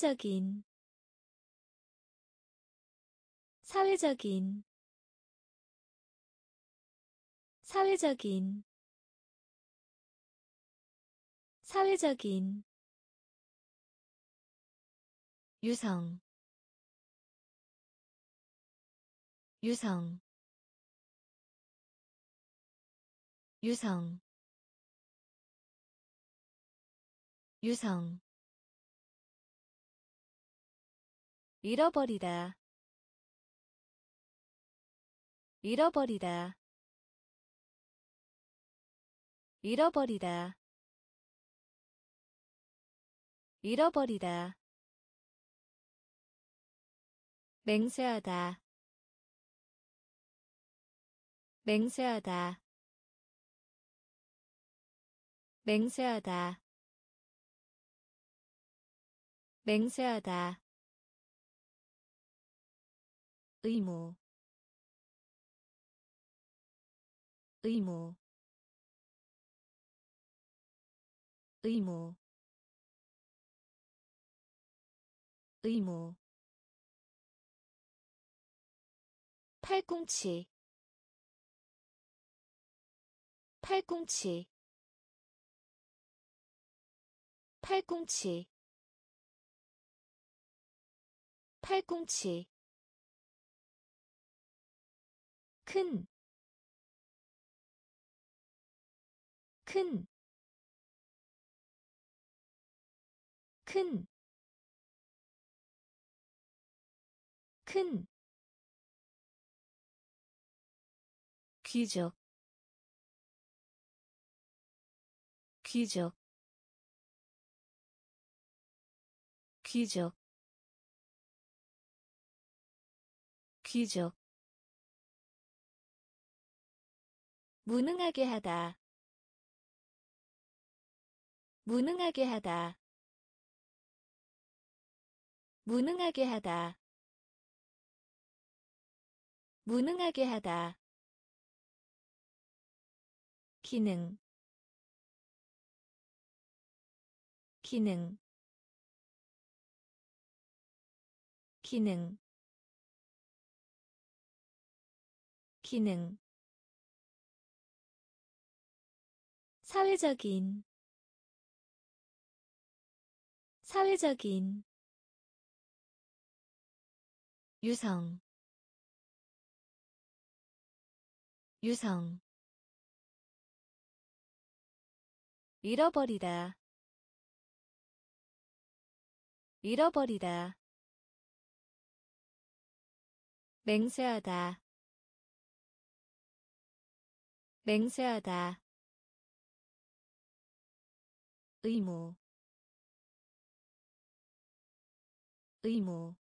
사회적인 사회적인 사회적인 사회적인. 유성 유성 유성 유성 잃어버리다. 잃어버리다. 잃어버리다. 잃어버리다. 맹세하다. 맹세하다. 맹세하다. 맹세하다 의무 의무 의무 의무. 팔꿈치 팔꿈치 팔꿈치 팔꿈치 큰, 큰, 큰, 큰, 귀족, 귀족, 귀족, 귀족 무능하게 하다. 무능하게 하다. 무능하게 하다. 무능하게 하다. 기능. 기능. 기능. 기능 사회적인 사회적인 유성 유성. 잃어버리다 잃어버리다. 맹세하다 맹세하다 의무 의무.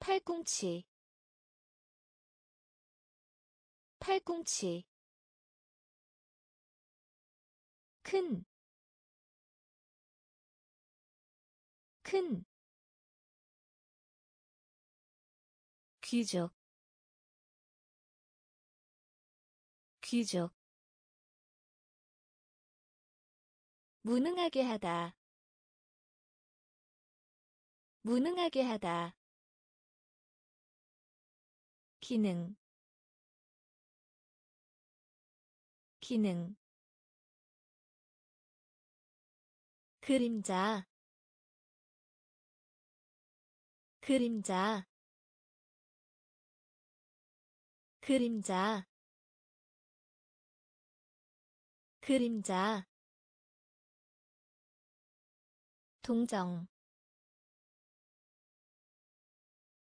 팔꿈치 팔꿈치. 큰, 큰, 귀족, 귀족, 무능하게 하다. 무능하게 하다. 기능. 기능. 그림자. 그림자. 그림자. 그림자 동정.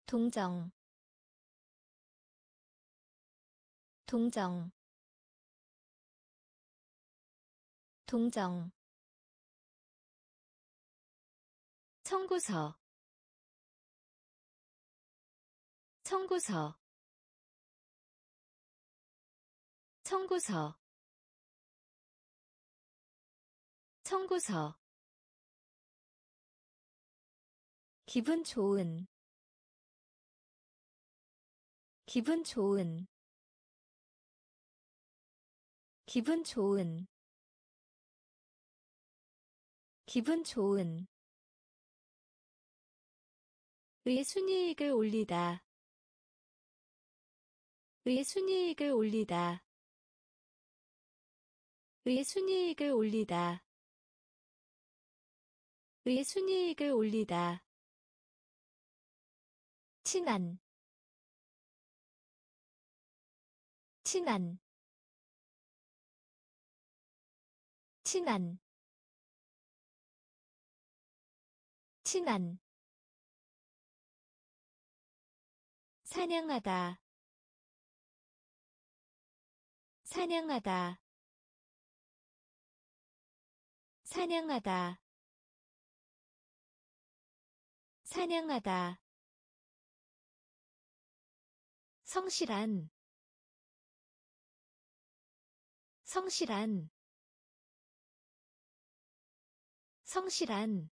동정. 동정. 동정. 청구서. 청구서. 청구서. 청구서 기분 좋은 기분 좋은 기분 좋은 기분 좋은. 의 순이익을 올리다. 의 순이익을 올리다. 의 순이익을 올리다. 의 순이익을 올리다 친한 친한 친한 친한. 사냥하다 사냥하다. 사냥하다 사냥하다 성실한 성실한 성실한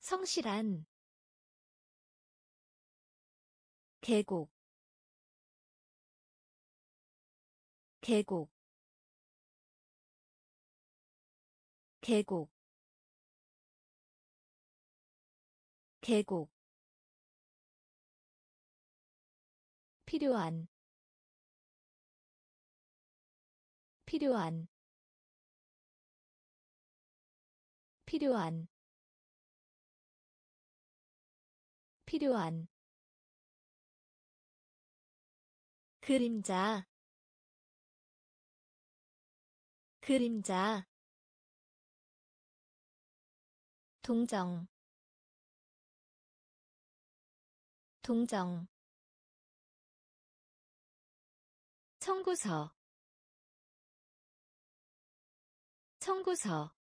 성실한. 계곡 계곡 계곡 계곡 필요한 필요한 필요한 필요한. 그림자 그림자. 동정 동정 청구서. 청구서.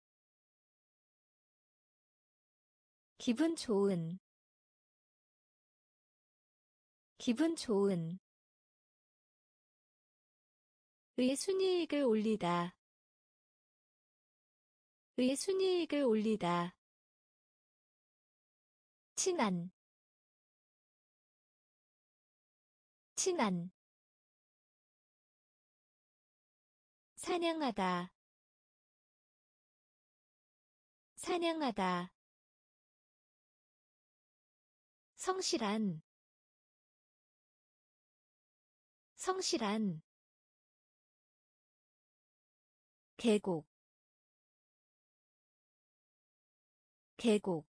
기분 좋은. 기분 좋은. 의 순이익을 올리다. 의 순이익을 올리다. 친한. 친한 사냥하다. 사냥하다. 성실한. 성실한. 계곡. 계곡.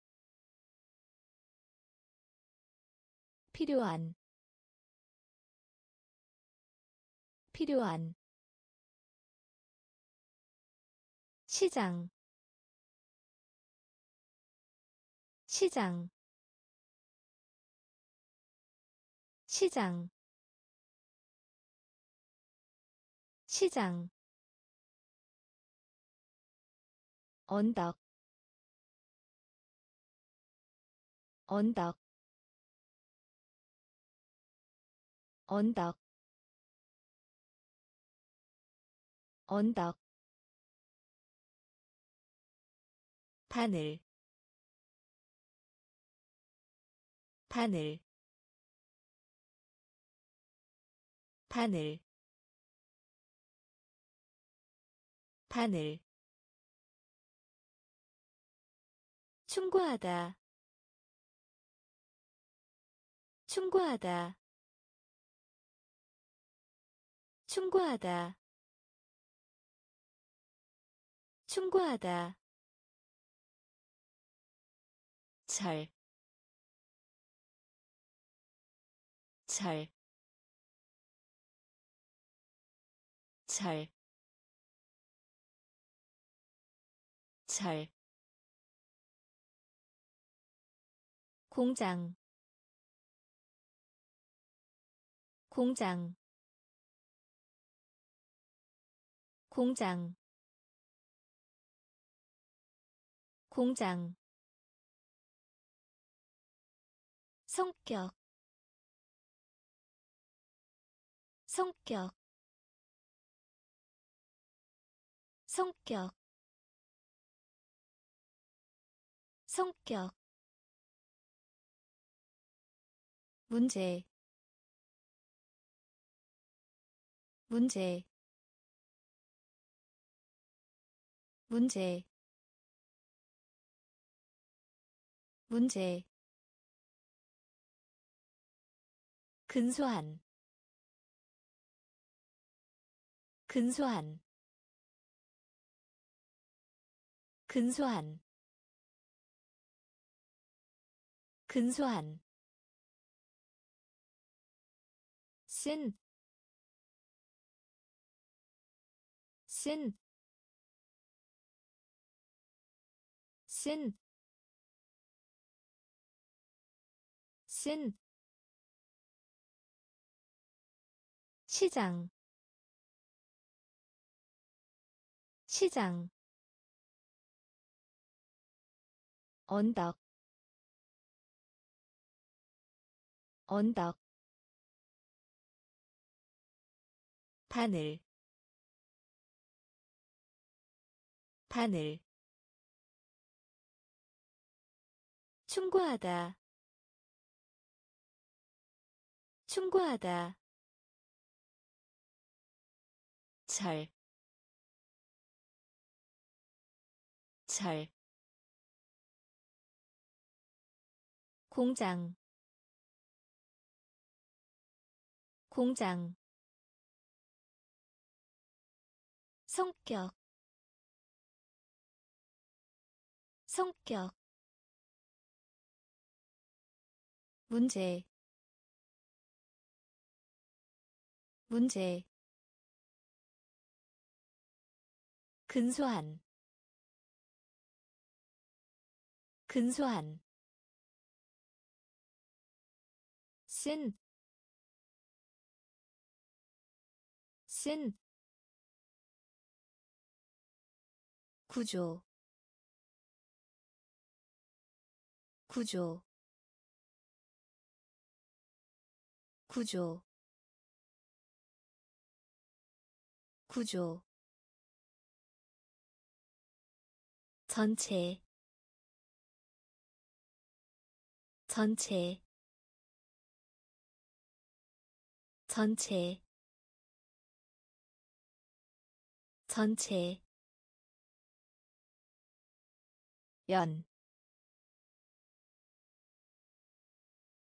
필요한. 필요한 시장 시장 시장 시장. 언덕 언덕. 언덕 언덕 바늘 바늘 바늘 바늘. 충고하다 충고하다 충고하다 충고하다 잘, 잘, 잘, 잘. 공장 공장. 공장. 공장 성격 성격 성격 성격. 문제 문제 문제 문제 근소한 근소한 근소한 근소한. 쓴, 쓴, 쓴, 쓴, 시장, 시장, 언덕, 언덕, 바늘 바늘 충고하다 충고하다 잘, 잘, 공장, 공장, 성격 성격. 문제 문제 근소한 근소한 쓴, 쓴 구조 구조 구조 구조 전체 전체 전체 전체. 연,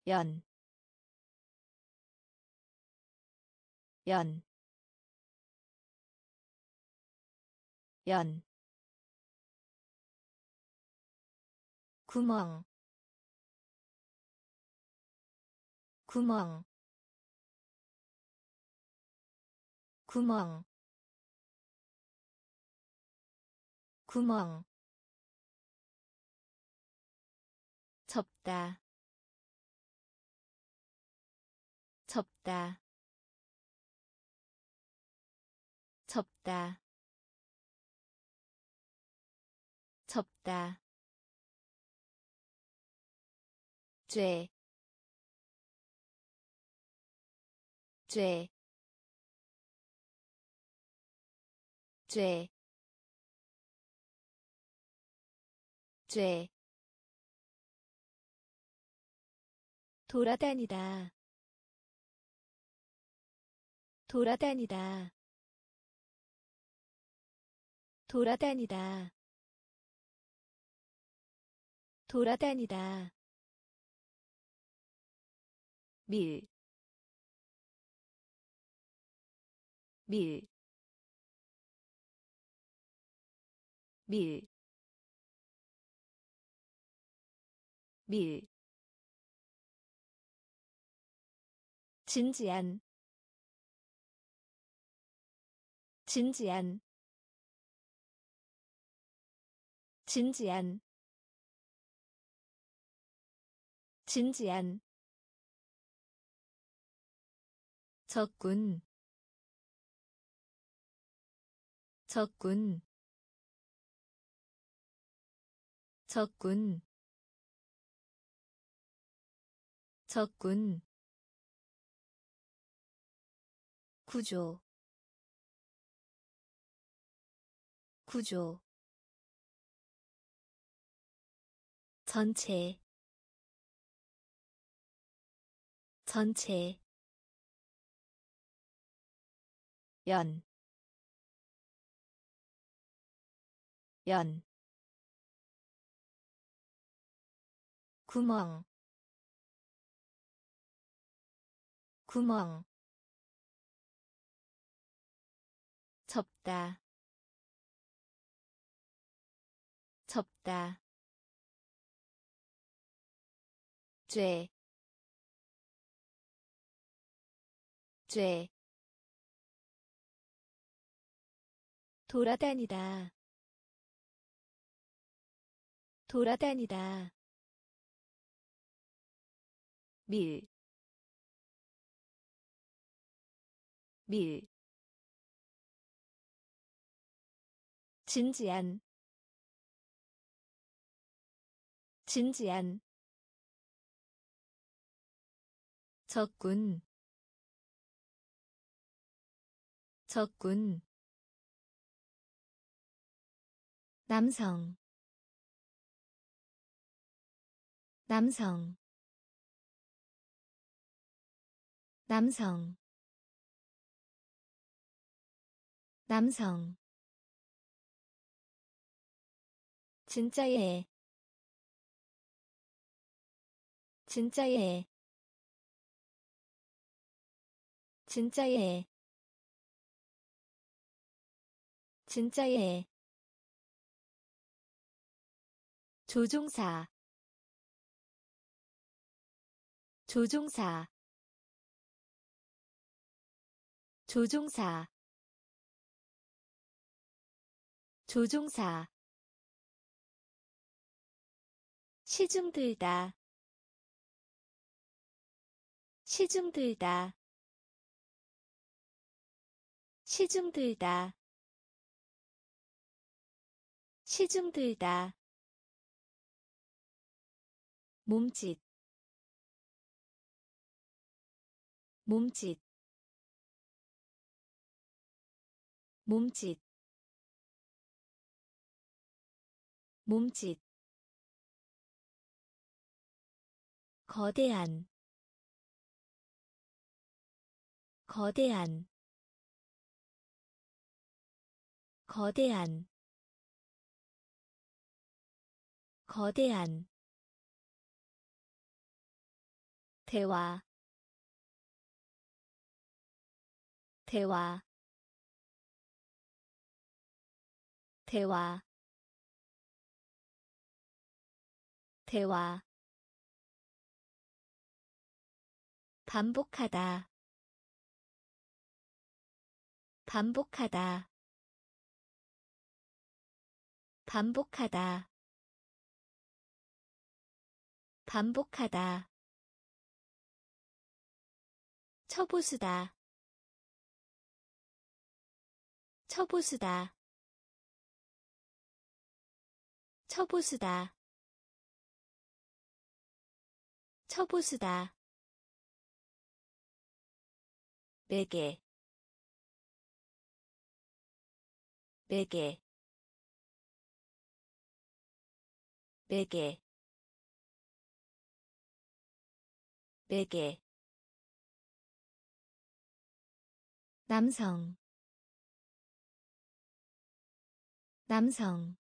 연, 연, 연, 구멍, 구멍, 구멍, 구멍. 접다. 접다. 접다. 접다 죄, 죄, 죄, 죄. 돌아다니다 돌아다니다 돌아다니다 돌아다니다 밀, 밀, 밀, 밀, 진지한 진지한 진지한 진지한 적군 적군 적군 적군. 구조 구조. 전체 전체 연, 연. 구멍 구멍. 접다 접다. 죄, 죄, 돌아다니다, 돌아다니다, 밀, 밀, 진지한, 진지한, 적군. 적군 남성. 남성. 남성. 남성. 진짜예 진짜예 진짜예 진짜예 조종사 조종사 조종사 조종사. 시중 들다 시중 들다 시중 들다 시중 들다 몸짓 몸짓 몸짓 몸짓. 거대한 거대한 거대한 거대한 대화. 대화. 대화. 대화. 반복하다. 반복하다. 반복하다. 반복하다 처보수다. 처보수다. 처보수다. 처보수다. 베개. 베개. 베개. 베개 남성. 남성.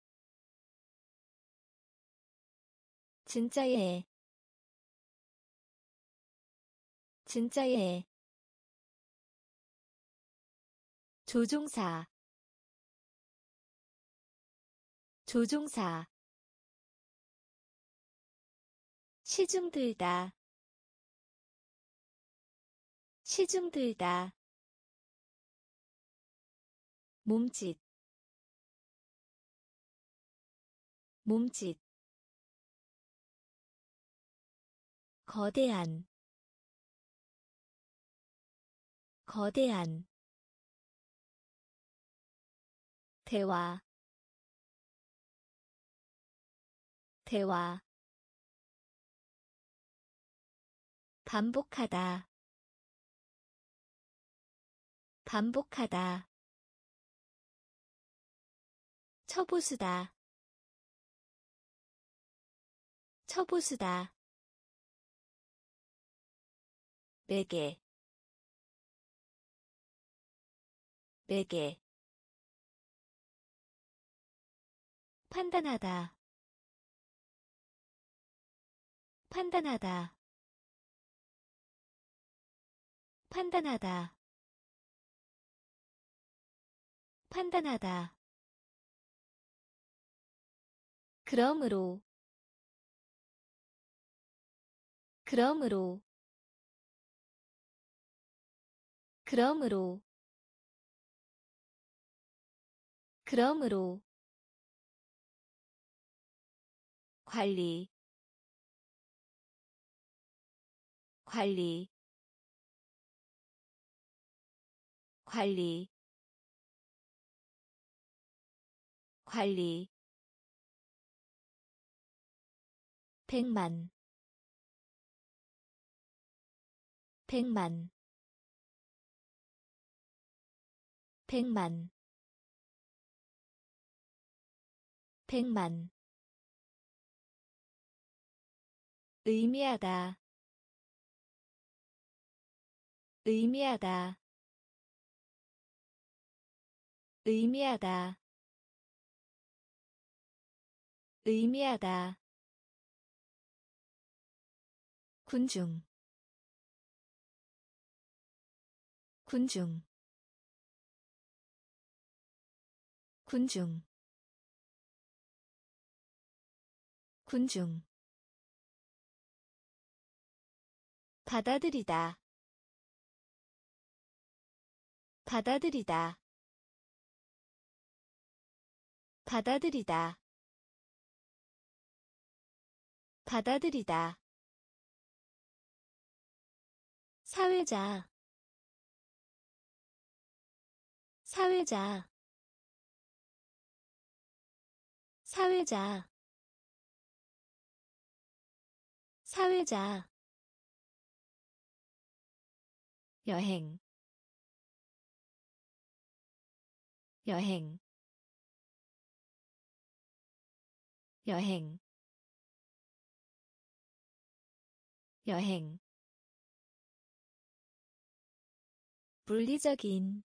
진짜예 진짜예 조종사. 조종사. 시중 들다. 시중 들다 몸짓 몸짓 거대한 거대한 대화 대화 반복하다 반복하다 처보수다. 처보수다. 베개. 베개. 판단하다. 판단하다. 판단하다. 판단하다 그러므로 그러므로 그러므로 그러므로. 관리 관리 관리 관리 백만. 백만. 백만. 백만. 의미하다. 의미하다. 의미하다. 의미하다 군중 군중 군중 군중. 받아들이다 받아들이다 받아들이다 받아들이다 사회자. 사회자. 사회자. 사회자. 여행. 여행. 여행. 여행 물리적인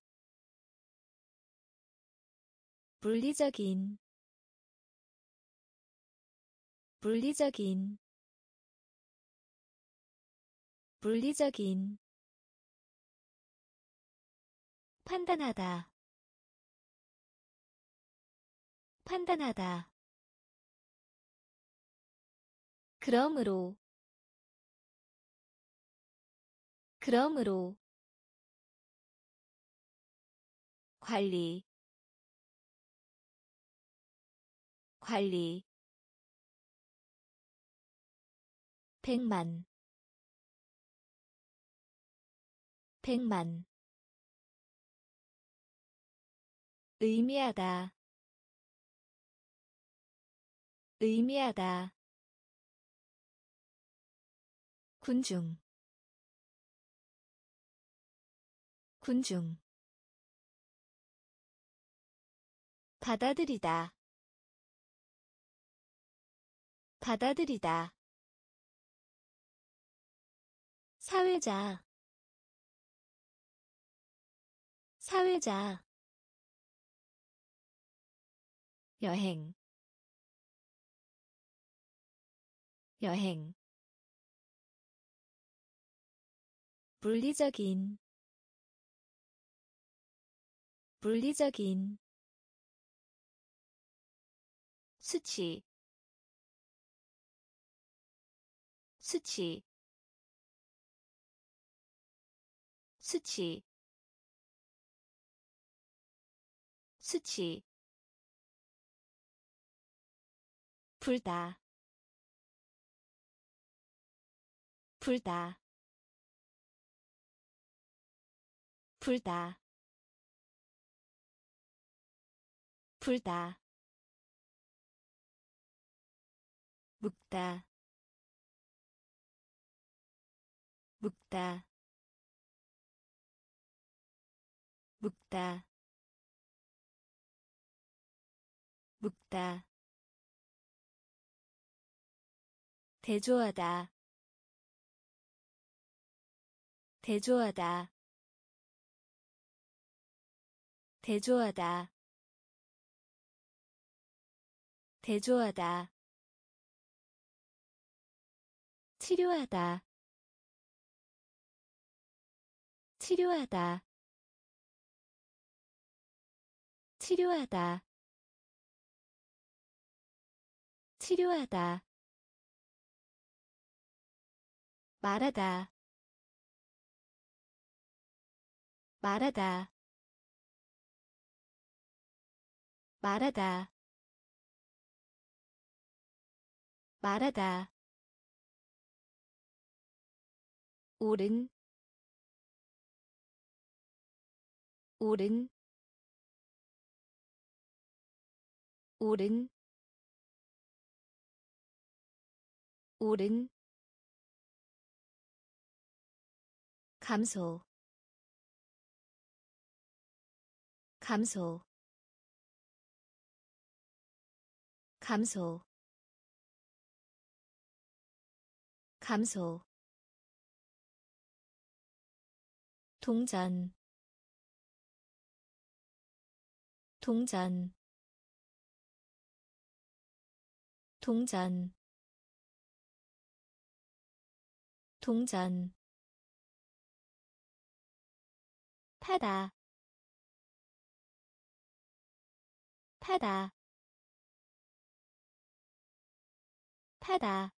물리적인 물리적인 물리적인. 판단하다 판단하다. 그러므로 그러므로 관리 관리 백만 백만 의미하다 의미하다 군중 군중 받아들이다. 받아들이다. 사회자. 사회자. 여행. 여행. 물리적인. 물리적인 수치. 수치. 수치. 수치. 불다. 불다. 불다. 불다 묵다. 묵다. 묵다. 묵다. 대조하다. 대조하다. 대조하다. 대조하다 치료하다. 치료하다. 치료하다. 치료하다. 말하다. 말하다. 말하다. 말하다 오른 오른 오른 오른. 감소 감소 감소 감소 동전. 동전. 동전. 동전. 타다. 타다. 타다.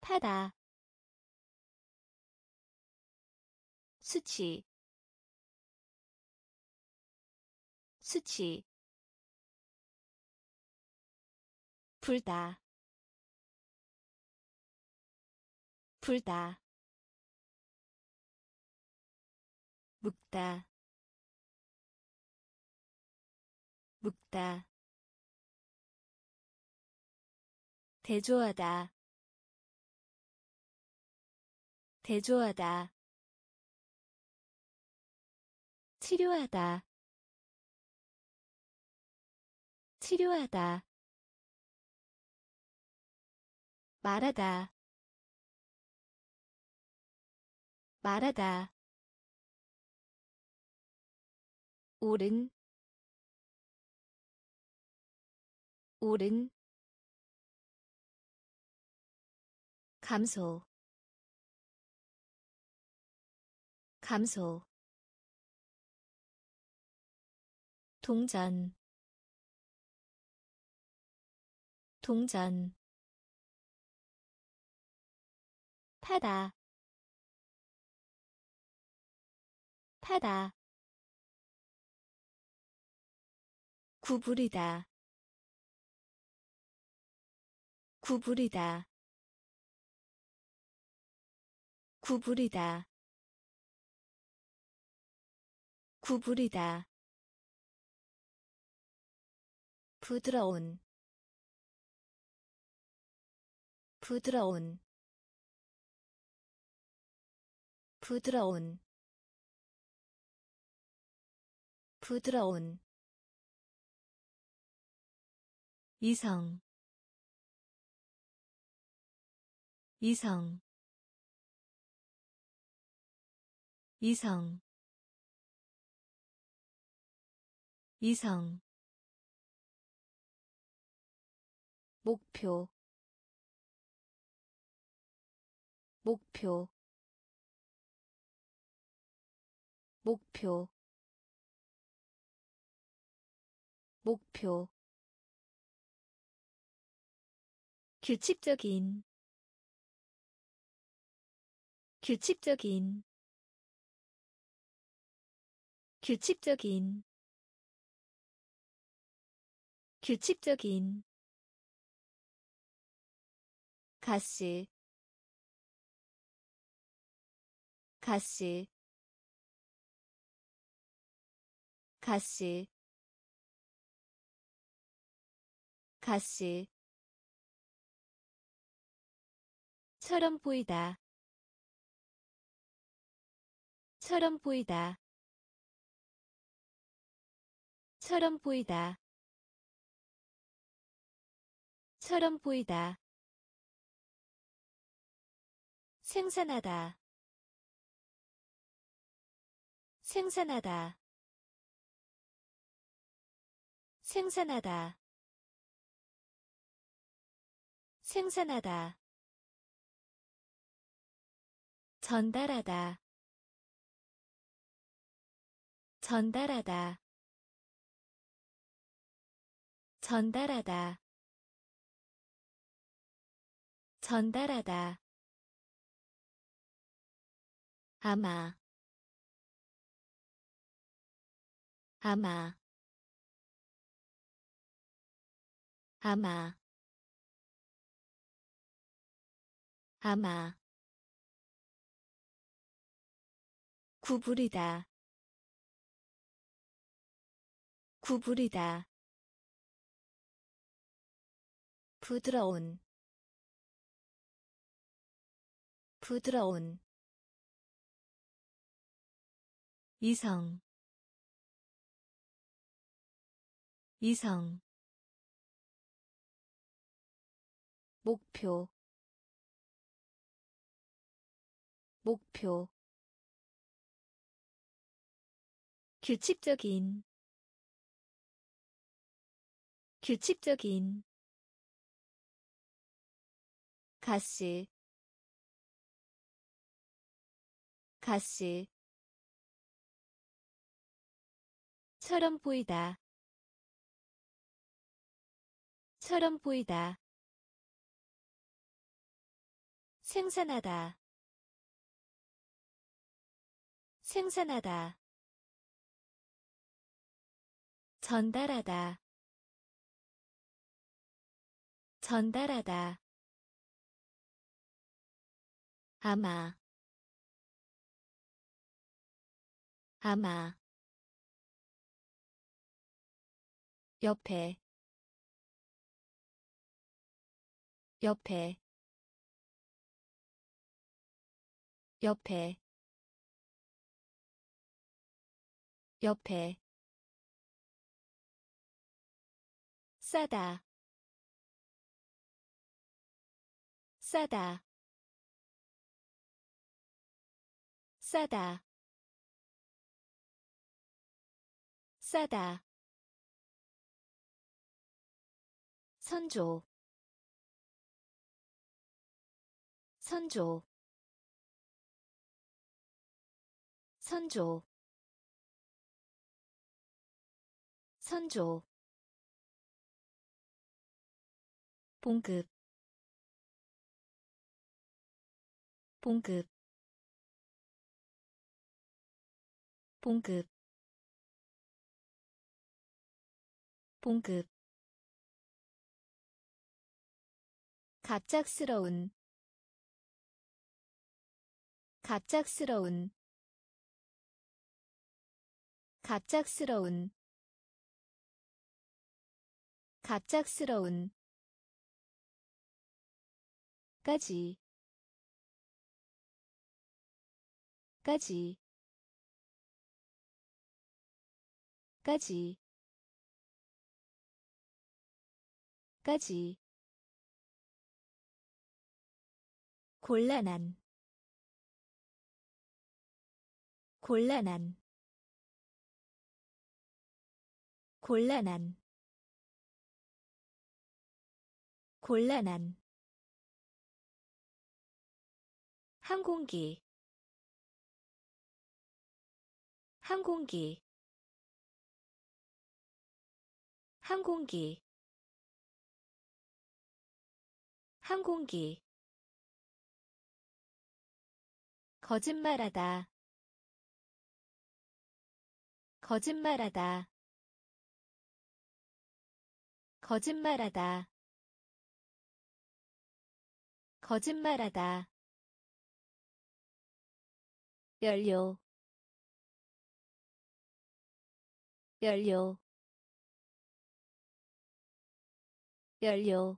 타다 수치. 수치. 불다. 불다. 묵다. 묵다. 대조하다. 대조하다 치료하다. 치료하다. 말하다. 말하다. 오른 오른 감소. 감소 동전. 동전. 타다. 타다. 구부리다. 구부리다. 구부리다. 구부리다 부드러운 부드러운 부드러운 부드러운. 이성 이성 이성. 이성 목표 목표 목표 목표. 규칙적인 규칙적인 규칙적인 규칙적인 가시 가시 가시 가시 처럼 보이다. 처럼 보이다. 처럼 보이다. 처럼 보이다 생산하다. 생산하다. 생산하다. 생산하다. 전달하다. 전달하다. 전달하다. 전달하다 아마 아마 아마 아마. 구부리다 구부리다. 부드러운 부드러운 이성 이성 목표 목표 규칙적인 규칙적인 가시 가시 처럼 보이다. 처럼 보이다. 생산하다. 생산하다. 전달하다. 전달하다. 아마. 아마 옆에 옆에 옆에 옆에. 싸다 싸다. 싸다 싸다 선조 선조 선조 선조. 봉급 봉급. 봉급 봉급 갑작스러운 갑작스러운 갑작스러운 갑작스러운 까지 까지 까지 까지 곤란한. 곤란한. 곤란한. 곤란한. 항공기. 항공기. 항공기. 항공기 거짓말하다. 거짓말하다. 거짓말하다. 거짓말하다. 연료 연료 연료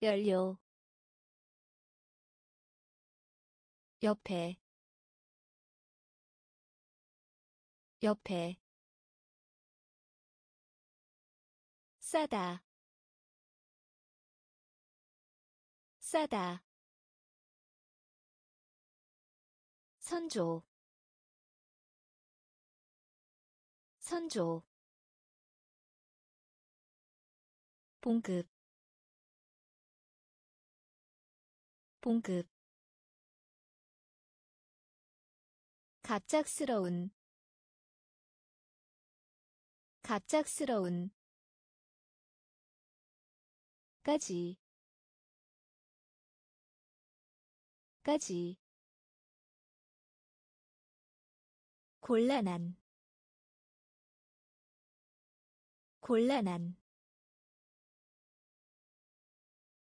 연료 옆에 옆에. 싸다. 싸다. 선조. 선조. 봉급. 봉급 갑작스러운 갑작스러운 까지 까지 곤란한 곤란한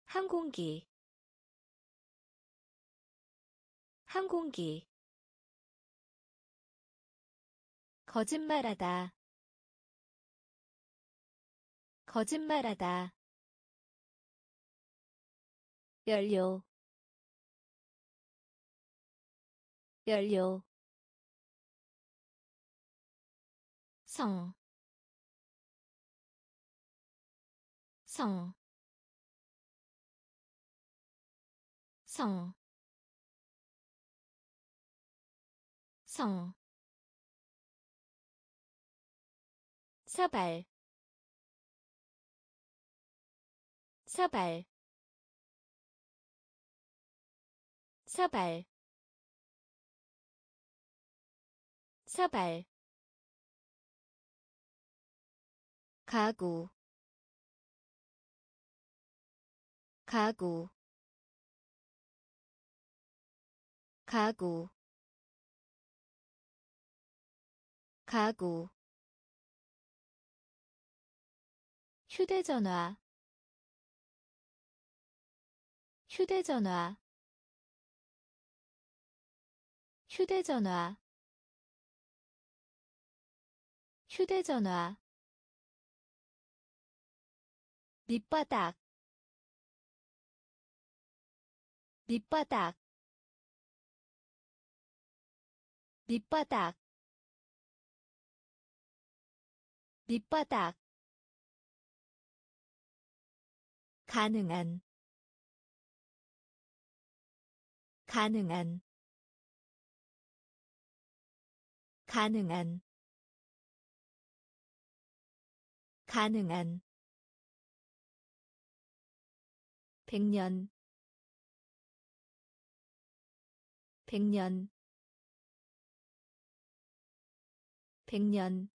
항공기 항공기 거짓말하다. 거짓말하다. 연료 연료 성, 성, 성, 성, 사발, 사발, 사발, 사발. 가구 가구 가구. 가구 휴대전화. 휴대전화. 휴대전화. 휴대전화. 밑바닥. 밑바닥. 밑바닥. 밑바닥 가능한 가능한 가능한 가능한. 백년 백년 백년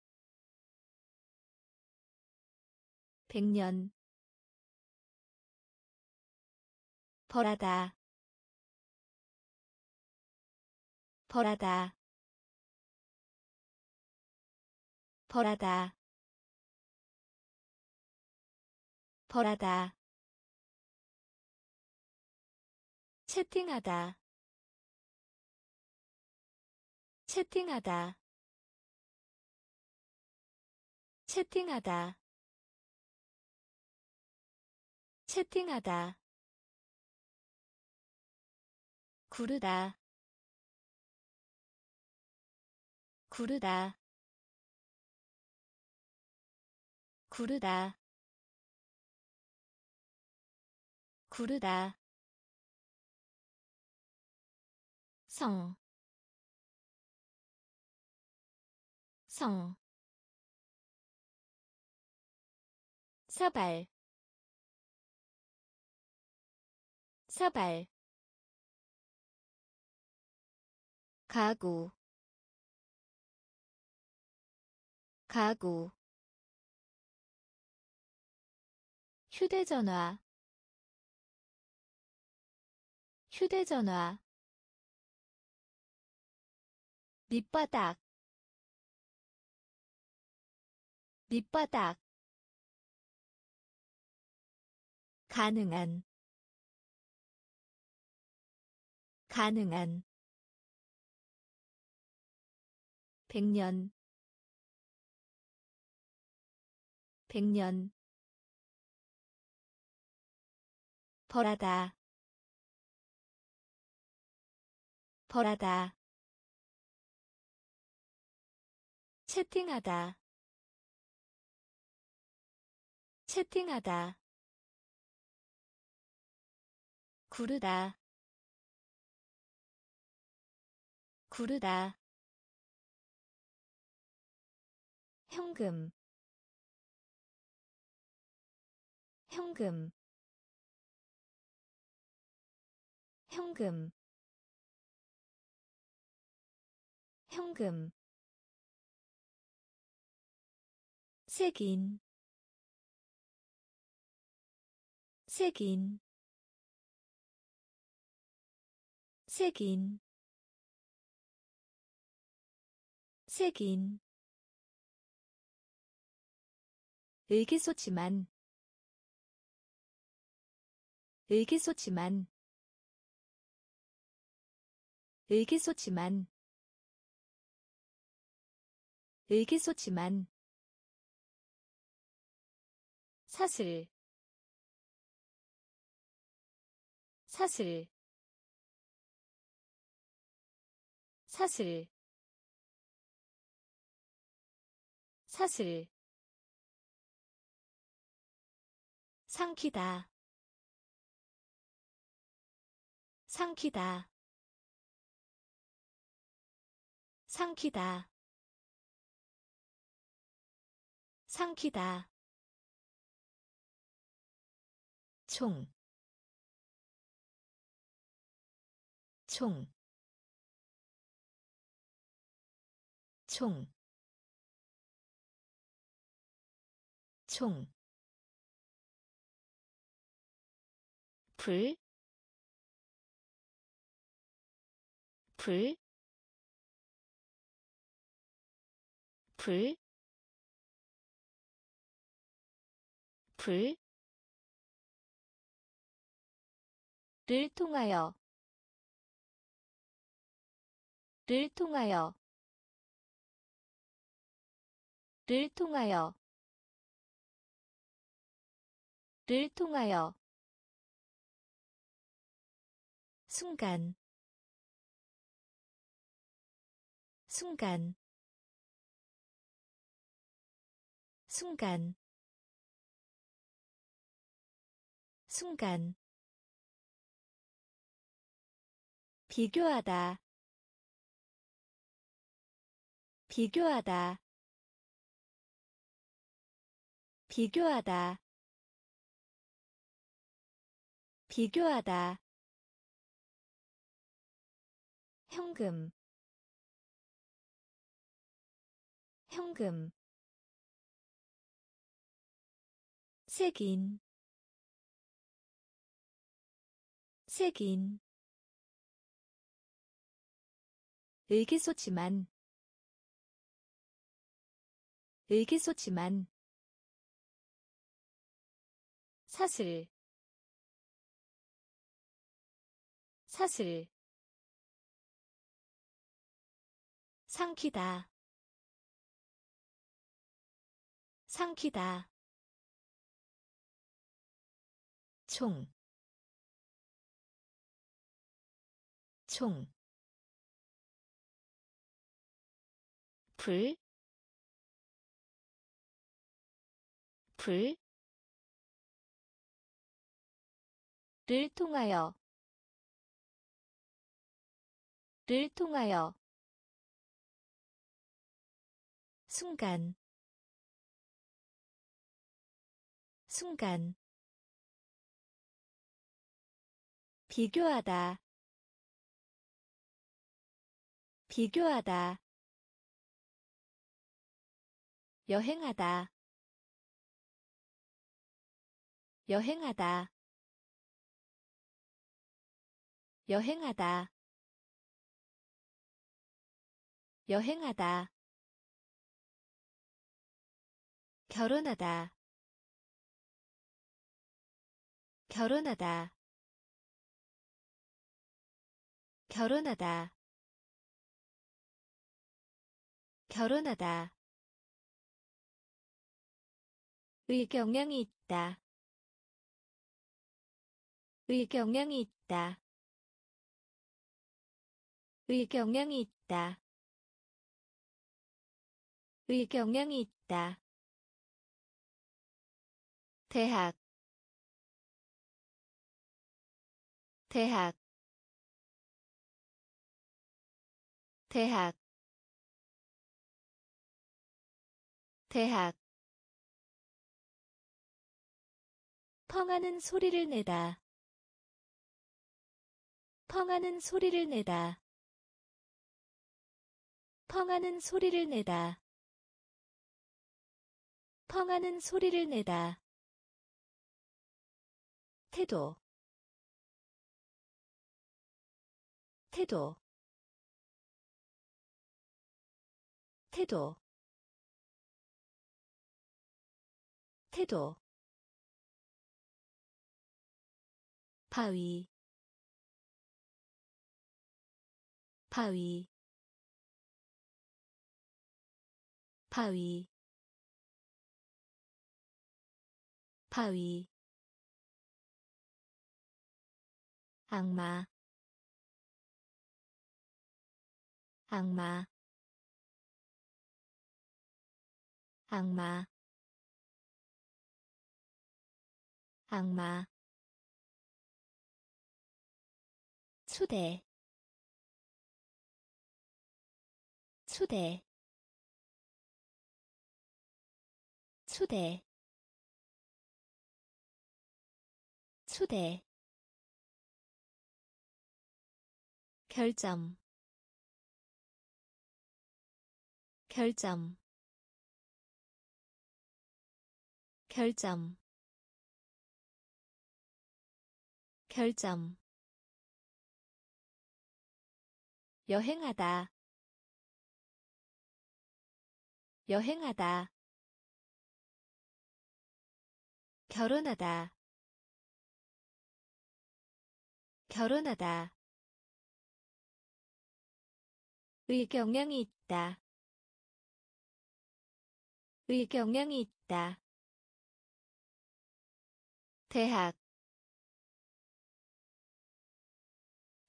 백년 벌하다. 벌하다. 벌하다. 벌하다. 채팅하다. 채팅하다. 채팅하다. 채팅하다 구르다. 구르다. 구르다. 구르다. 성, 성, 사발, 사발, 가구, 가구, 휴대전화, 휴대전화. 밑바닥. 밑바닥. 가능한. 가능한 백년. 백년. 벌하다. 벌하다. 채팅하다. 채팅하다. 구르다. 구르다 현금 현금 현금 현금. 색인 색인 색인 색인 의기소침한 의기소침한 의기소침한 의기소침한. 사슬 사슬 사슬 사슬 삼키다. 삼키다. 삼키다. 삼키다. 총, 총, 총, 총, 불, 불, 불, 불, 를 통하여 를 통하여 를 통하여 를 통하여 순간. 순간. 순간. 순간. 비교하다. 비교하다. 비교하다. 비교하다 현금 현금 색인 색인 의기소침한 의기소침한 사슬 사슬 삼키다. 삼키다. 총, 총, 불, 불, 를 통하여. 를 통하여 순간. 순간. 비교하다. 비교하다. 여행하다. 여행하다. 여행하다. 여행하다 결혼하다 결혼하다 결혼하다 결혼하다 의경향이 있다. 의경향이 있다. 의경향이 있다. 의경향이 있다. 대학 대학 대학 대학. 펑하는 소리를 내다. 펑하는 소리를 내다. 펑하는 소리를 내다. 펑하는 소리를 내다 태도 태도 태도 태도. 바위 바위. 바위 바위 악마. 악마. 악마. 악마. 초대. 초대. 초대. 초대 결점. 결점. 결점. 결점. 여행하다. 여행하다. 결혼하다. 결혼하다 의경향이 있다. 의경향이 있다. 대학.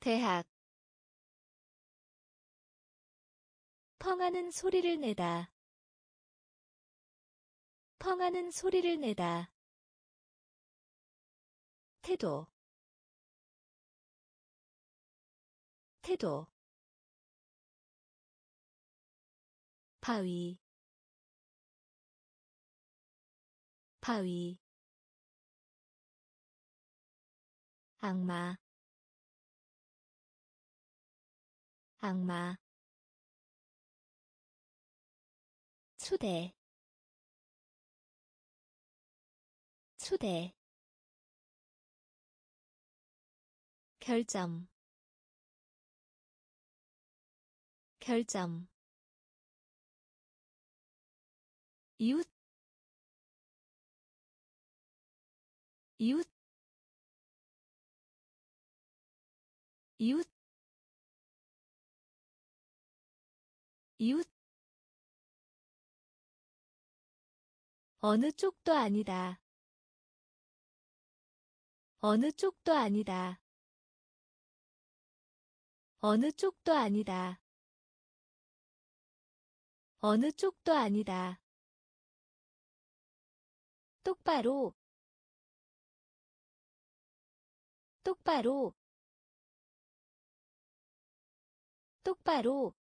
대학. 펑하는 소리를 내다. 펑하는 소리를 내다. 태도. 태도 바위. 바위. 악마. 악마. 초대. 초대. 결점. 결점 이웃 이웃 이웃 이웃 어느 쪽도 아니다. 어느 쪽도 아니다. 어느 쪽도 아니다. 어느 쪽도 아니다. 똑바로. 똑바로. 똑바로.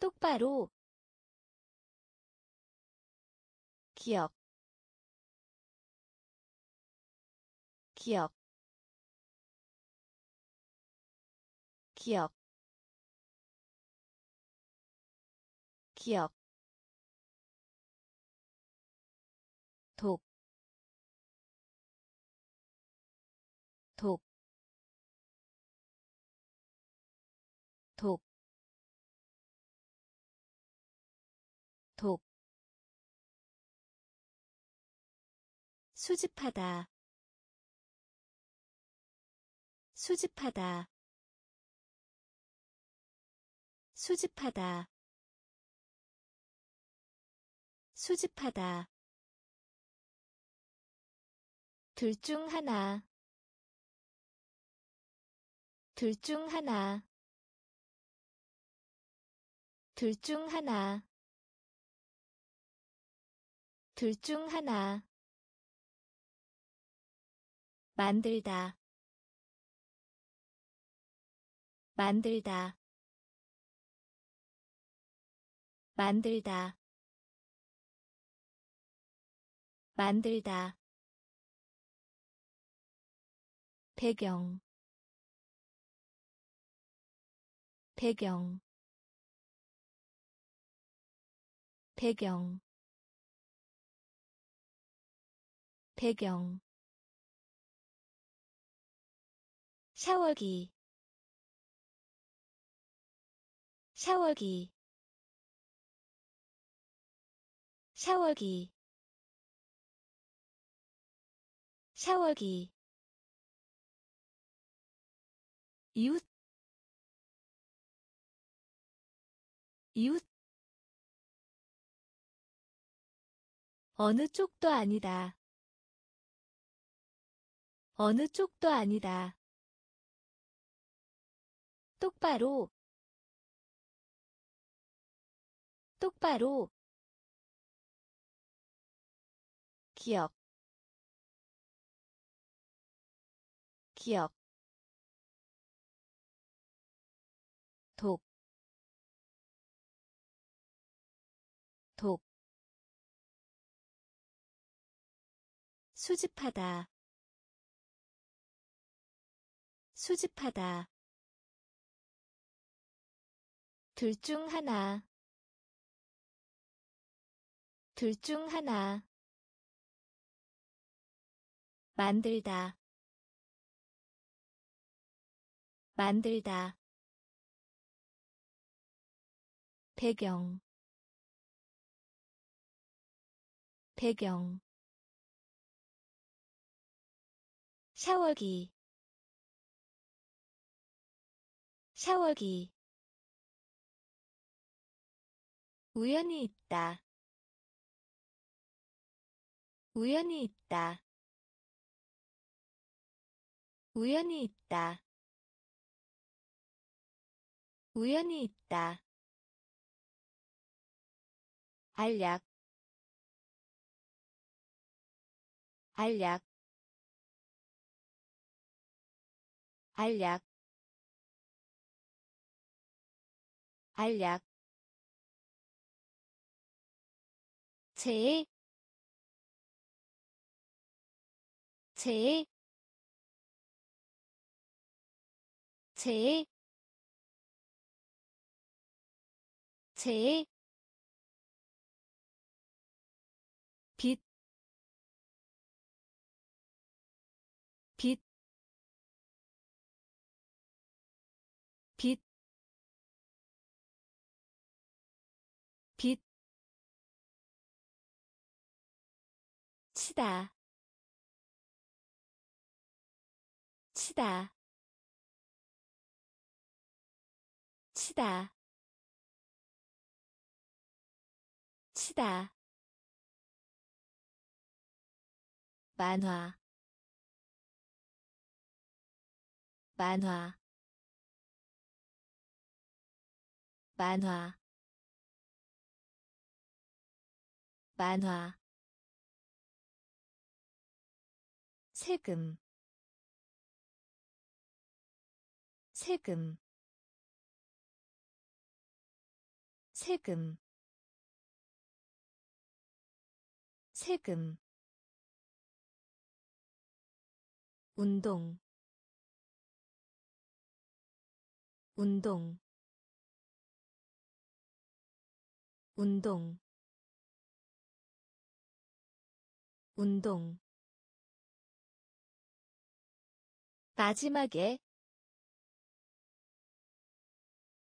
똑바로. 기억. 기억. 기억. 기억 수집하다, 수집하다, 수집하다, 수집하다. 둘 중 하나. 둘 중 하나. 둘 중 하나. 둘 중 하나 만들다. 만들다. 만들다. 만들다. 배경. 배경. 배경. 배경 샤워기 샤워기 샤워기 샤워기 이웃 이웃 어느 쪽도 아니다. 어느 쪽도 아니다. 똑바로. 똑바로. 기억. 기억. 독, 독, 수집하다, 수집하다. 둘 중 하나, 둘 중 하나. 만들다, 만들다. 배경. 배경. 샤워기. 샤워기 우연히 있다. 우연히 있다. 우연히 있다. 우연히 있다. 알약. 알약. 알약. 알약 제, 제, 제, 제, 치다, 치다, 치다, 치다. 만화. 만화. 만화. 만화 세금 세금 세금 세금. 운동 운동. 운동 운동 마지막에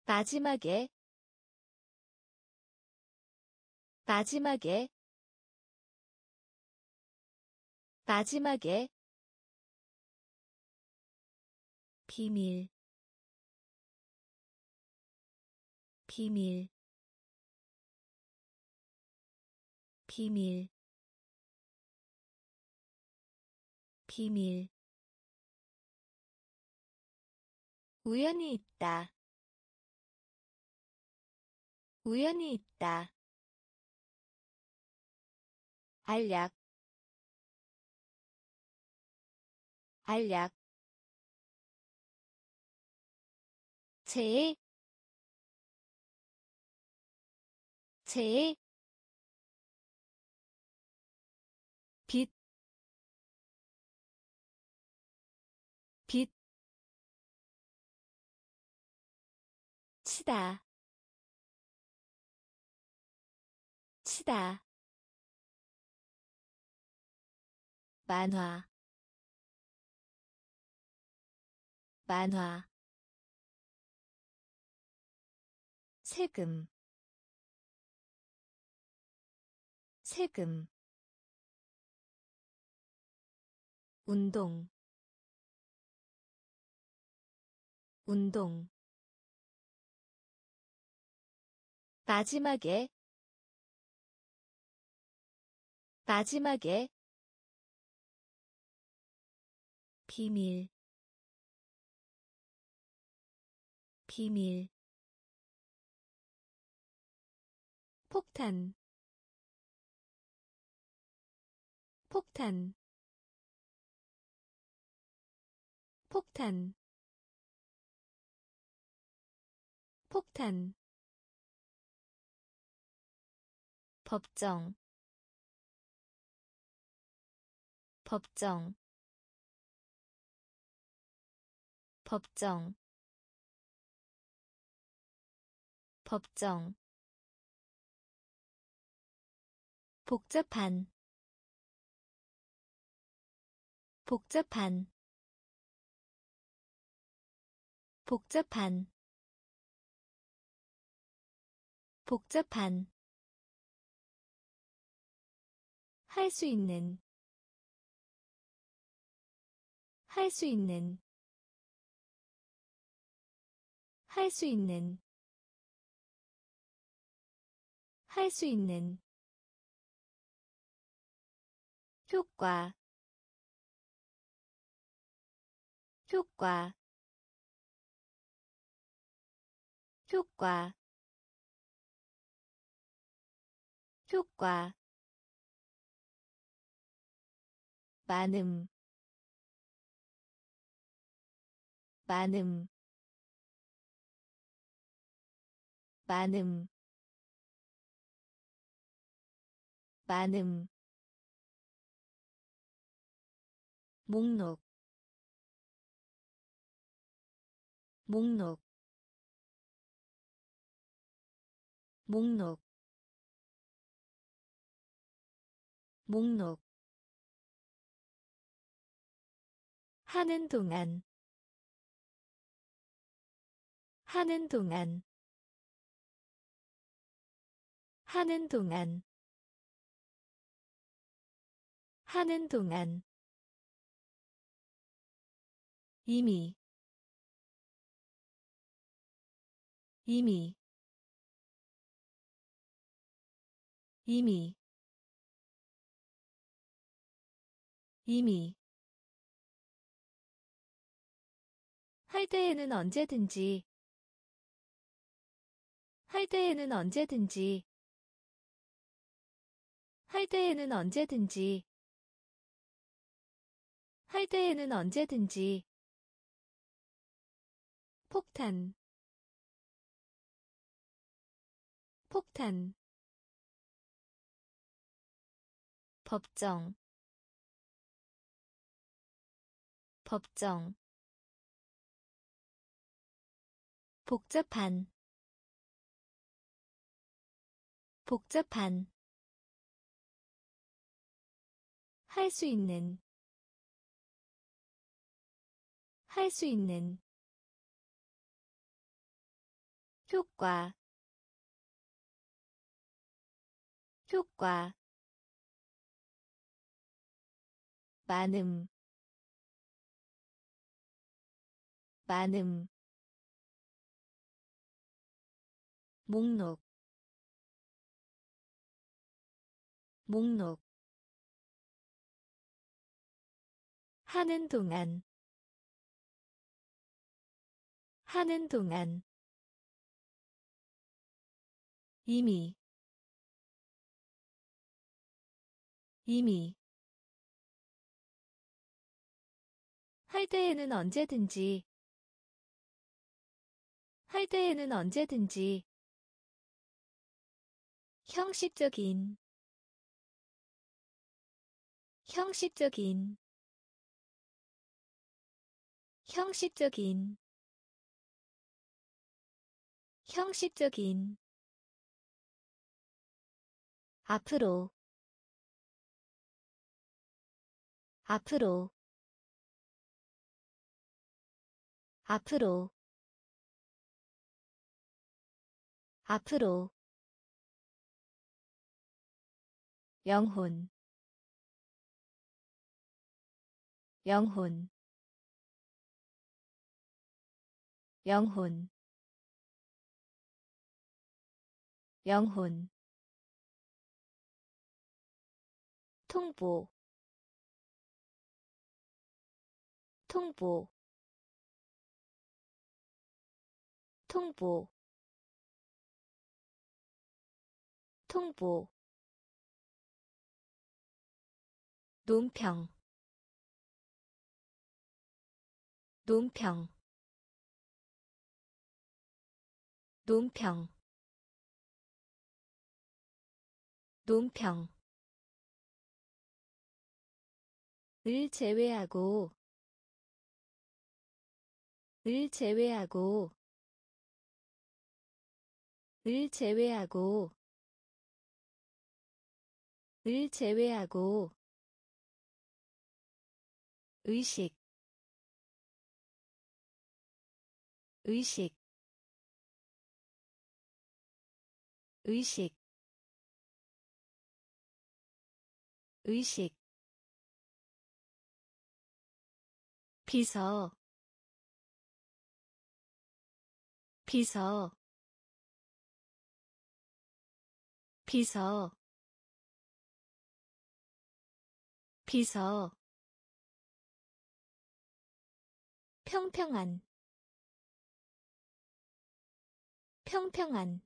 마지막에 마지막에 마지막에 비밀 비밀 비밀 비밀 우연히 있다. 우연히 있다. 알약. 알약. 제, 자 치다, 치다, 만화, 만화, 세금. 세금. 운동. 운동 마지막에 마지막에 비밀 비밀 폭탄 폭탄 폭탄 폭탄 법정 법정 법정 법정. 복잡한 복잡한 복잡한 복잡한 할 수 있는 할 수 있는 할 수 있는 할 수 있는 효과 효과 효과 효과 많음. 많음. 많음. 많음. 목록. 목록. 목록. 목록 하는 동안. 하는 동안. 하는 동안. 하는 동안. 이미. 이미. 이미. 이미 할 때에는 언제든지. 할 때에는 언제든지. 할 때에는 언제든지. 할 때에는 언제든지. 폭탄. 폭탄. 법정. 법정 복잡한 복잡한 할 수 있는 할 수 있는 효과 효과 많음 많음 목록 목록. 하는 동안 하는 동안. 이미 이미. 할 때에는 언제든지 할 때에는 언제든지 형식적인 형식적인 형식적인 형식적인. 앞으로 앞으로 앞으로 앞으로 영혼. 영혼. 영혼. 영혼. 통보. 통보. 통보. 통보 논평. 논평. 논평. 논평. 을 제외하고 을 제외하고 을 제외하고 을 제외하고 의식 의식 의식 의식. 비서 비서 비서 비서 평평한. 평평한.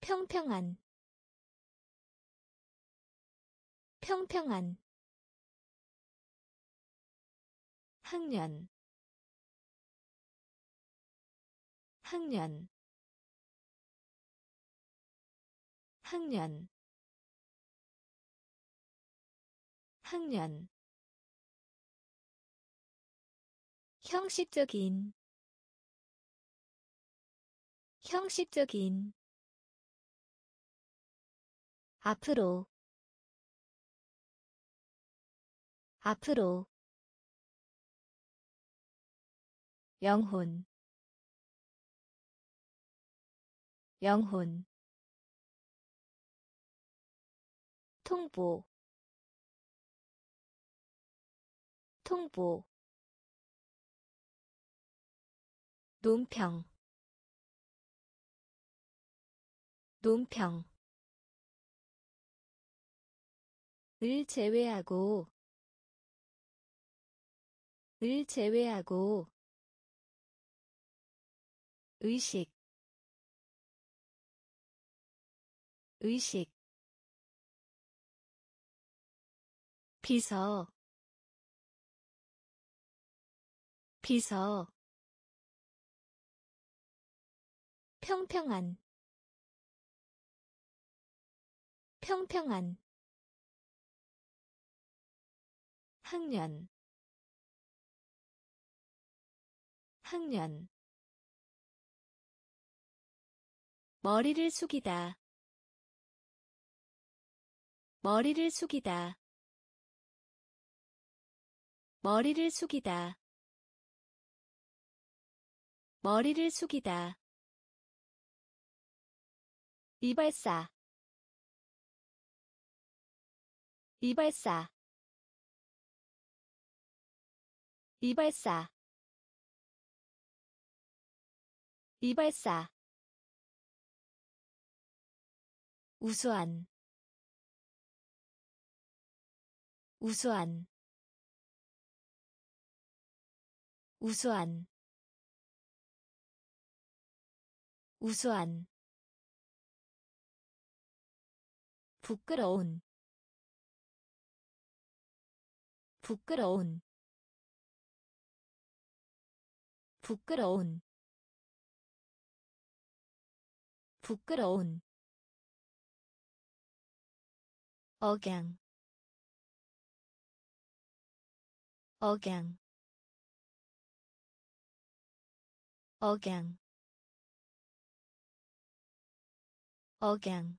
평평한. 평평한. 학년. 학년. 학년. 학년 형식적인 형식적인 앞으로 앞으로 영혼 영혼 통보 통보 논평. 논평. 을 제외하고 을 제외하고 의식. 의식. 비서. 비서 평평한. 평평한. 학년. 학년. 머리를 숙이다. 머리를 숙이다. 머리를 숙이다. 머리를 숙이다 이발사 이발사 이발사 이발사. 우수한 우수한 우수한 우수한 부끄러운 부끄러운 부끄러운 부끄러운. 억양 억양. 억양 억양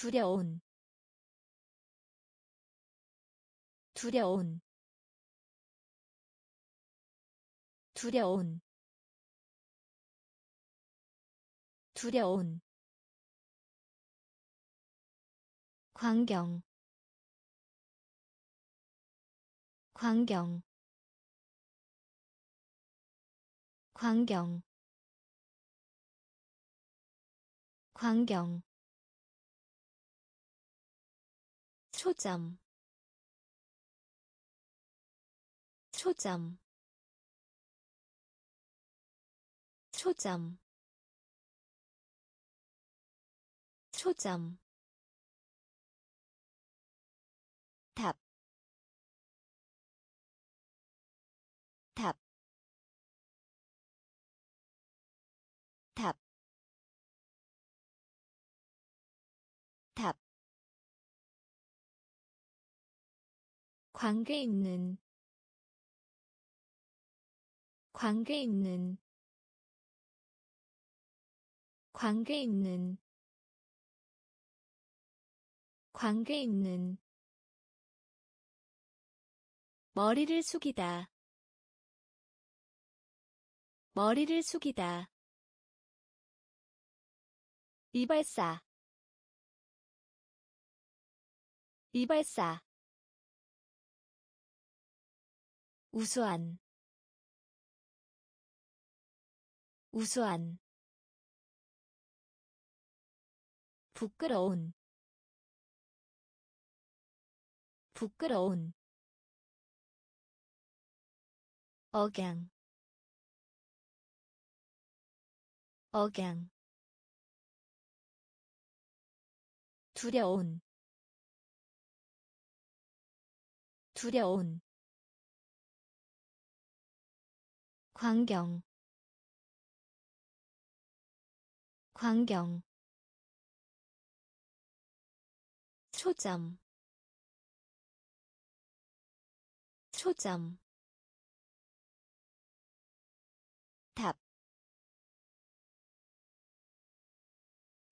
두려운 두려운 두려운 두려운. 광경 광경. 광경. 광경 초점. 초점. 초점. 초점. 탑, 탑. 관계 있는 관계 있는 관계 있는 관계 있는. 머리를 숙이다. 머리를 숙이다. 이발사. 이발사 우수한 우수한 부끄러운 부끄러운 억양 억양 두려운 두려운 광경. 광경. 초점. 초점. 탑,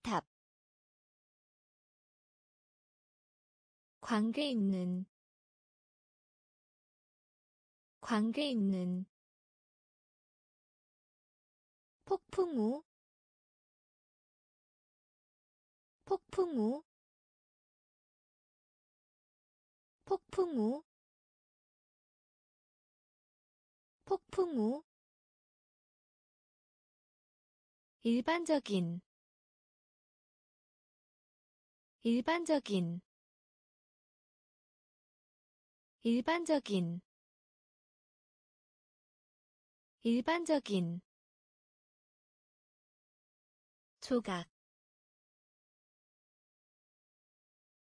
탑. 관계 있는, 관계 있는, 폭풍우, 폭풍우, 폭풍우, 폭풍우. 일반적인 일반적인 일반적인 일반적인 조각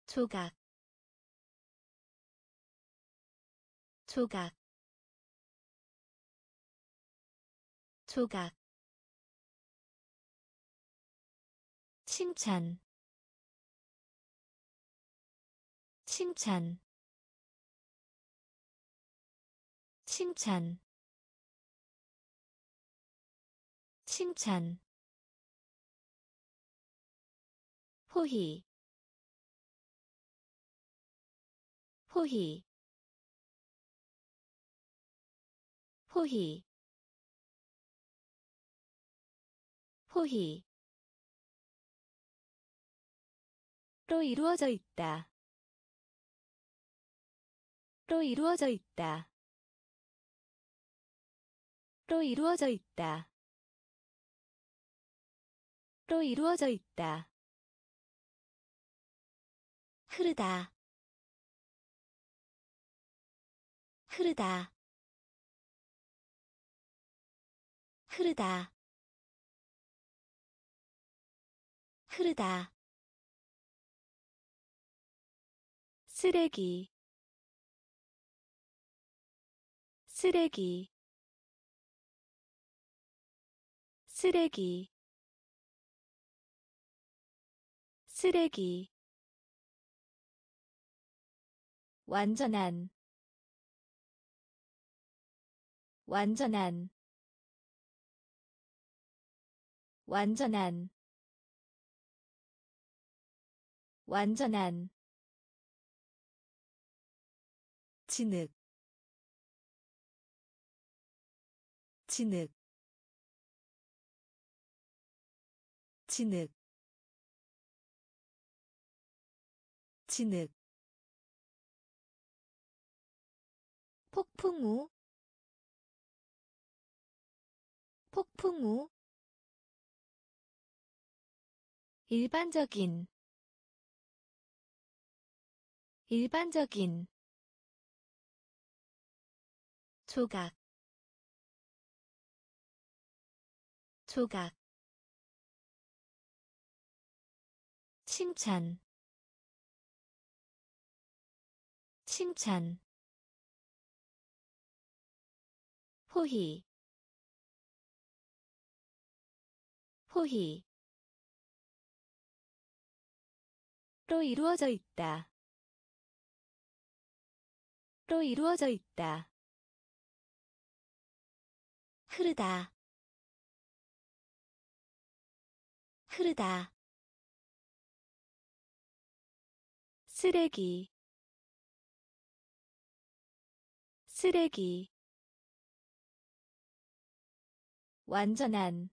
조각 조각 조각. 칭찬 칭찬. 칭찬 칭찬 포희 포희 포희 포희 로 이루어져 있다. 로 이루어져 있다. 로 이루어져 있다. 로 이루어져 있다. 흐르다. 흐르다. 흐르다. 흐르다. 쓰레기 쓰레기 쓰레기 쓰레기 완전한 완전한 완전한 완전한. 진흙 진흙. 진흙 진흙 폭풍우 폭풍우 일반적인 일반적인 조각 조각 칭찬 칭찬 포희 포희 로 이루어져 있다. 로 이루어져 있다. 흐르다. 흐르다. 쓰레기 쓰레기 완전한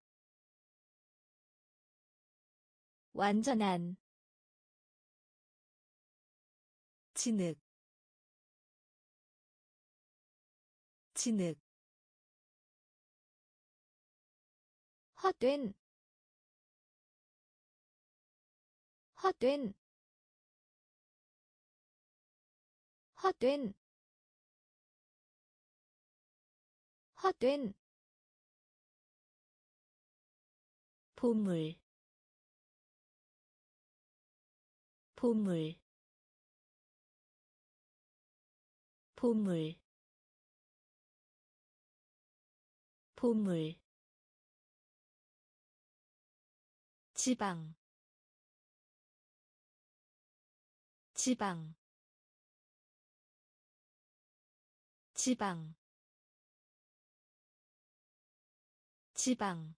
완전한 진흙 진흙 헛된 헛된 헛된 헛된 보물 보물 보물 보물. 지방 지방. 지방 지방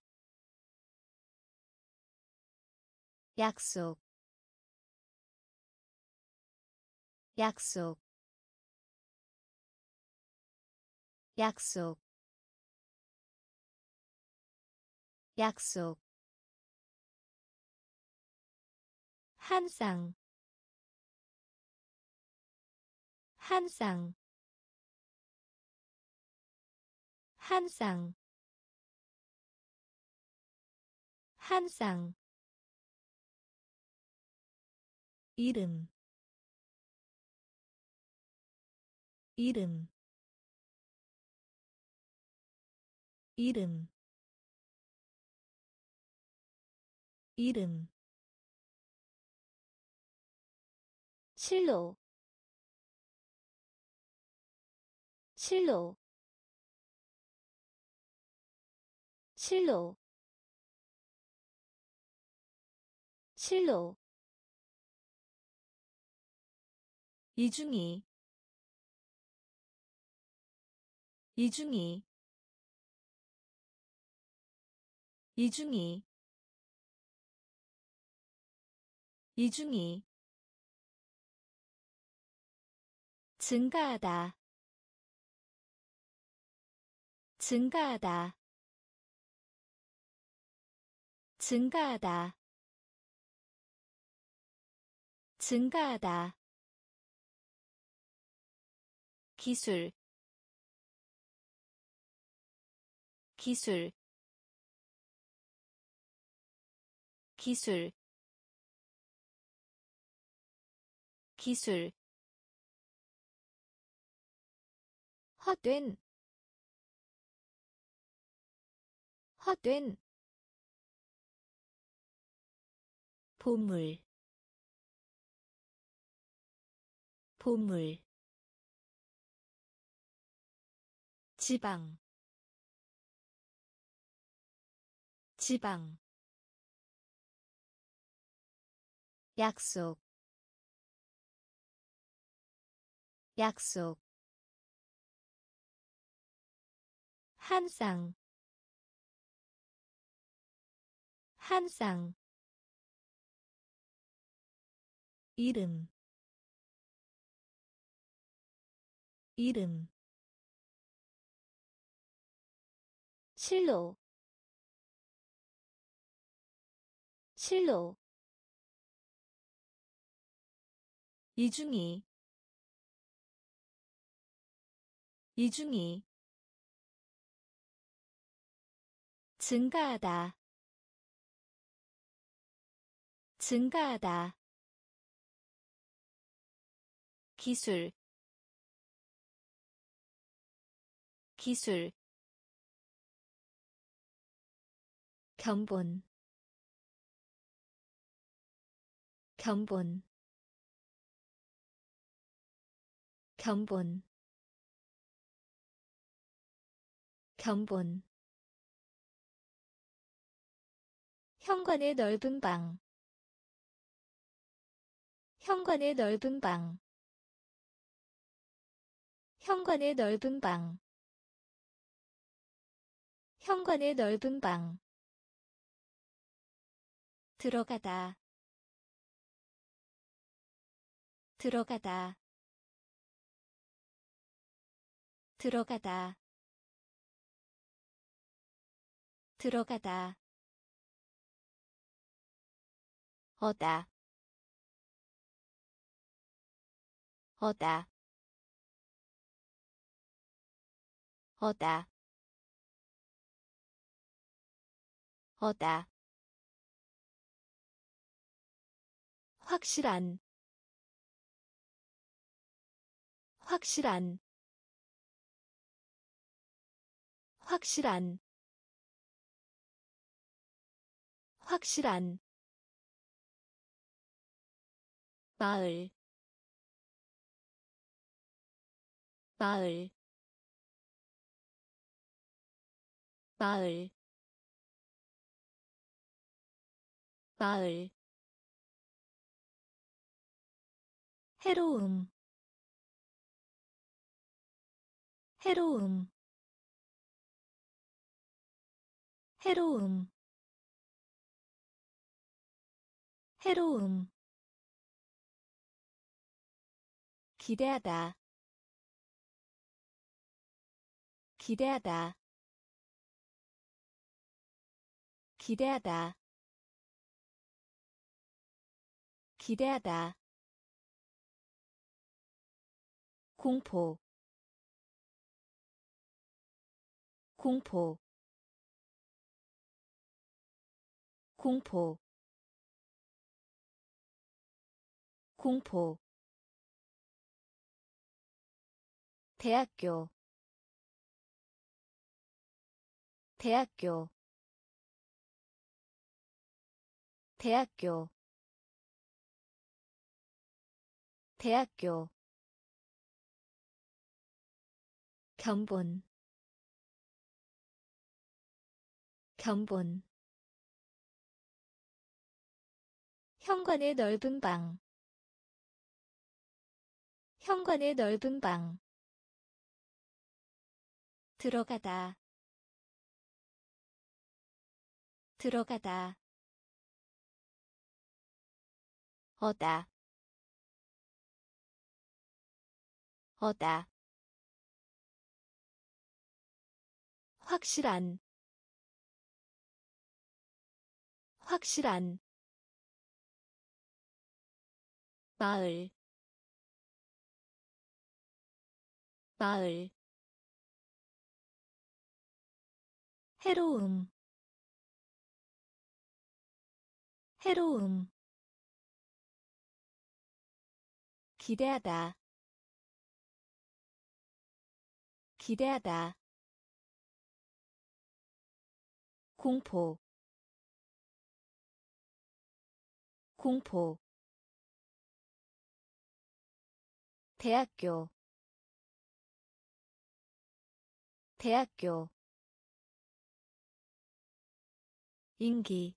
약속 약속 약속 약속. 한 쌍, 한 쌍, 한 쌍, 한 쌍, 이름, 이름, 이름, 이름. 실로 실로 실로 실로 이중이. 이중이. 이중이. 이중이. 증가하다. 증가하다. 증가하다. 증가하다 기술 기술 기술 기술. 헛된 헛된 보물 보물 지방 지방 약속 약속 한 쌍 한 쌍 이름 이름 실로 실로 이중이 이중이 증가하다 증가하다 기술 기술 견본. 견본. 견본. 견본. 현관의 넓은 방. 현관의 넓은 방. 현관의 넓은 방. 현관의 넓은 방 들어가다. 들어가다. 들어가다. 들어가다. 어다. 어다. 어다. 어다 확실한 확실한 확실한 확실한. 마을 마을 마을 마을 해로움. 해로움. 해로움. 해로움. 기대하다. 기대하다. 기대하다. 기대하다 공포. 공포. 공포. 공포. 대학교. 대학교. 대학교. 대학교 견본. 견본. 현관의 넓은 방. 현관의 넓은 방. 들어가다. 들어가다. 어다. 어다 확실한 확실한 마을 마을. 해로움 해로움. 기대하다 기대하다 공포. 공포. 대학교. 대학교. 인기.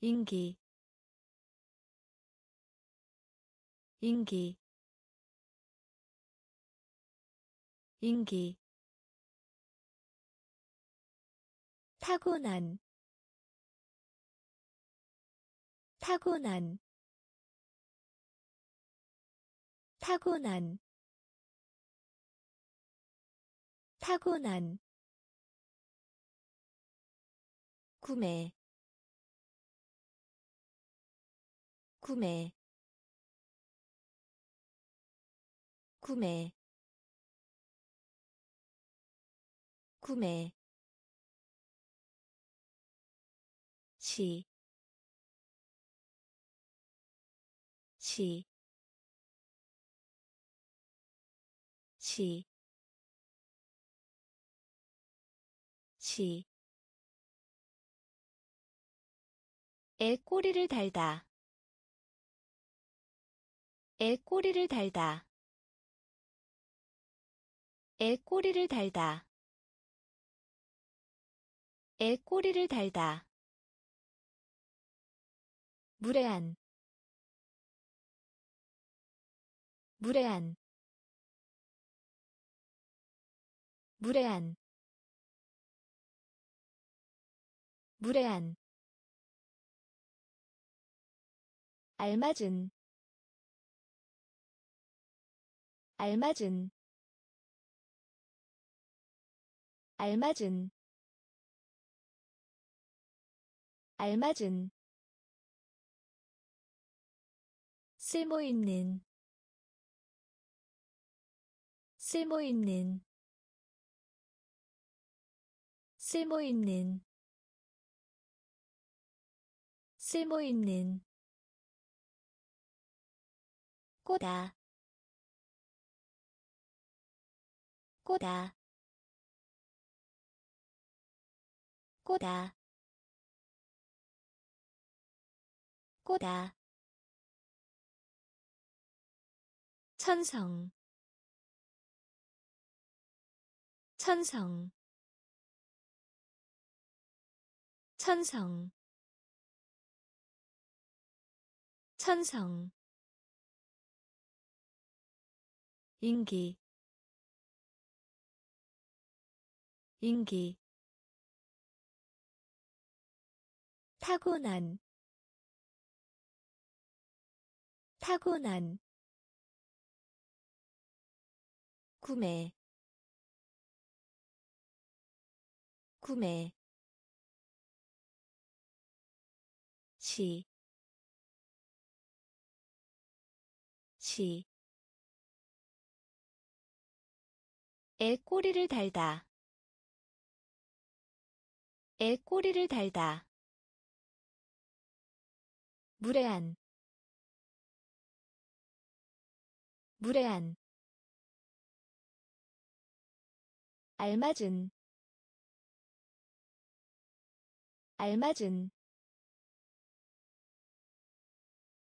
인기. 인기. 인기 타고난 타고난 타고난 타고난. 구매 구매 구매 구매 시, 시, 시, 시. 애 꼬리를 달다. 애 꼬리를 달다. 애 꼬리를 달다. 애 꼬리를 달다. 무례한 무례한 무례한 무례한. 알맞은 알맞은. 알맞은. 알맞은 쓸모있는 쓸모있는 쓸모있는 쓸모있는. 꼬다 꼬다 꼬다 꼬다 천성. 천성. 천성. 천성. 인기. 인기. 타고난. 타고난 구매 구매 시, 시. 애 꼬리를 달다. 애 꼬리를 달다. 무례한 무례한 알맞은 알맞은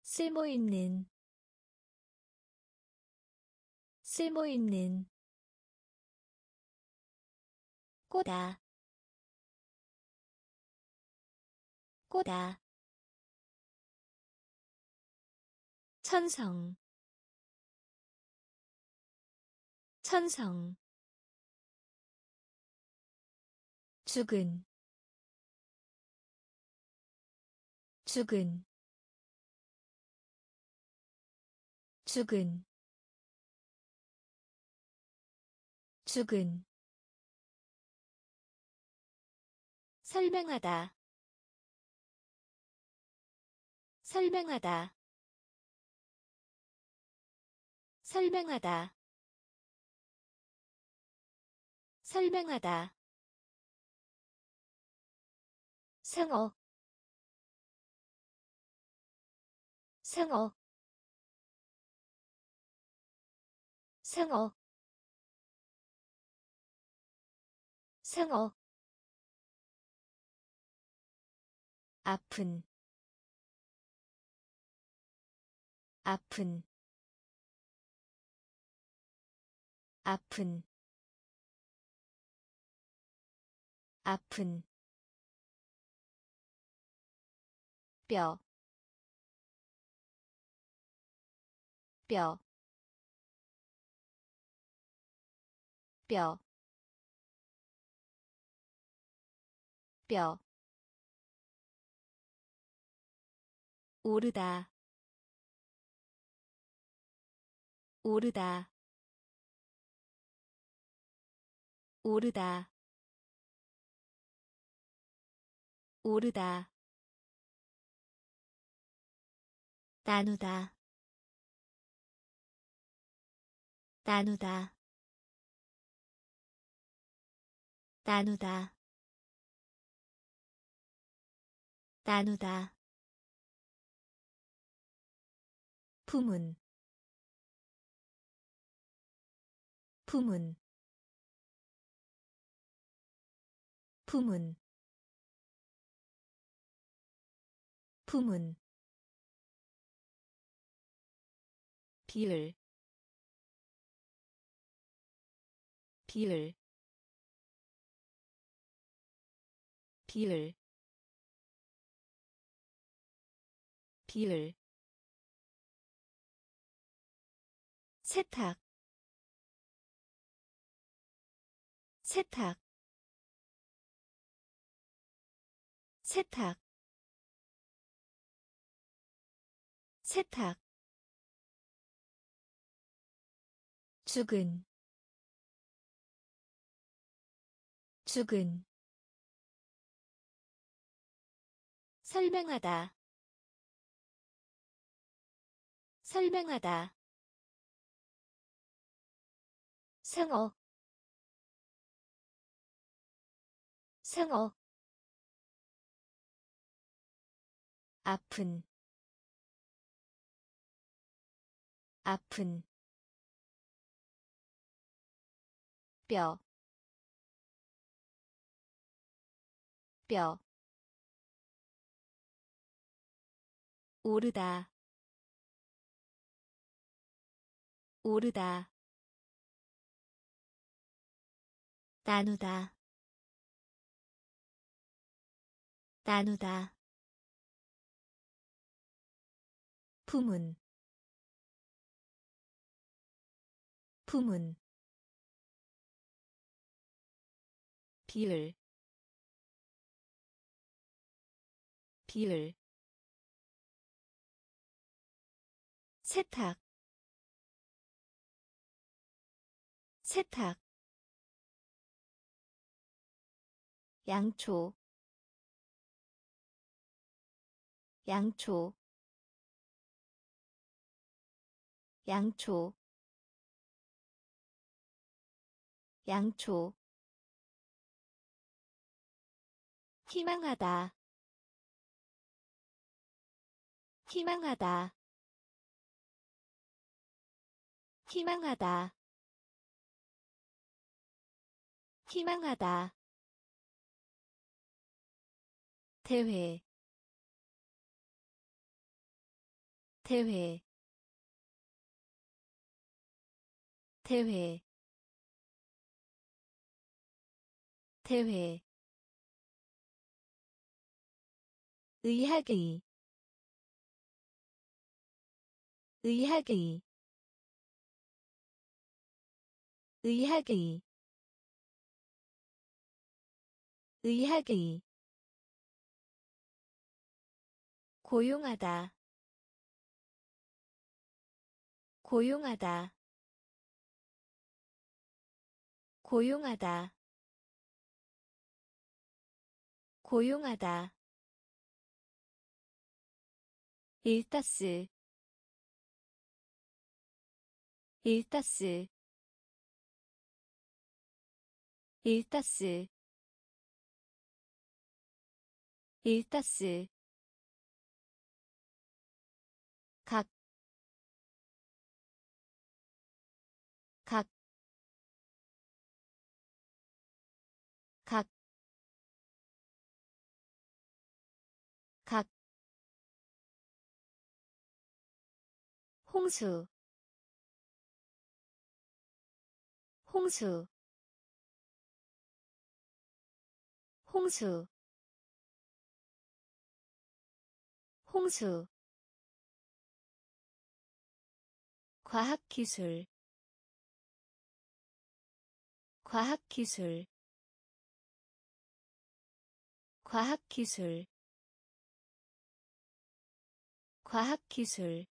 쓸모있는 쓸모있는 꼬다 꼬다. 천성 천성 죽은 죽은 죽은 죽은. 설명하다 설명하다 설명하다 설명하다 상어. 상어. 상어. 상어. 아픈. 아픈. 아픈. 아픈 뼈, 뼈, 뼈, 뼈, 오르다, 오르다, 오르다, 오르다 나누다. 나누다. 나누다. 나누다. 품은. 품은. 품은. 품은 비율 비율 비율 비율 세탁. 세탁. 세탁. 세탁 죽은 죽은. 설명하다. 설명하다. 상어. 상어. 아픈. 아픈 뼈, 뼈, 오르다, 오르다, 나누다, 나누다, 품은, 품은 비율 비율 세탁 세탁 양초 양초 양초 양초 희망하다. 희망하다. 희망하다. 희망하다. 대회. 대회. 대회. 대회 의학의 의학의 의학의 의학의. 고용하다 고용하다 고용하다 고용하다 일타스 일타스 일타스 일타스 홍수 홍수 홍수 홍수. 과학기술 과학기술. 과학기술 과학기술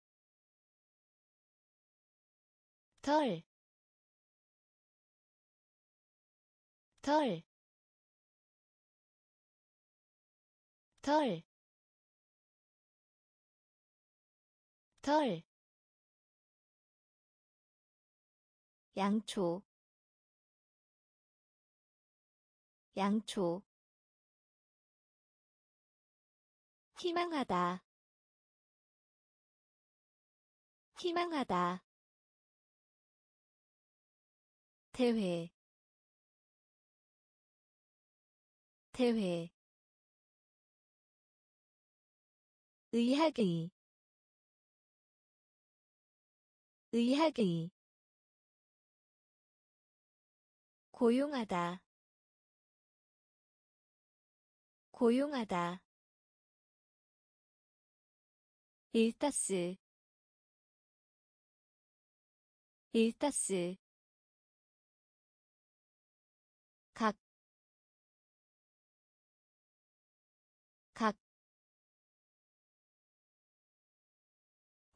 덜, 덜, 덜, 덜, 양초, 양초, 희망하다, 희망하다. 대회 대회 의학의 의학의 고용하다 고용하다. 일타스 일타스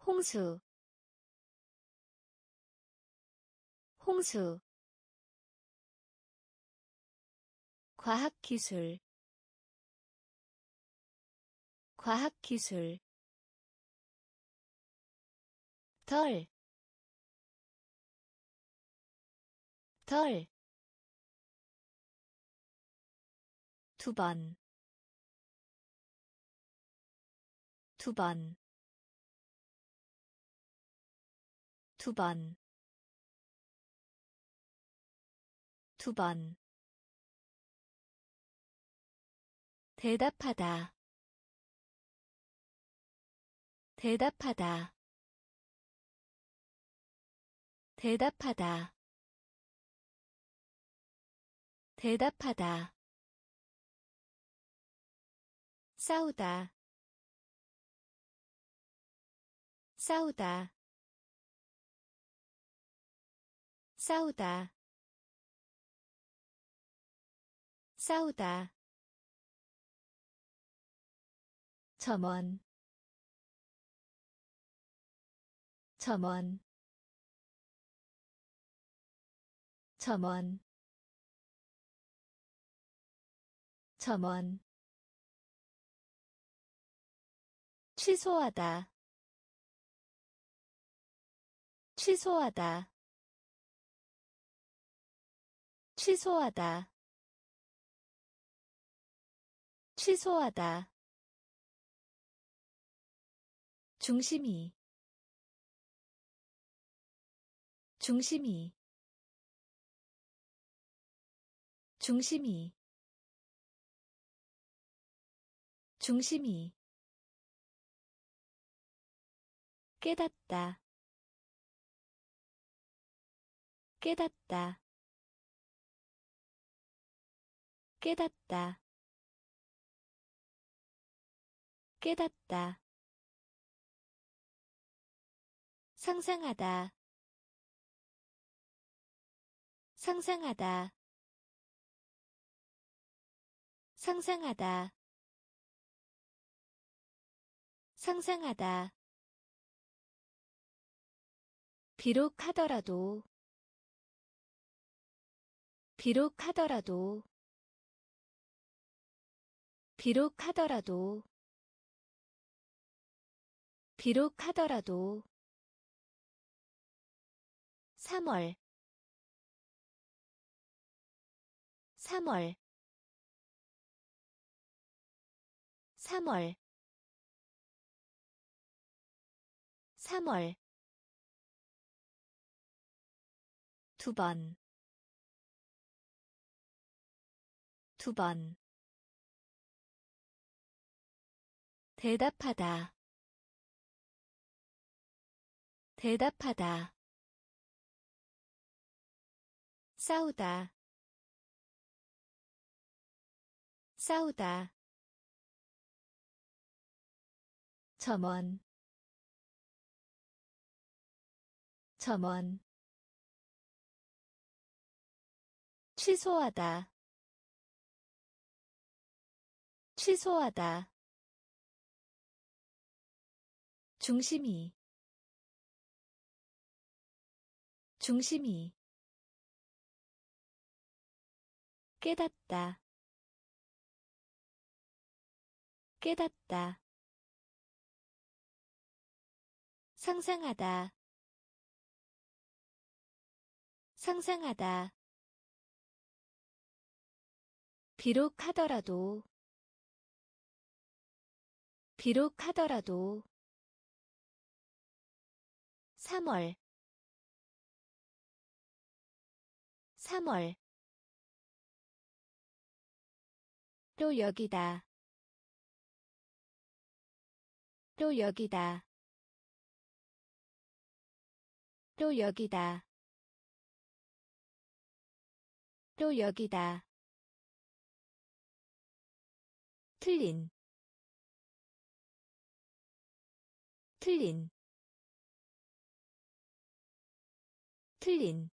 홍수, 홍수, 과학기술, 과학기술, 덜, 덜, 두 번, 두 번, 두 번, 두 번. 대답하다. 대답하다. 대답하다. 대답하다. 싸우다. 싸우다 싸우다. 싸우다. 점원. 점원. 점원. 점원. 취소하다. 취소하다 취소하다. 취소하다. 중심이. 중심이. 중심이. 중심이. 깨닫다. 깨닫다 깨닫다. 깨닫다. 상상하다. 상상하다. 상상하다. 상상하다. 비록 하더라도. 비록 하더라도 비록 하더라도 비록 하더라도 3월 3월 3월 3월 두 번, 두 번. 대답하다, 대답하다. 싸우다, 싸우다. 점원. 점원. 취소하다. 취소하다 중심이 중심이 깨닫다 깨닫다 상상하다 상상하다. 비록 하더라도 비록 하더라도 3월. 3월. 또 여기다. 또 여기다. 또 여기다. 또 여기다. 틀린. 틀린 틀린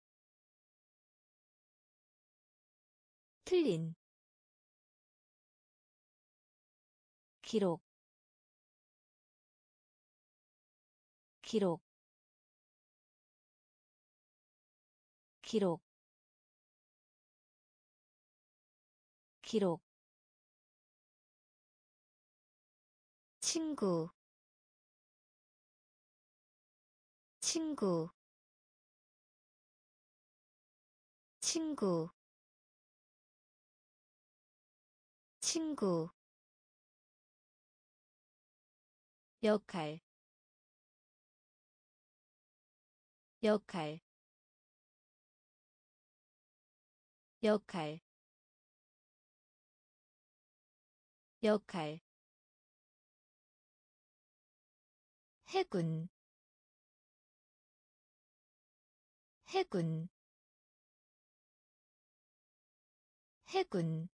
틀린 기록 기록 기록 기록. 친구 친구 친구 친구 역할 역할 역할 역할. 해군 해군 해군.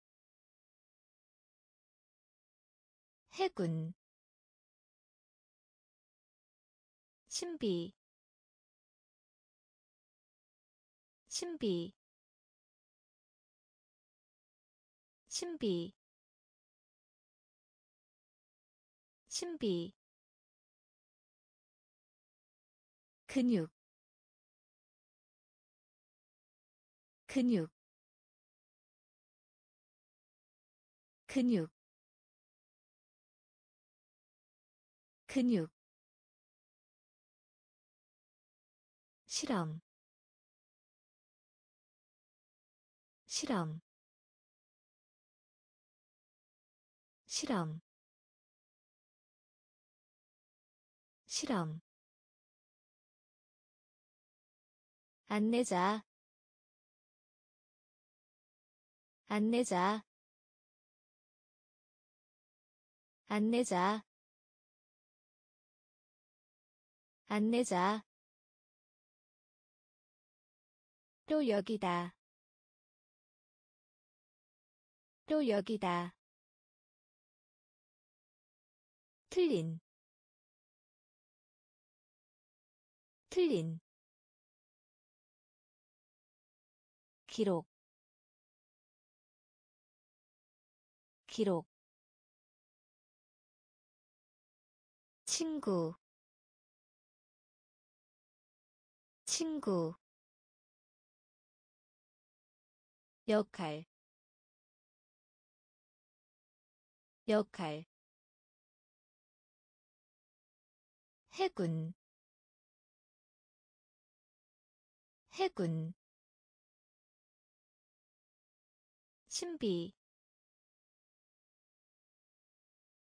해군. 신비. 신비. 신비. 신비. 근육. 근육 근육 근육 실험 실험 실험 실험. 안내자. 안내자 안내자. 안내자. 또 여기다. 또 여기다. 틀린. 틀린. 기록. 기록 친구 친구 역할 역할 해군 해군 신비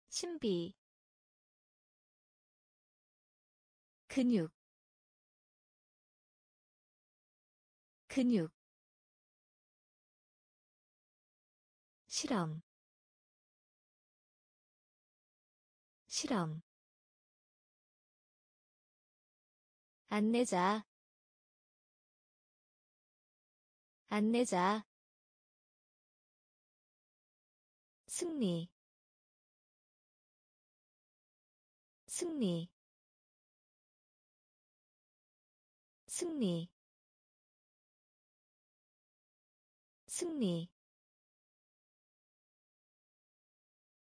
신비 근육 근육 실험 실험 안내자 안내자 승리 승리 승리 승리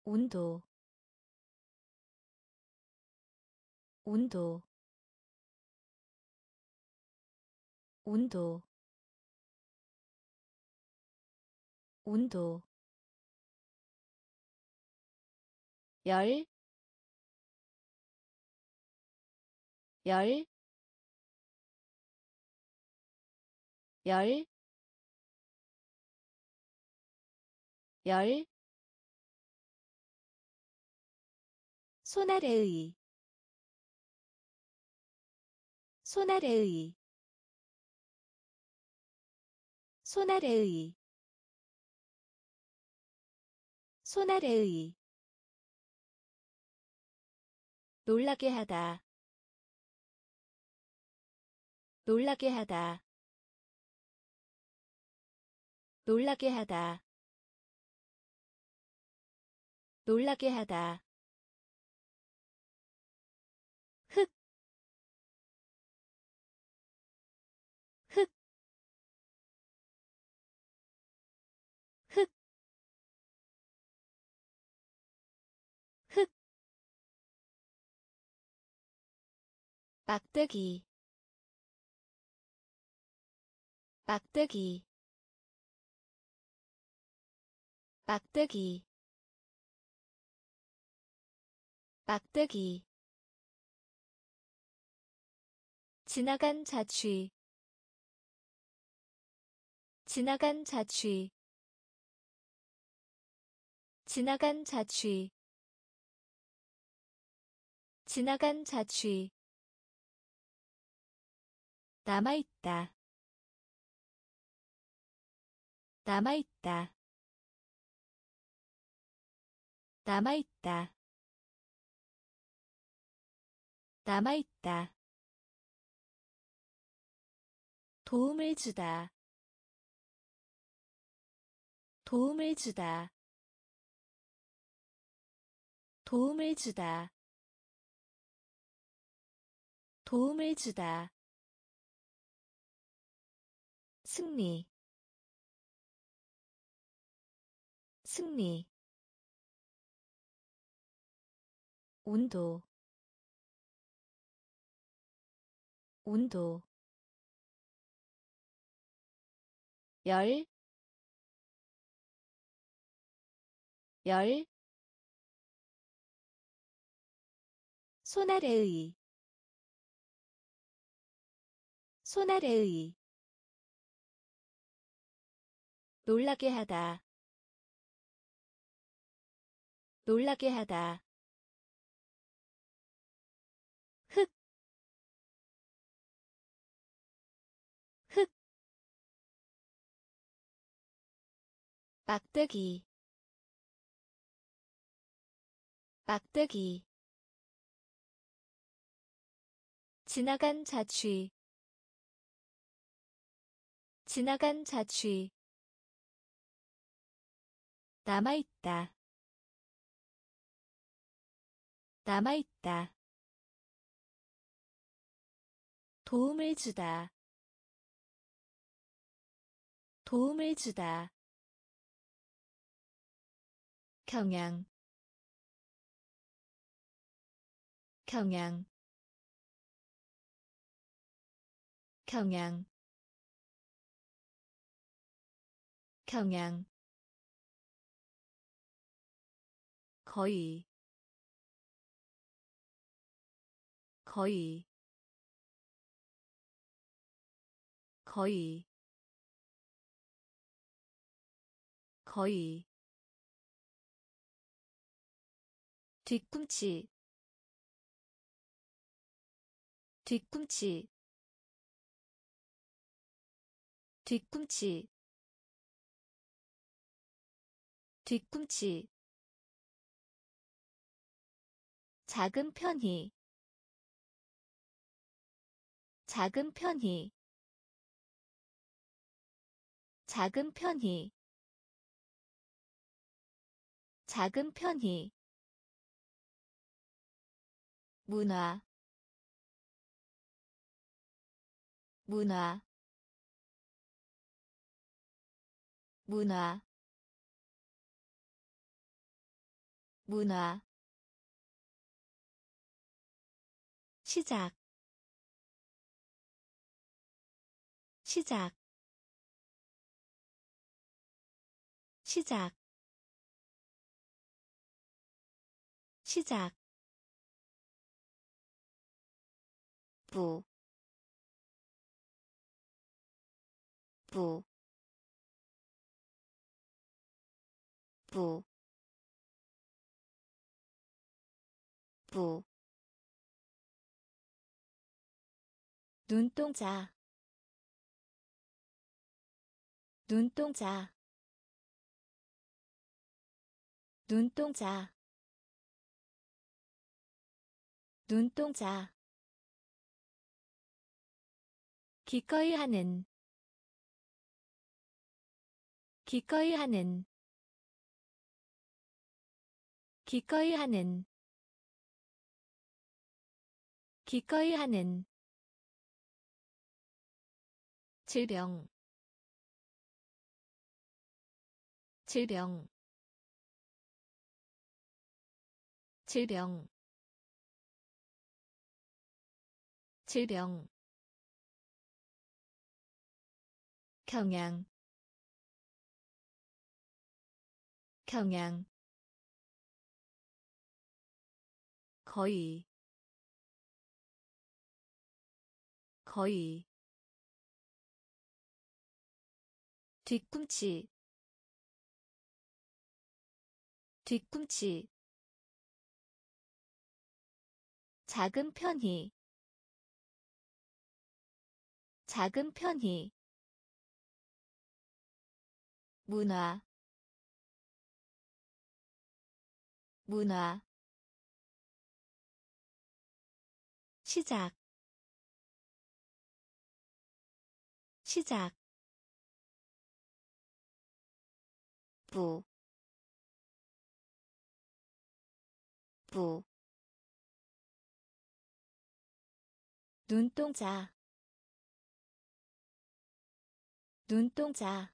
온도 온도 온도 온도. 열, 열, 열, 열, 손아래의 손아래의 손아래의 손아래의. 놀라게 하다 놀라게 하다 놀라게 하다. 놀라게 하다. 막대기. 막대기 막대기 막대기 지나간 자취 지나간 자취 지나간 자취 지나간 자취 남아있다 남아있다 남아있다. 남아있다. 도움을 주다. 도움을 주다. 도움을 주다. 도움을 주다. 승리. 승리 온도 온도 열, 열, 손아래의, 손아래의, 놀라게 하다 놀라게 하다 막대기, 막대기, 지나간 자취, 지나간 자취, 남아있다. 남아있다. 도움을 주다. 도움을 주다 경향. 경향. 경향. 경향. 거의. 거의. 거의. 거의 뒤꿈치 뒤꿈치 뒤꿈치 뒤꿈치. 작은 편히 작은 편히 작은 편히 작은 편히 문화 문화 문화 문화. 시작. 시작. 시작. 시작 부, 부, 부, 부, 눈동자, 눈동자, 눈동자, 눈동자 기꺼이 하는 기꺼이 하는 기꺼이 하는 기꺼이 하는 질병 질병 질병 질병 경향. 경향. 거의. 거의. 뒤꿈치. 뒤꿈치. 작은 편히. 작은 편히 문화 문화 시작 시작 부, 부, 눈동자, 눈동자,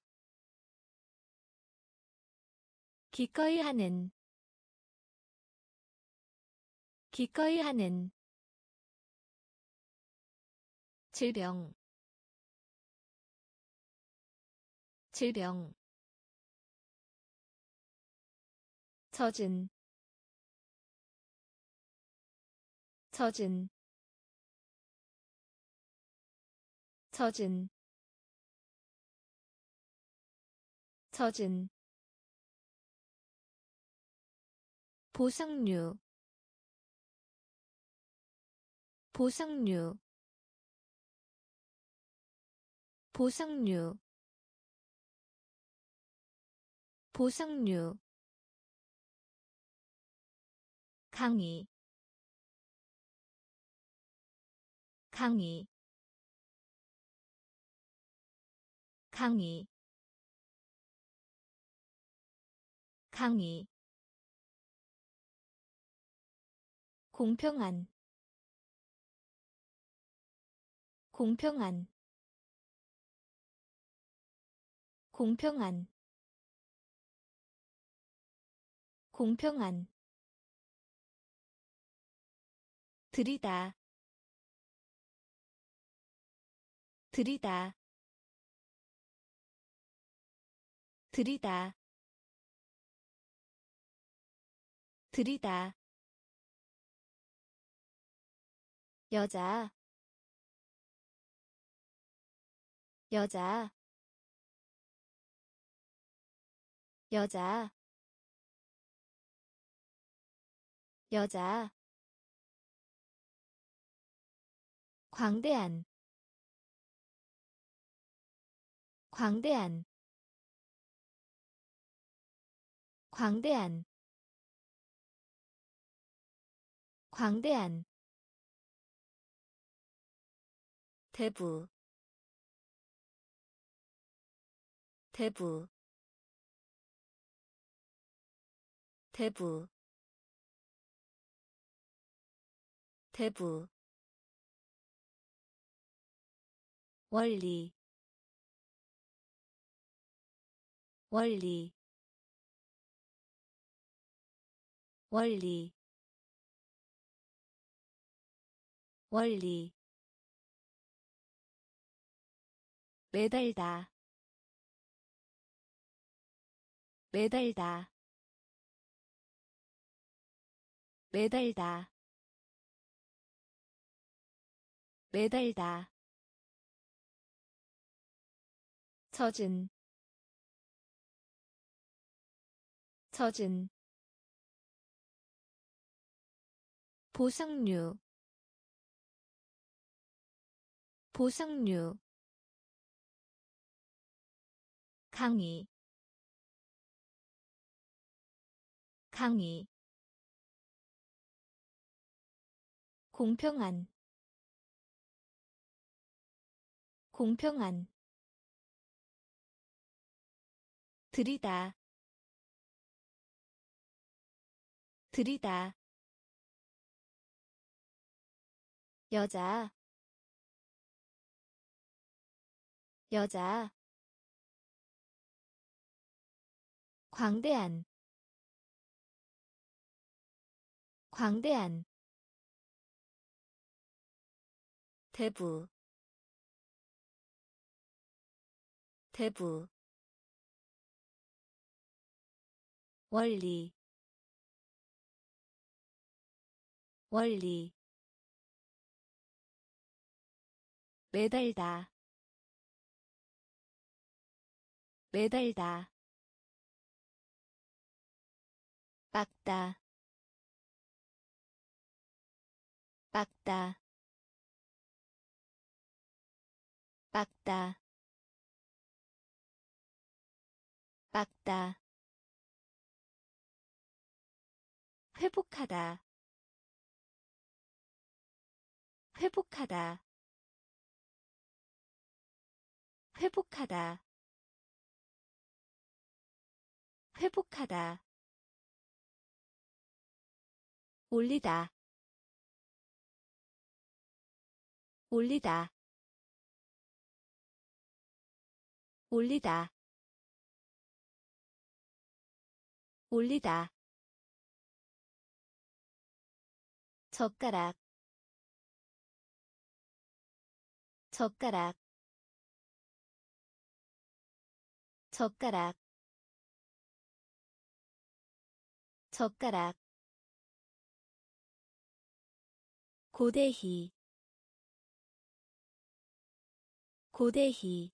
기꺼이 하는, 기꺼이 하는, 질병, 질병, 젖은 젖은 젖은 젖은 보상류 보상류 보상류 보상류. 강의 강의. 강의. 강의 공평한. 공평한. 공평한. 공평한. 들이다. 들이다. 들이다. 들이다 여자. 여자. 여자. 여자. 광대한. 광대한. 광대한. 광대한 대부 대부 대부 대부. 원리 원리 원리 원리 매달다. 매달다. 매달다. 매달다. 젖은. 젖은. 보상류. 보상류 강의. 강의. 공평한. 공평한. 들이다. 들이다. 여자. 여자 광대한 광대한 대부 대부 원리 원리 매달다 매달다 빡다. 빡다. 빡다. 빡다. 회복하다. 회복하다. 회복하다. 회복하다 올리다. 올리다. 올리다. 올리다. 젓가락. 젓가락. 젓가락. 젓가락 고대희 고대희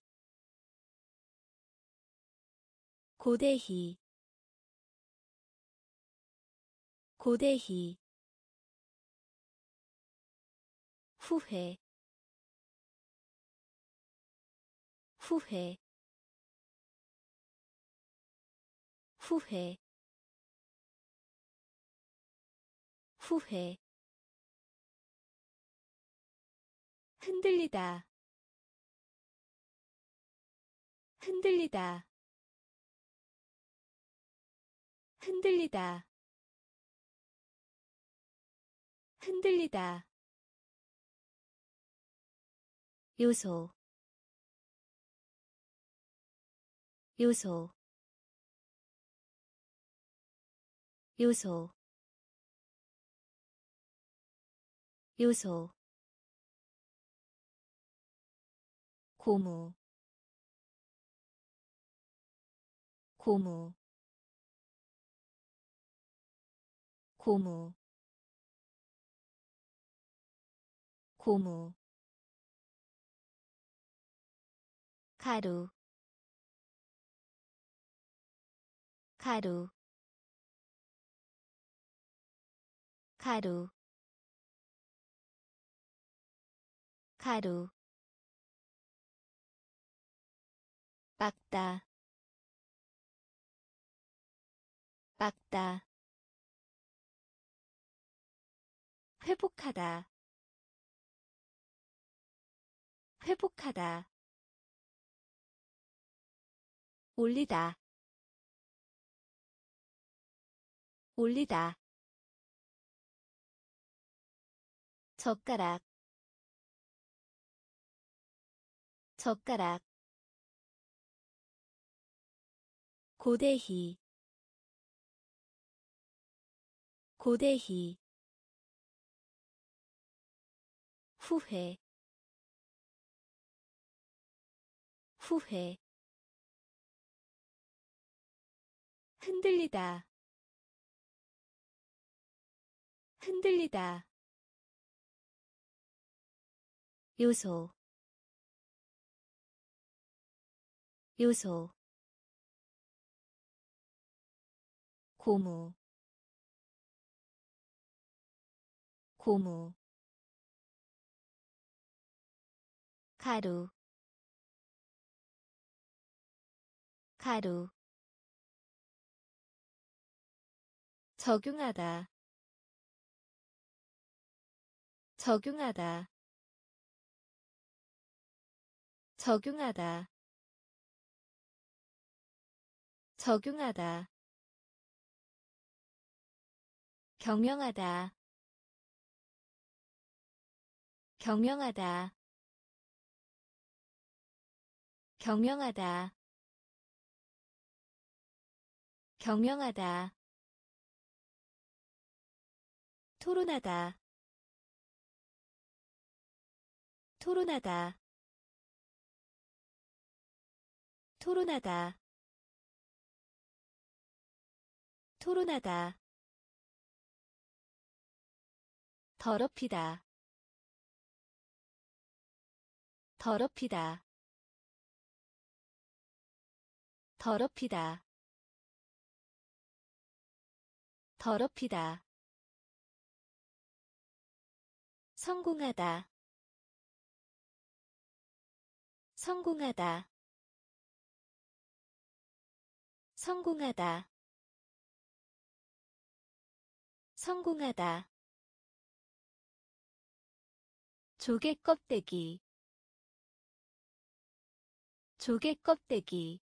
고대희 고대희 후회 후회. 후회. 후회 흔들리다. 흔들리다. 흔들리다. 흔들리다. 요소. 요소. 요소. 요소 고무. 고무. 고무. 고무. 가루. 가루. 가루. 가루 빡다. 빡다. 회복하다. 회복하다. 올리다. 올리다. 젓가락. 젓가락 고대희 고대희 후회. 후회. 흔들리다. 흔들리다. 요소. 요소 고무 고무 가루 가루 적용하다 적용하다 적용하다 적용하다 경영하다. 경영하다. 경영하다. 경영하다. 토론하다. 토론하다. 토론하다. 토론하다 더럽히다. 더럽히다. 더럽히다. 더럽히다. 성공하다. 성공하다. 성공하다. 성공하다 조개 껍데기. 조개 껍데기.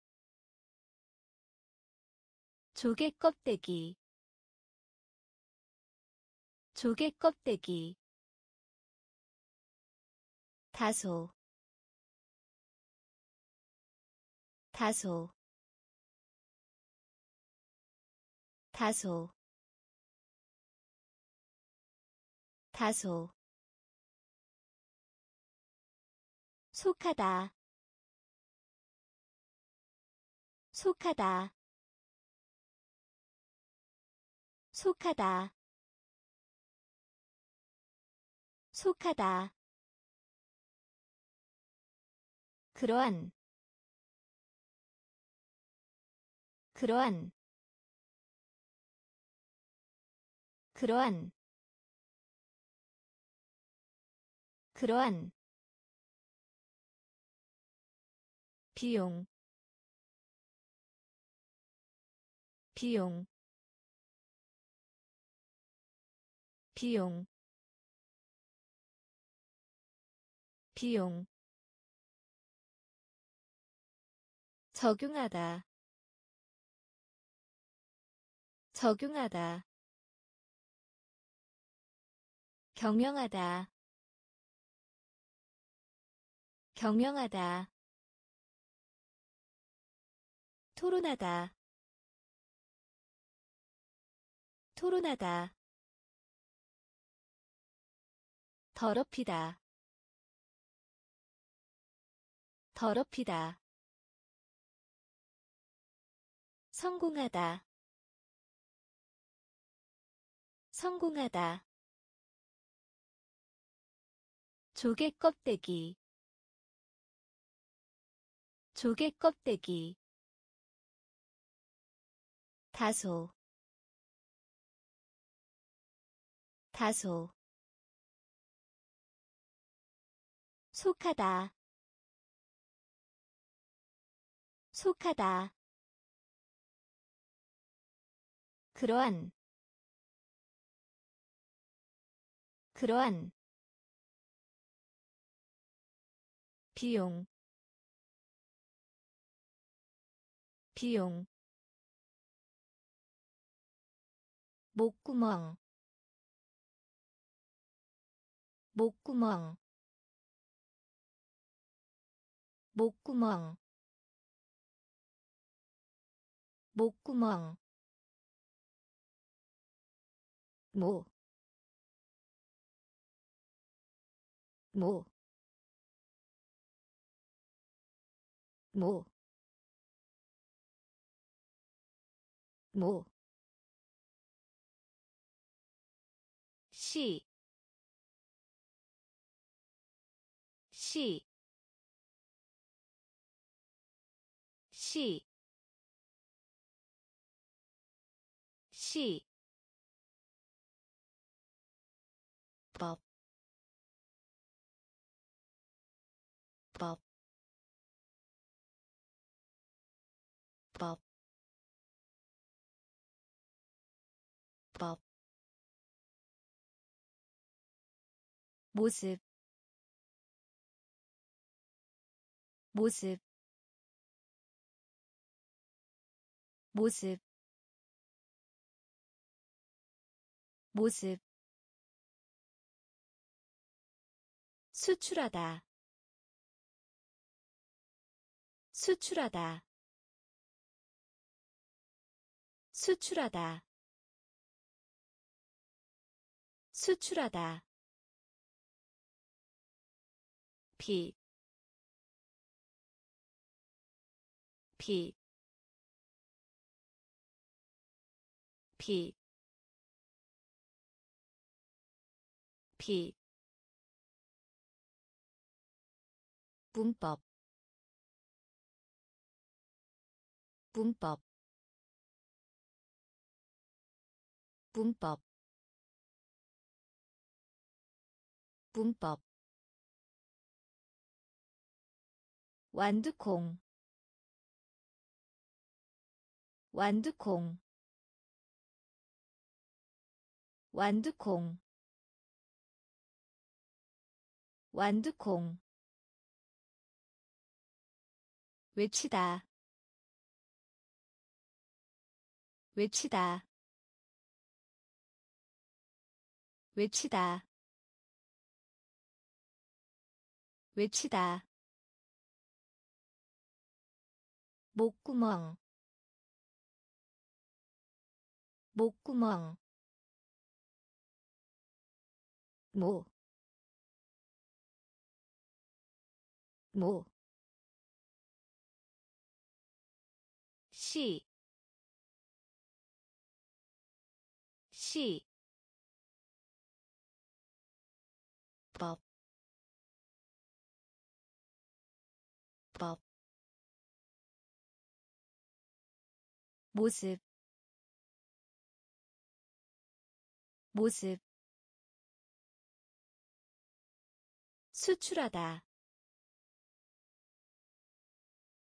조개 껍데기. 조개 껍데기. 다소. 다소. 다소. 다소 속하다. 속하다. 속하다. 속하다. 그러한. 그러한. 그러한. 그러한 비용 비용 비용 비용. 적용하다 적용하다. 경영하다 경영하다 토론하다. 토론하다. 더럽히다. 더럽히다. 성공하다. 성공하다. 조개 껍데기. 조개 껍데기 다소 다소 속하다 속하다 그러한 그러한 비용 비용 목구멍 목구멍 목구멍 목구멍 모, 모, 모, 모, 시, 시, 시, 시, 모습, 모습, 모습, 모습. 수출하다 수출하다 수출하다 수출하다 피, 피, 피, 피, 문법. 문법. 문법. 문법 완두콩. 완두콩. 완두콩. 완두콩. 외치다. 외치다. 외치다. 외치다 목구멍 목구멍 모, 모, 시, 시, 모습, 모습, 수출하다,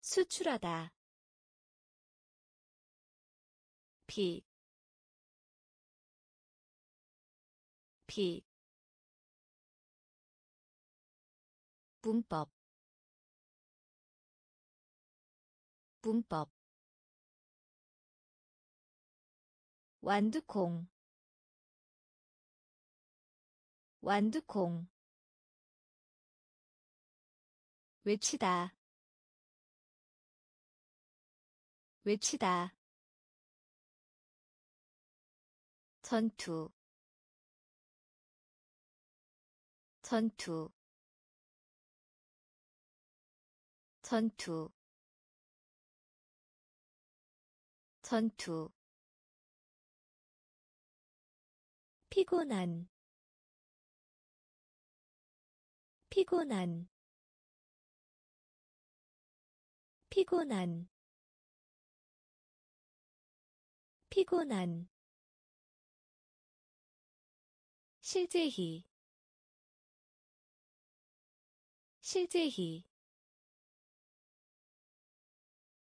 수출하다. 피, 피, 문법, 문법, 완두콩, 완두콩, 외치다, 외치다. 전투. 전투. 전투. 전투 피곤한 피곤한 피곤한 피곤한. 실제히 실제히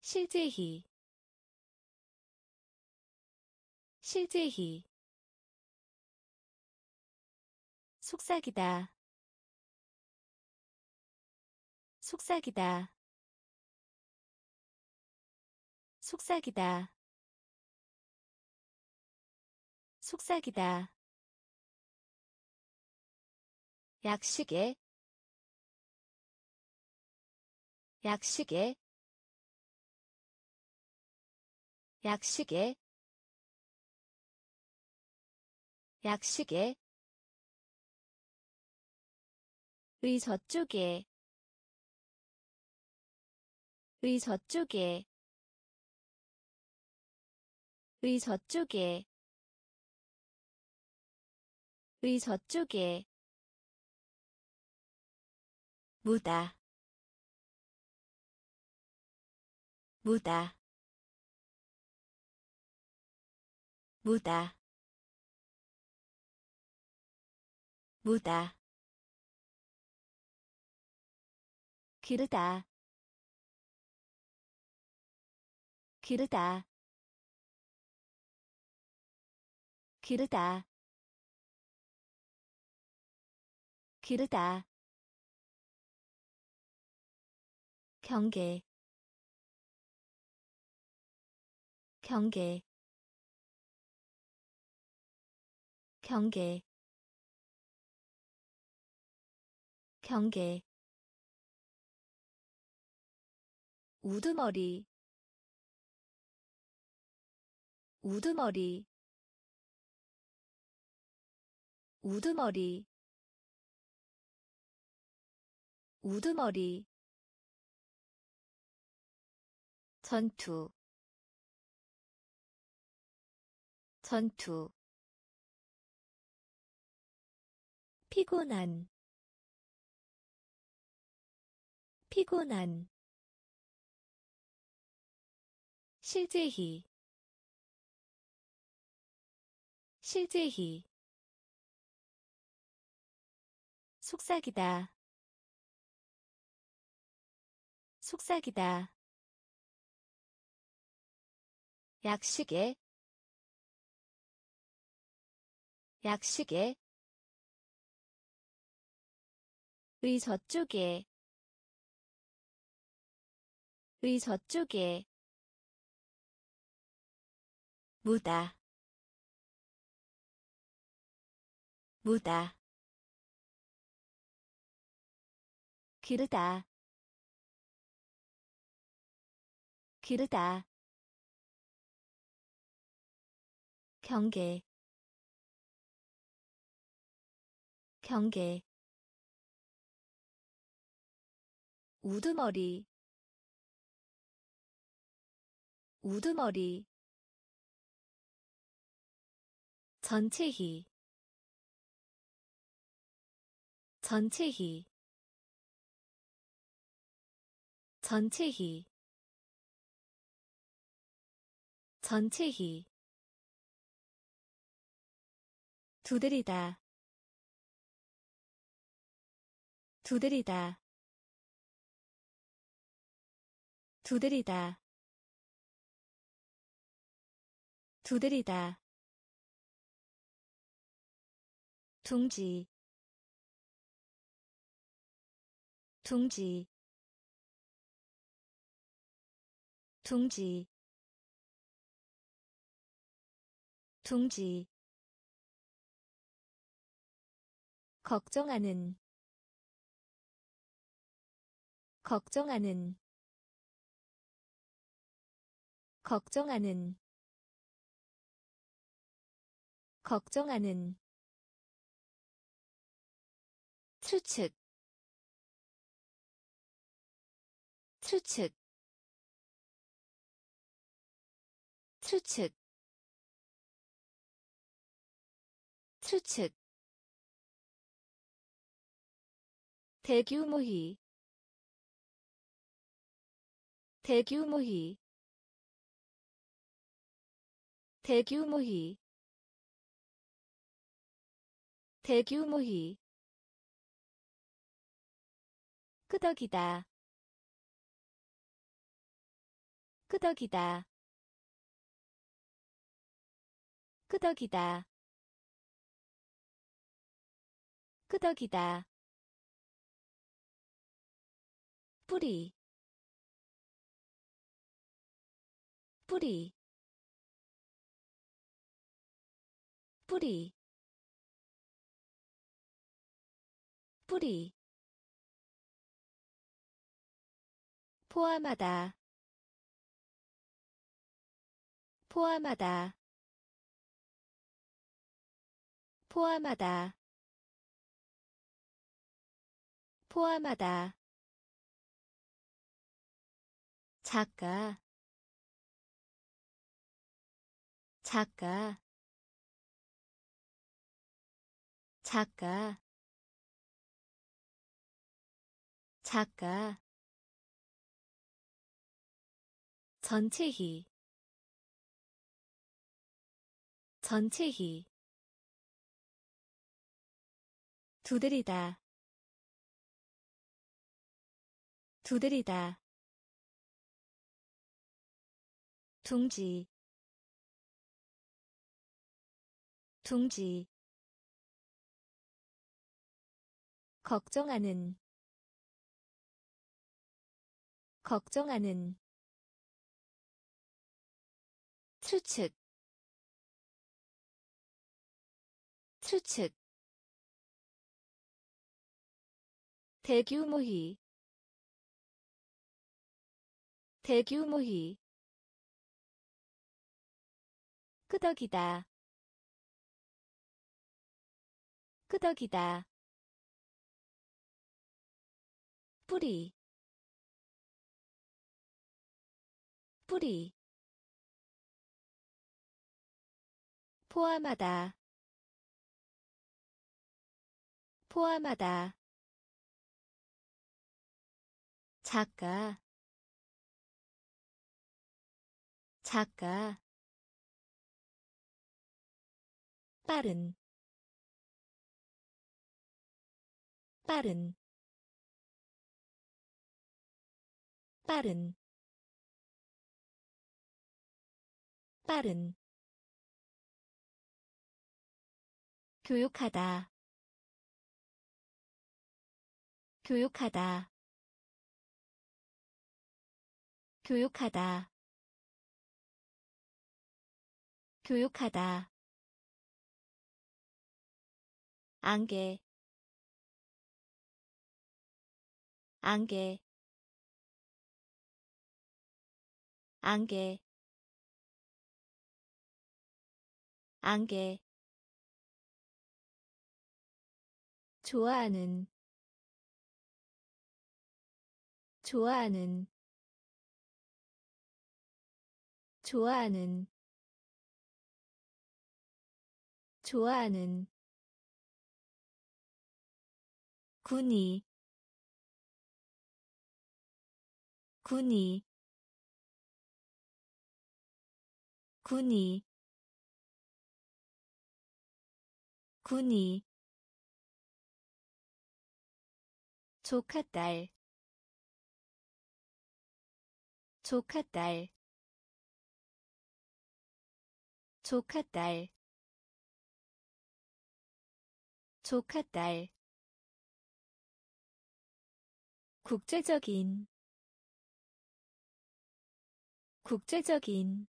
실제히 실제히 속삭이다. 속삭이다. 속삭이다. 속삭이다. 약식에 약식에 약식에 약식에 의 저쪽에 의 저쪽에 의 저쪽에 의 저쪽에. 무다 무다 무다 무다 기르다. 기르다. 기르다. 기르다. 경계. 경계. 경계. 경계 우두머리 우두머리 우두머리 우두머리. 전투 전투. 피곤한 피곤한 실제히 실제히 속삭이다 속삭이다. 약식에 약식에 의 저쪽에 의 저쪽에 무다. 무다. 기르다. 기르다. 경계. 경계. 우두머리. 우두머리 전체히 전체히 전체히 전체히. 두드리다 두드리다 두드리다 두드리다 둥지 둥지 둥지 둥지. 걱정하는 걱정하는 걱정하는 걱정하는 추측 추측 추측 추측. 대규모히 대규모히 대규모히 대규모히 끄덕이다. 끄덕이다. 끄덕이다. 끄덕이다. 뿌리. 뿌리. 뿌리. 뿌리 포함하다. 포함하다. 포함하다. 포함하다. 작가. 작가. 작가. 작가 전체히. 전체히. 두드리다. 두드리다. 둥지. 둥지. 걱정하는. 걱정하는 추측. 추측. 대규모히. 대규모히. 끄덕이다. 끄덕이다. 뿌리. 뿌리 포함하다. 포함하다. 작가. 작가. 빠른. 빠른. 빠른. 빠른 교육하다. 교육하다. 교육하다. 교육하다. 안개. 안개. 안개. 안개 좋아하는 좋아하는 좋아하는 좋아하는 군이 군이 군이 군이 조카딸. 조카딸. 조카딸. 조카딸. 국제적인. 국제적인.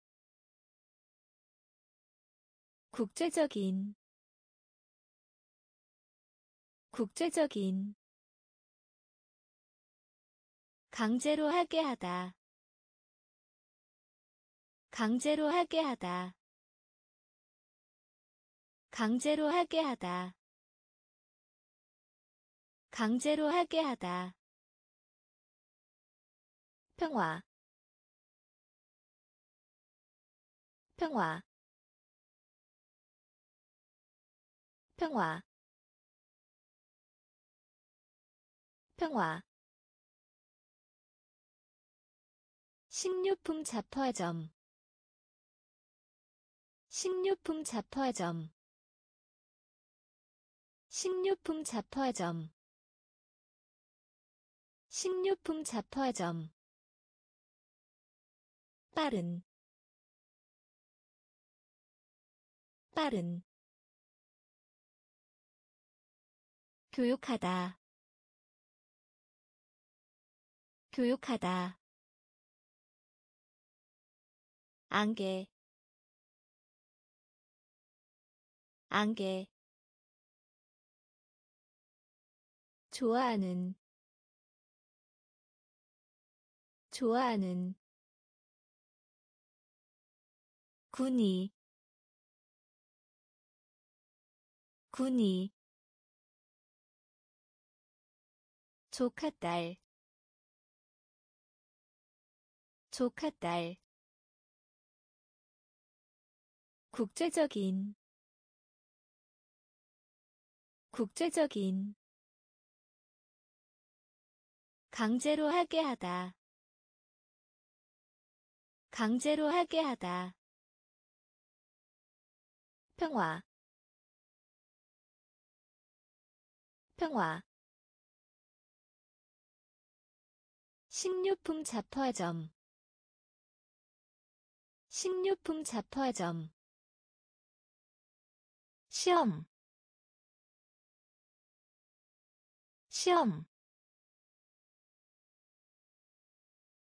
국제적인. 국제적인 강제로 하게 하다. 강제로 하게 하다. 강제로 하게 하다. 강제로 하게 하다. 평화. 평화. 평화. 평화 식료품 잡화점. 식료품 잡화점. 식료품 잡화점. 식료품 잡화점. 빠른. 빠른. 교육하다. 교육하다 안개 안개. 좋아하는 좋아하는. 군이 군이. 조카딸 조카딸 국제적인 국제적인 강제로 하게 하다 강제로 하게 하다. 평화 평화. 식료품 잡화점 식료품 잡화점 시험. 시험.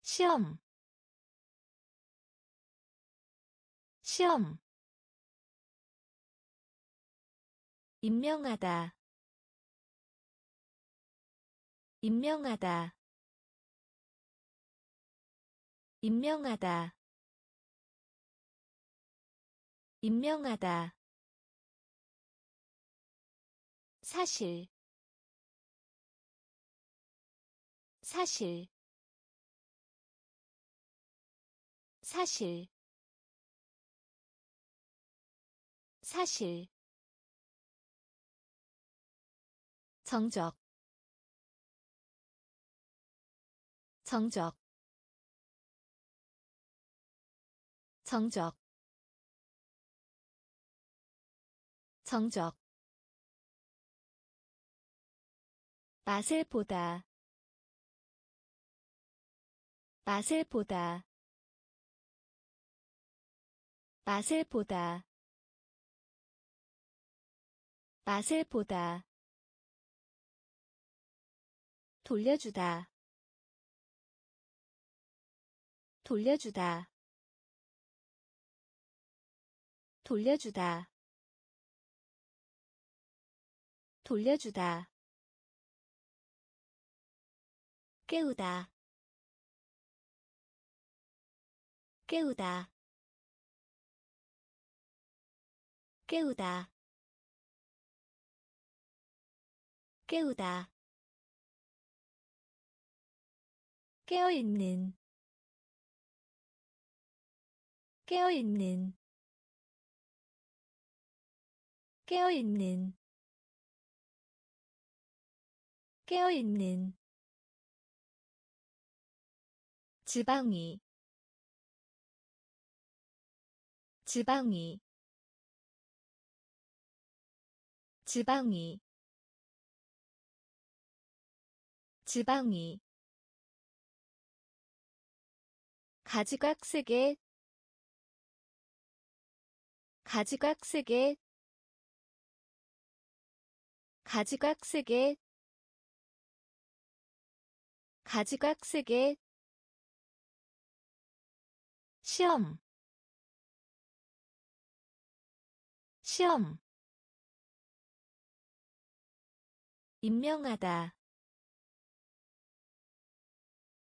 시험. 시험. 임명하다. 임명하다. 임명하다. 임명하다 사실 사실 사실 사실. 정적 정적. 정적. 정적 맛을 보다. 맛을 보다. 맛을 보다. 맛을 보다. 돌려주다. 돌려주다. 돌려주다. 돌려주다 깨우다. 깨우다. 깨우다. 깨우다. 깨어있는. 깨어있는. 깨어있는. 깨어있는 지방이 지방이 지방이 지방이. 가지각색의 가지각색의 가지각색의 가지각색의 시험 시험. 임명하다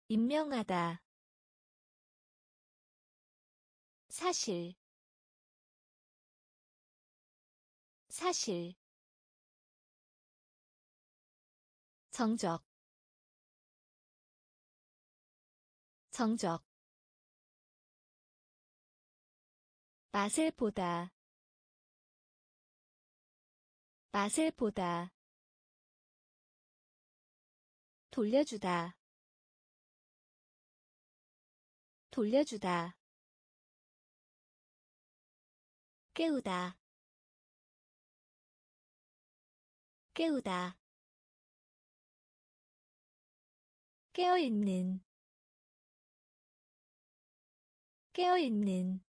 임명하다. 사실 사실. 정적 정적 맛을 보다. 맛을 보다. 돌려주다. 돌려주다. 깨우다. 깨우다. 깨어있는. 깨어있는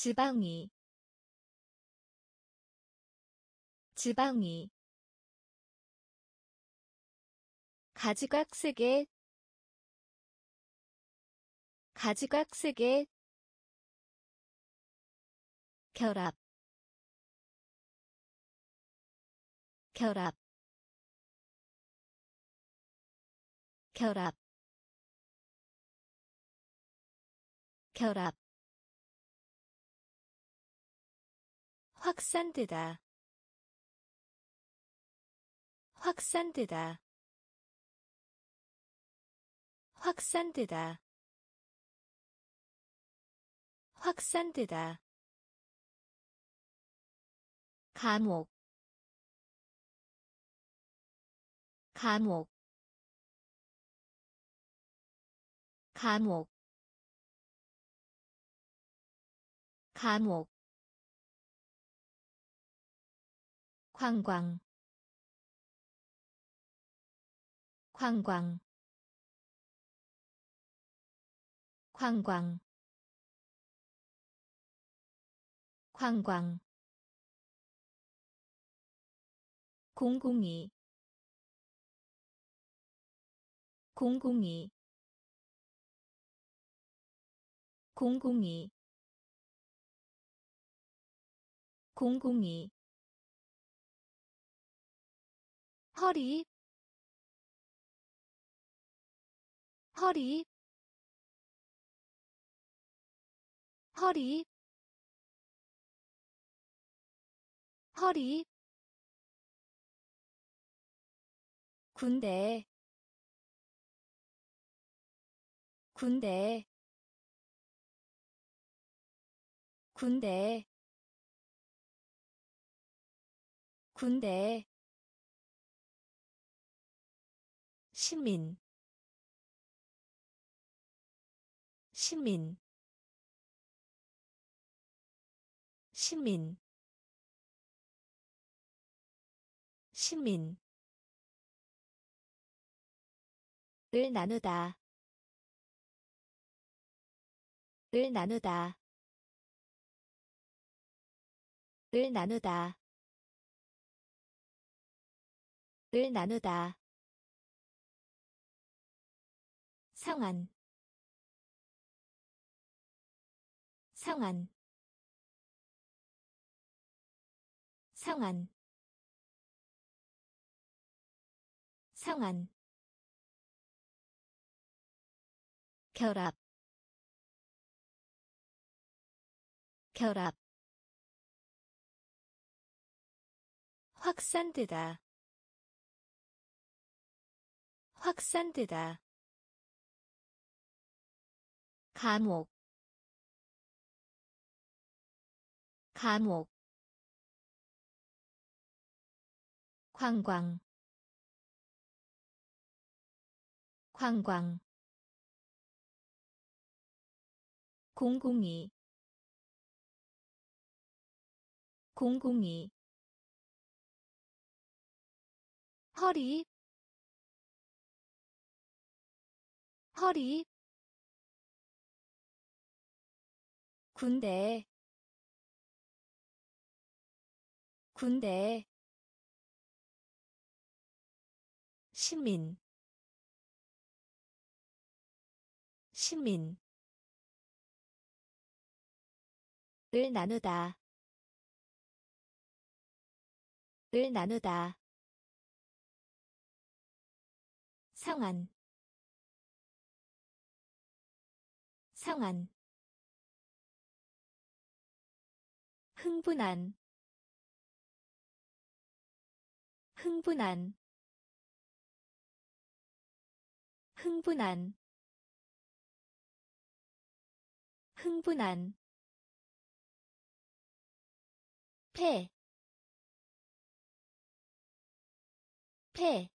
지방이 지방이 가지각색의 가지각색의 결합 결합 결합 결합 확산되다. 확산되다. 확산되다. 확산되다. 감옥. 감옥. 감옥. 감옥 관광. 관광. 관광. 관광. 공공이. 공공이. 공공이. 공공이 허리 허리 허리 허리. 군대 군대 군대 군대 시민. 시민. 시민. 시민. 을 나누다. 을 나누다. 을 나누다. 을 나누다 상한 상한 상한 상한 결합. 결합. 확산되다. 확산되다 감옥. 감옥. 관광. 관광. 공공이. 공공이. 허리. 허리 군대 군대 시민 시민. 을 나누다 을 나누다. 상한 상한 흥분한 흥분한 흥분한 흥분한. 폐, 폐,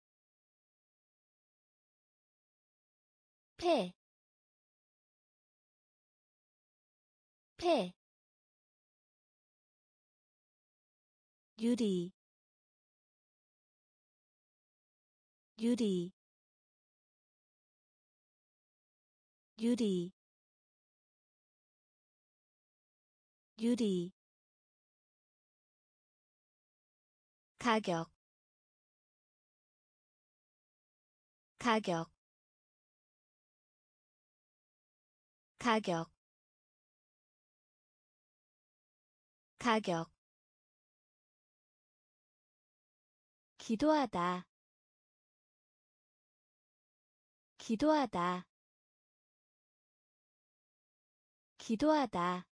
폐, 폐, 유리, 유리, 유리, 유리. 가격 가격. 가격 가격 기도하다. 기도하다. 기도하다.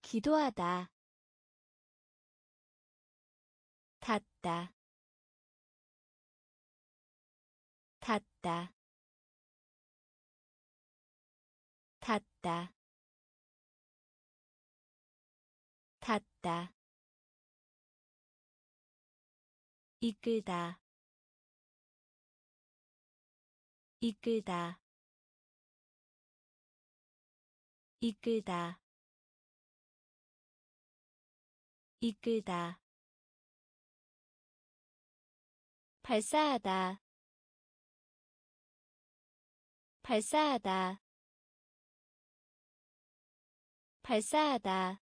기도하다. 닿다. 닿다. 닿다. 닿다 이끌다. 이끌다. 이끌다. 이끌다. 발사하다. 발사하다. 발사하다.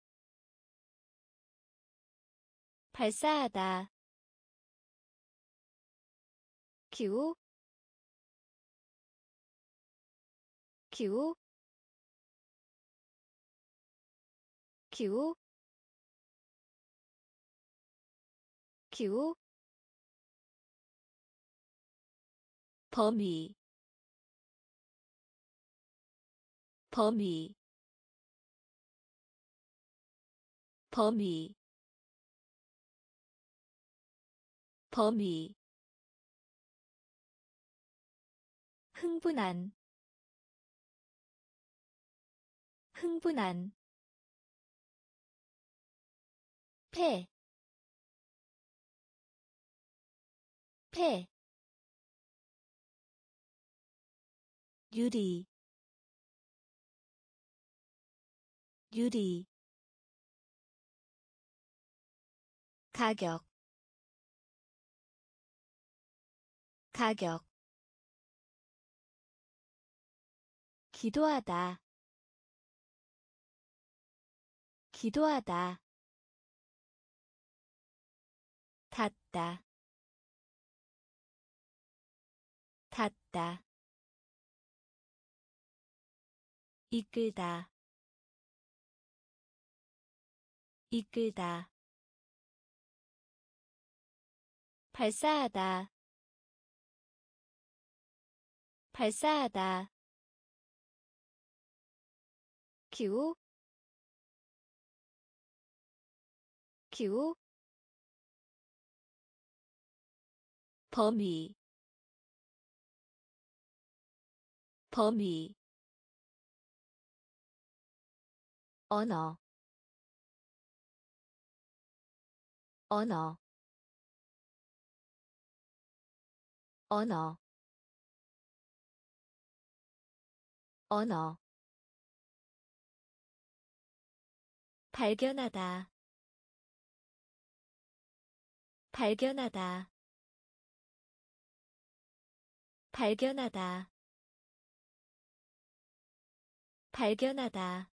발사하다 기후 기후 기후 기후 범위 범위 범위 범위 흥분한 흥분한 폐, 폐, 유리, 유리, 가격, 가격, 기도하다, 기도하다. 닿다. 닿다. 이끌다. 이끌다. 발사하다. 발사하다 기후 기후 범위 범위 언어 언어 언어 언어 발견하다. 발견하다. 발견하다. 발견하다.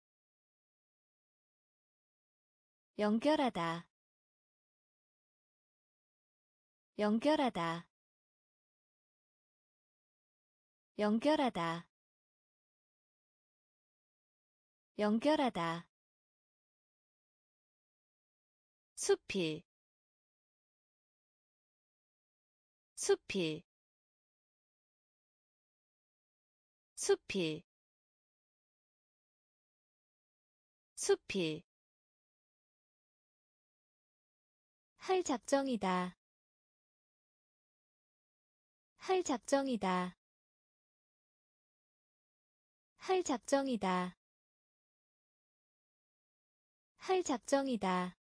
연결하다. 연결하다. 연결하다. 연결하다 숲이 숲이 숲이 숲이. 할 작정이다. 할 작정이다. 할 작정이다. 할 작정이다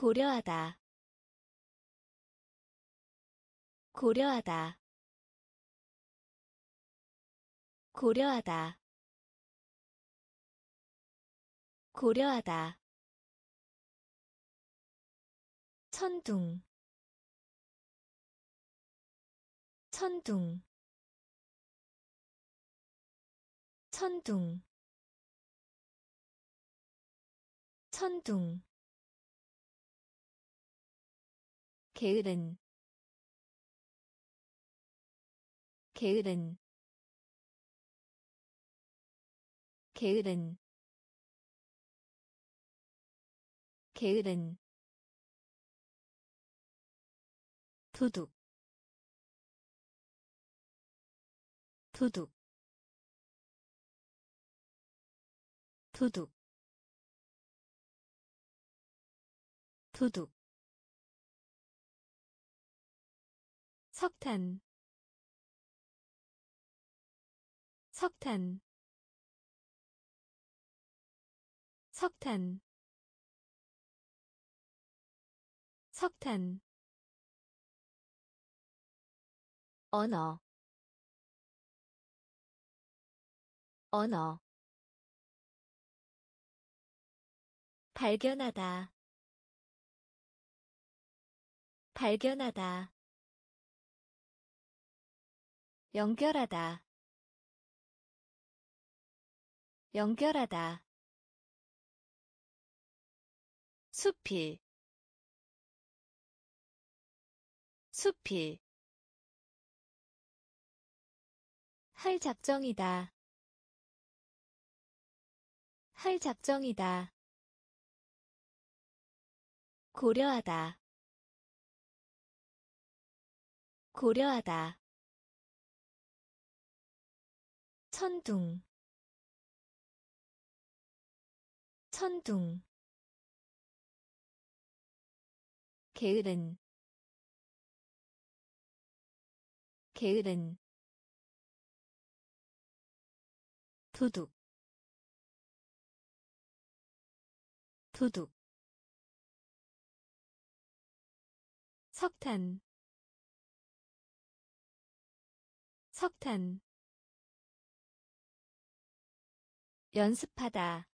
고려하다. 고려하다. 고려하다. 고려하다. 천둥. 천둥. 천둥. 천둥 게으른 게으른 게으른 게으른. 도둑 도둑. 도둑 도둑 석탄. 석탄. 석탄. 석탄. 언어. 언어. 발견하다. 발견하다 연결하다. 연결하다. 숲이. 숲이. 할 작정이다. 할 작정이다. 고려하다. 고려하다 천둥. 천둥. 게으른. 게으른. 도둑. 도둑. 석탄. 석탄 연습하다.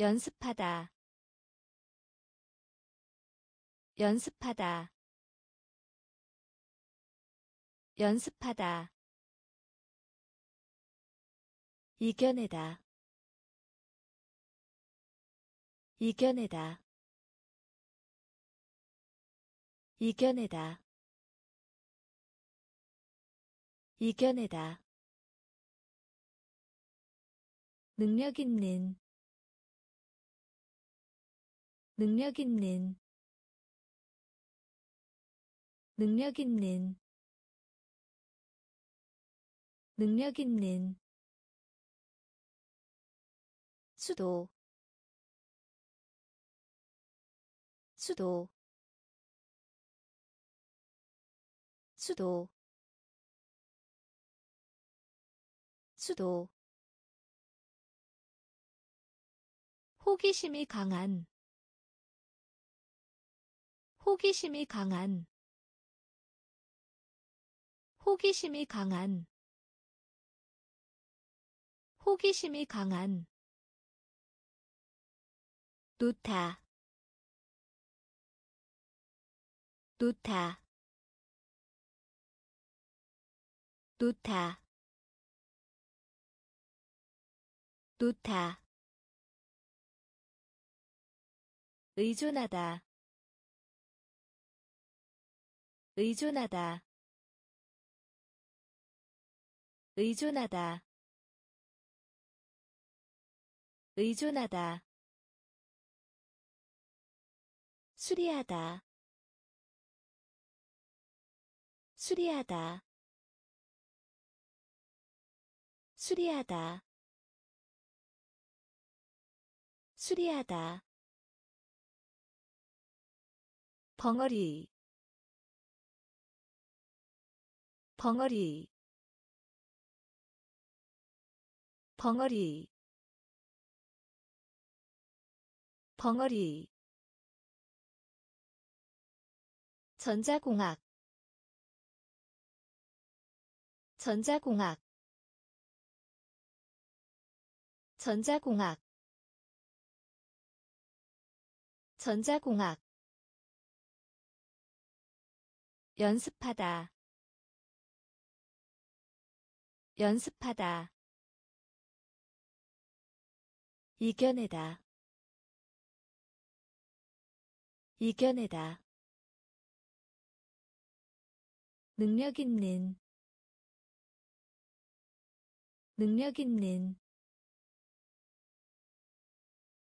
연습하다. 연습하다. 연습하다. 이겨내다. 이겨내다. 이겨내다. 이겨내다 능력 있는 능력 있는 능력 있는 능력 있는 수도 수도 수도 수도 호기심이 강한. 호기심이 강한. 호기심이 강한. 호기심이 강한. 놓다 놓다 놓다 놓다 의존하다. 의존하다. 의존하다. 의존하다. 수리하다. 수리하다. 수리하다. 수리하다 벙어리 벙어리 벙어리 벙어리. 전자공학 전자공학. 전자공학 전자공학 연습하다. 연습하다. 이겨내다. 이겨내다. 능력 있는. 능력 있는.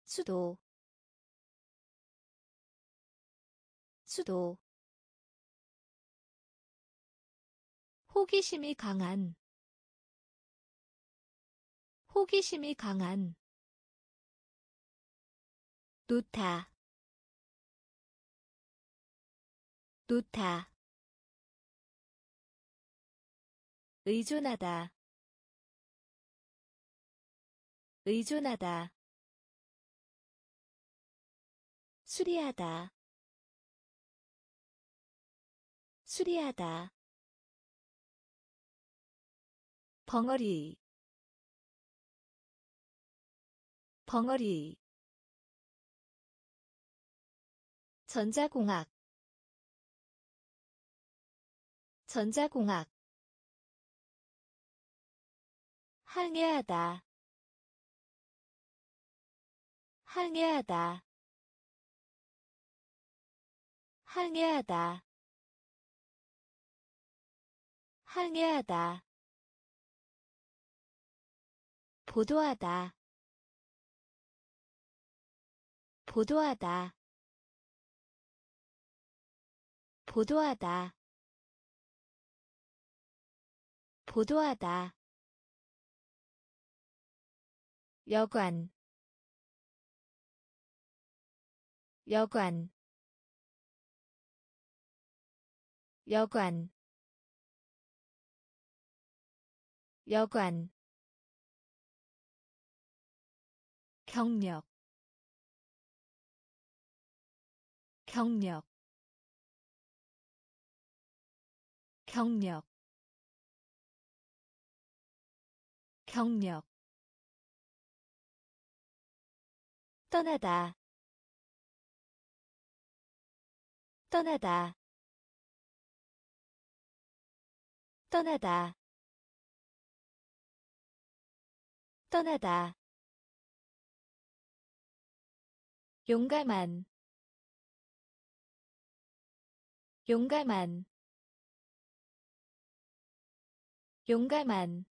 수도. 수도 호기심이 강한. 호기심이 강한. 놓다 놓다 의존하다. 의존하다. 수리하다. 수리하다 벙어리 벙어리 전자공학 전자공학 항해하다 항해하다 항해하다 항해하다 보도하다. 보도하다. 보도하다. 보도하다. 여관. 여관. 여관. 여관 경력 경력 경력 경력. 떠나다 떠나다 떠나다. 떠나다 용감한 용감한 용감한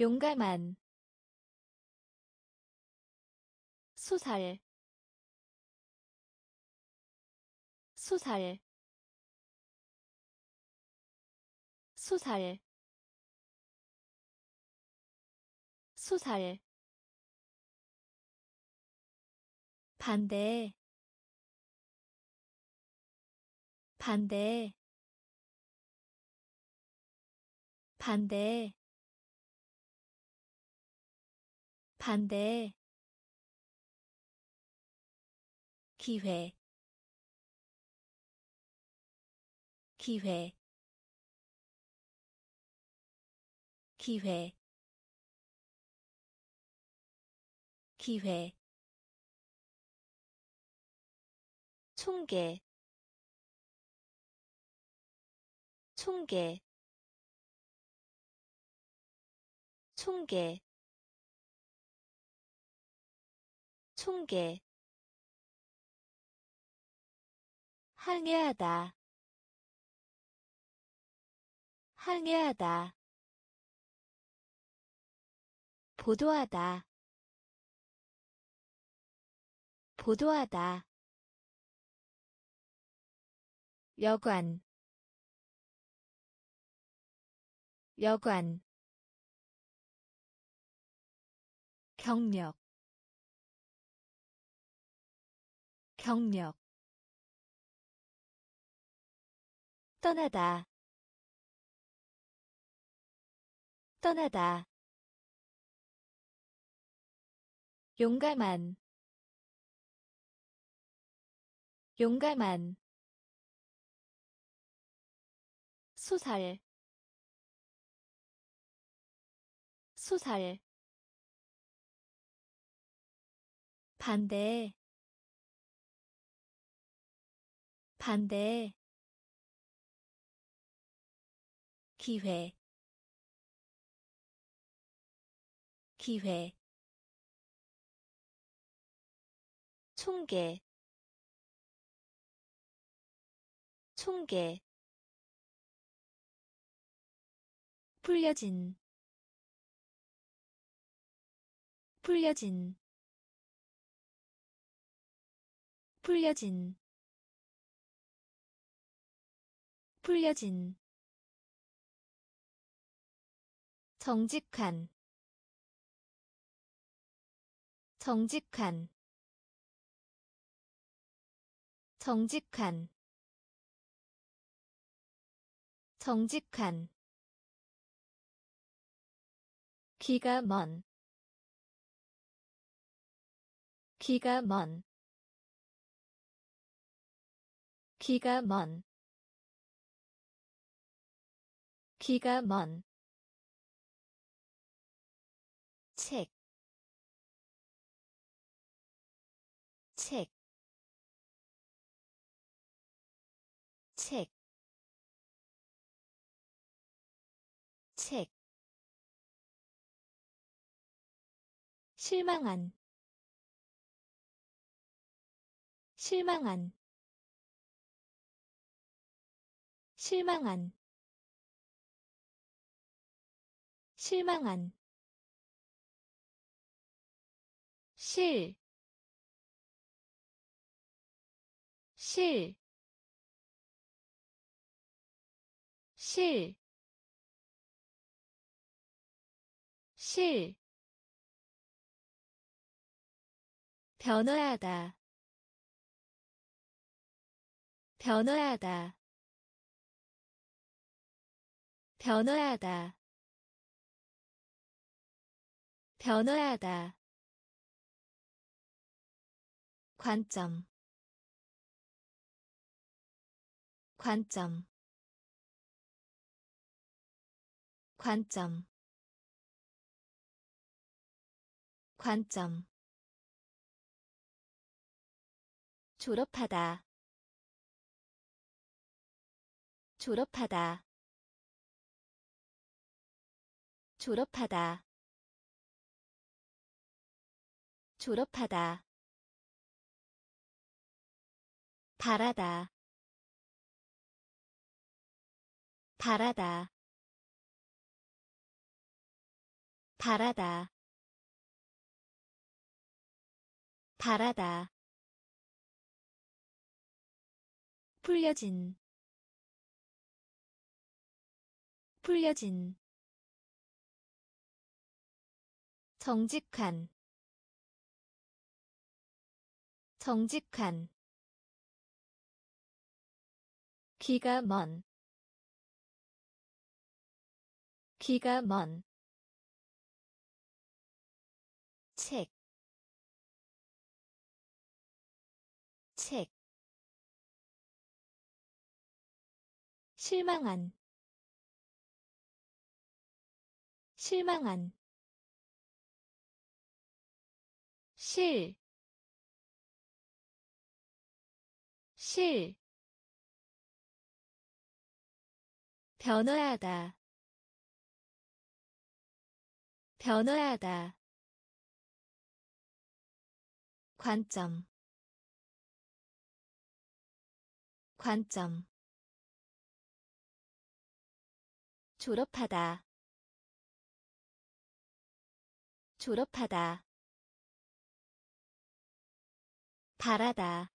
용감한. 소살 소살. 소살. 소살 반대. 반대. 반대. 반대. 기회. 기회. 기회. 기회 총계 총계 총계 총계. 항해하다 항해하다. 보도하다 보도하다 여관 여관 경력 경력. 떠나다 떠나다. 용감한 용감한 소살 소살 반대. 반대. 기회. 기회. 총계. 총계 풀려진 풀려진 풀려진 풀려진. 정직한 정직한 정직한 정직한 기가 먼. 기가 먼. 기가 먼. 기가 먼 실망한, 실망한, 실망한, 실망한. 실, 실, 실, 실, 변화하다, 변화하다, 변화하다, 변화하다. 관점. 관점. 관점. 관점 졸업하다. 졸업하다. 졸업하다. 졸업하다. 바라다. 바라다. 바라다. 바라다 풀려진 풀려진 정직한 정직한 기가 먼 기가 먼 실망한, 실망한, 실, 실, 변화하다. 변화하다. 관점. 관점 졸업하다. 졸업하다. 바라다.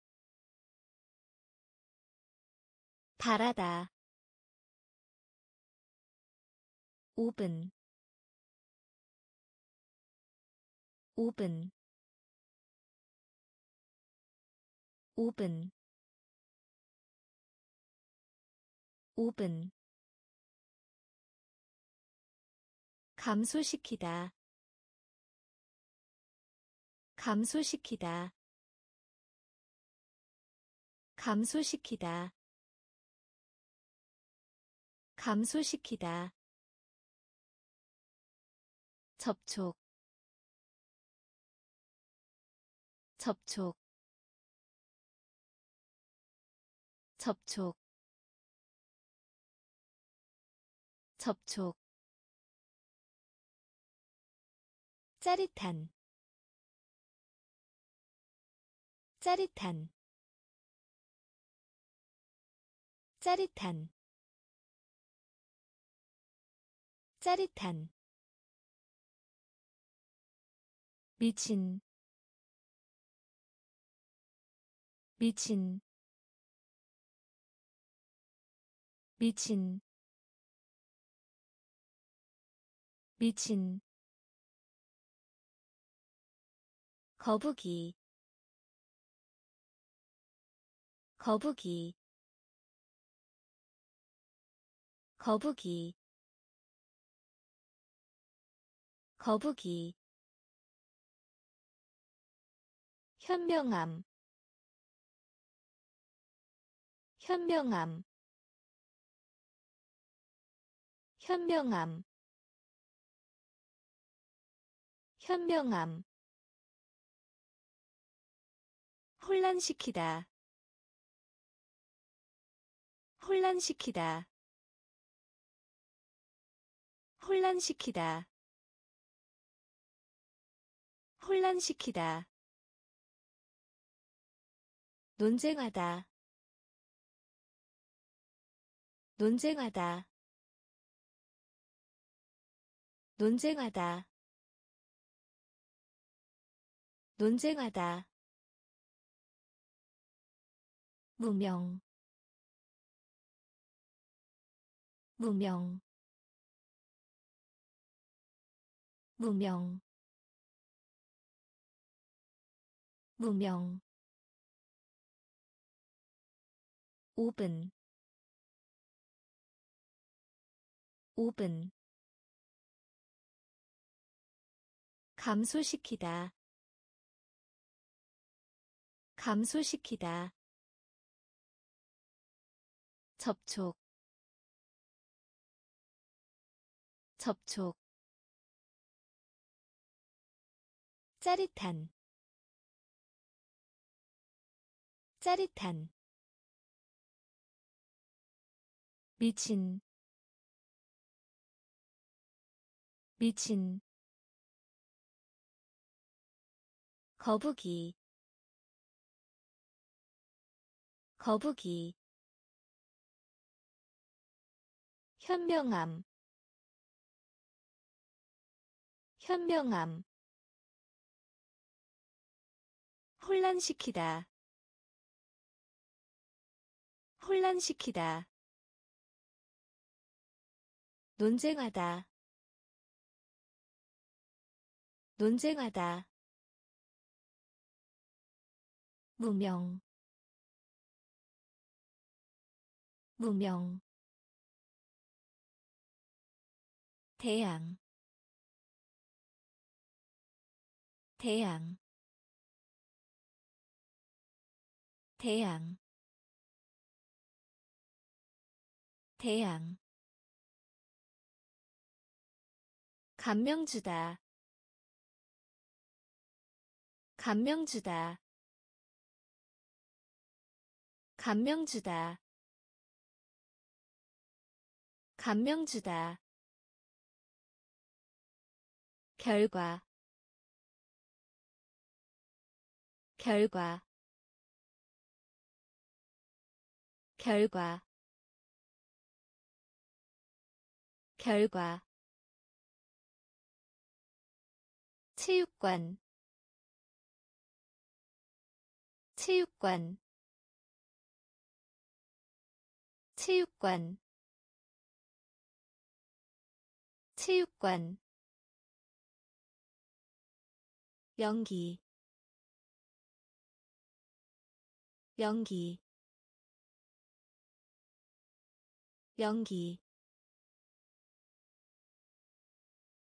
바라다. 5분 5분 5분 5분 감소시키다. 감소시키다. 감소시키다. 감소시키다. 접촉. 접촉. 접촉. 접촉 짜릿한 짜릿한 짜릿한 짜릿한. 미친 미친 미친 미친 거북이 거북이 거북이 거북이. 현명함 현명함. 현명함 현명함 혼란시키다. 혼란시키다. 혼란시키다. 혼란시키다. 논쟁하다. 논쟁하다. 논쟁하다. 논쟁하다 무명 무명 무명 무명. 5분 5분 감소시키다 감소시키다 접촉. 접촉. 짜릿한. 짜릿한. 미친. 미친. 거북이. 거북이 현명함. 현명함. 혼란시키다. 혼란시키다. 논쟁하다. 논쟁하다. 무명. 무명 태양. 태양. 태양. 태양. 감명 주다. 감명 주다. 감명 주다. 감명 주다 결과 결과 결과 결과. 체육관 체육관. 체육관 체육관 연기 연기 연기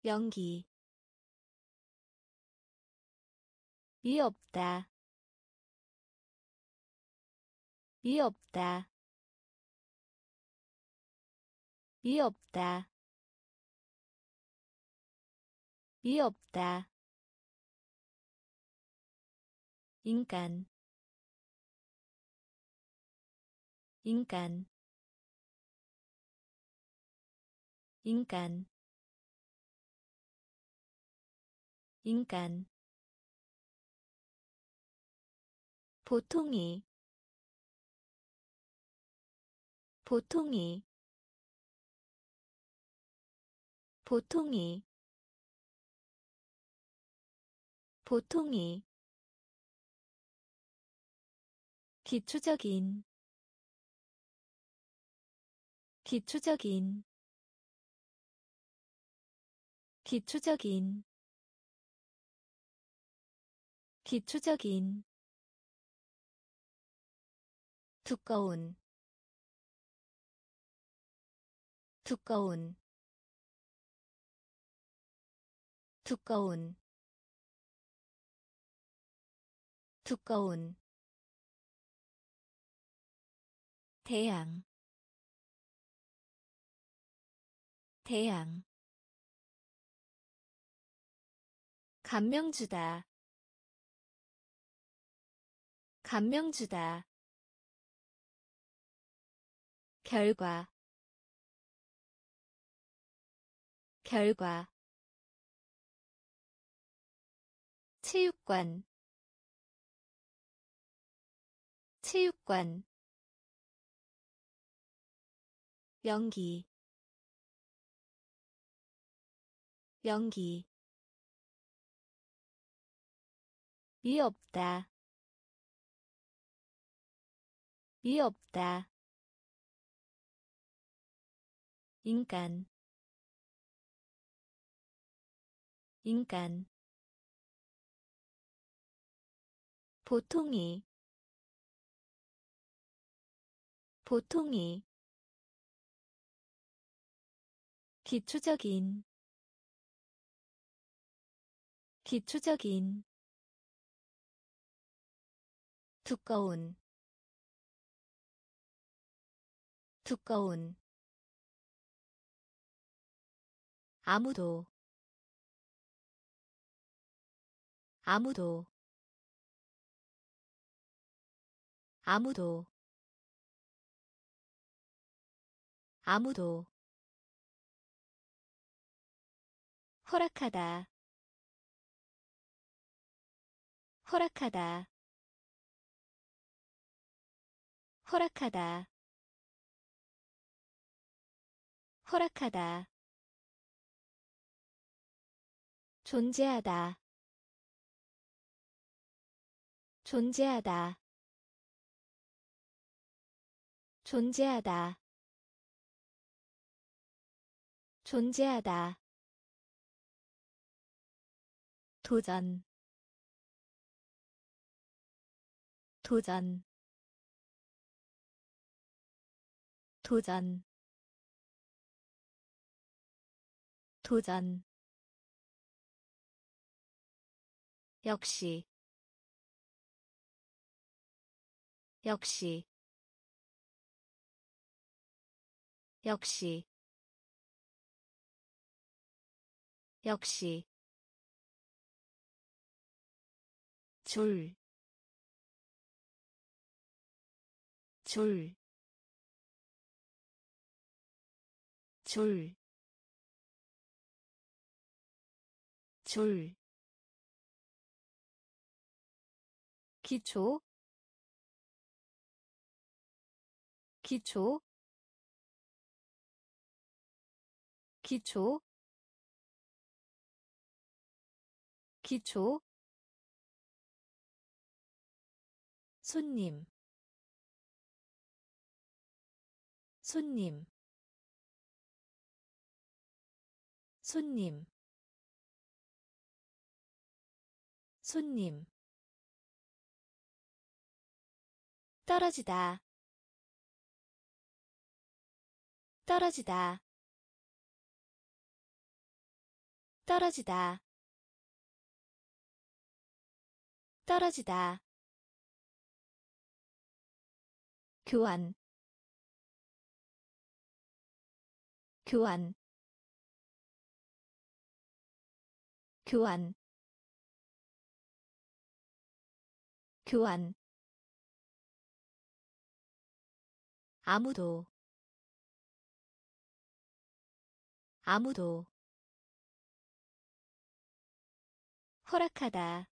연기. 이 없다 이 없다 이 없다. 이 없다 인간. 인간. 인간. 인간. 보통이. 보통이. 보통이. 보통이 기초적인 기초적인 기초적인 기초적인 두꺼운 두꺼운 두꺼운 두꺼운 태양. 태양. 감명 주다. 감명 주다. 결과. 결과. 체육관. 체육관 연기 연기. 이 없다 이 없다. 인간 인간. 보통이 보통이 기초적인 기초적인 두꺼운 두꺼운. 아무도 아무도 아무도 아무도 허락하다. 허락하다. 허락하다. 허락하다. 존재하다. 존재하다. 존재하다. 존재하다 도전. 도전. 도전. 도전. 역시. 역시. 역시. 역시 줄, 줄, 줄, 줄. 기초 기초 기초 기초 손님. 손님. 손님. 손님. 떨어지다. 떨어지다. 떨어지다. 떨어지다 교환. 교환. 교환. 교환. 아무도. 아무도. 허락하다.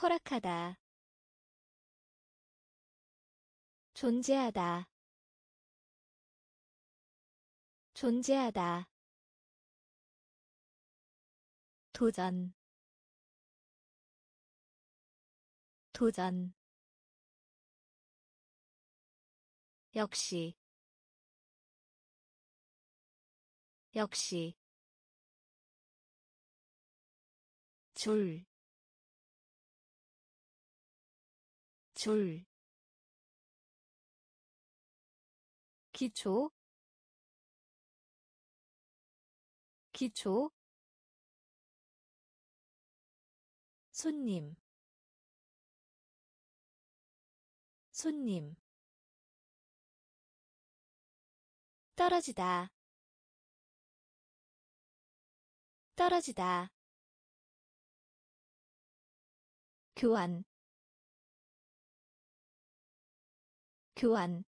허락하다 존재하다. 존재하다. 도전. 도전. 역시. 역시. 줄, 줄, 기초, 기초, 손님, 손님, 떨어지다, 떨어지다. 교환 교환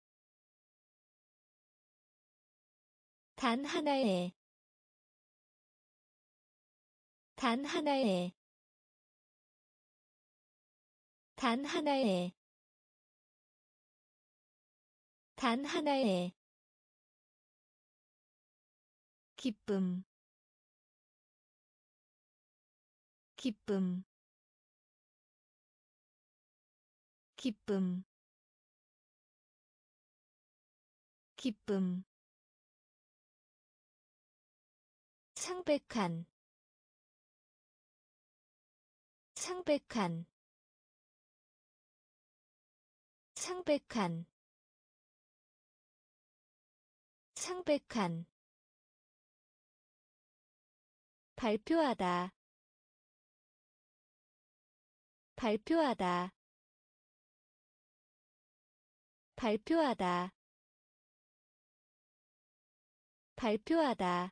단 하나의 단 하나의 단 하나의 단 하나의 기쁨. 기쁨. 기쁨. 기쁨 창백한 창백한 창백한 창백한. 발표하다 발표하다 발표하다 발표하다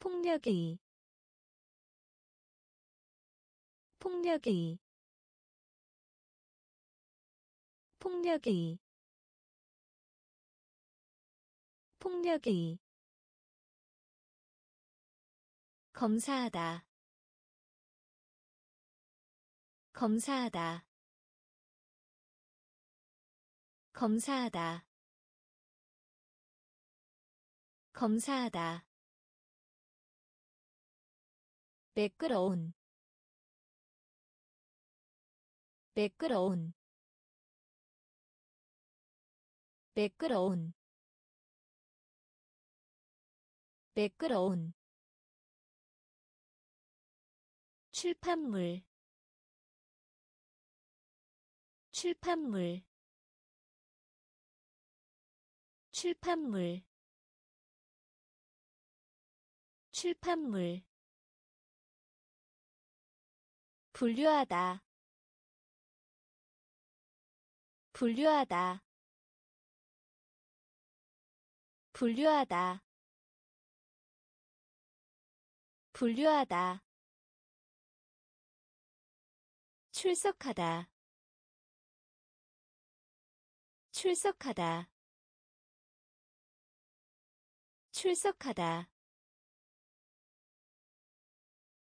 폭력의 폭력의 폭력의 폭력의 검사하다 검사하다 검사하다 검사하다 매끄러운 매끄러운 매끄러운 매끄러운. 출판물 출판물 출판물 출판물 분류하다. 분류하다. 분류하다. 분류하다. 출석하다. 출석하다. 출석하다.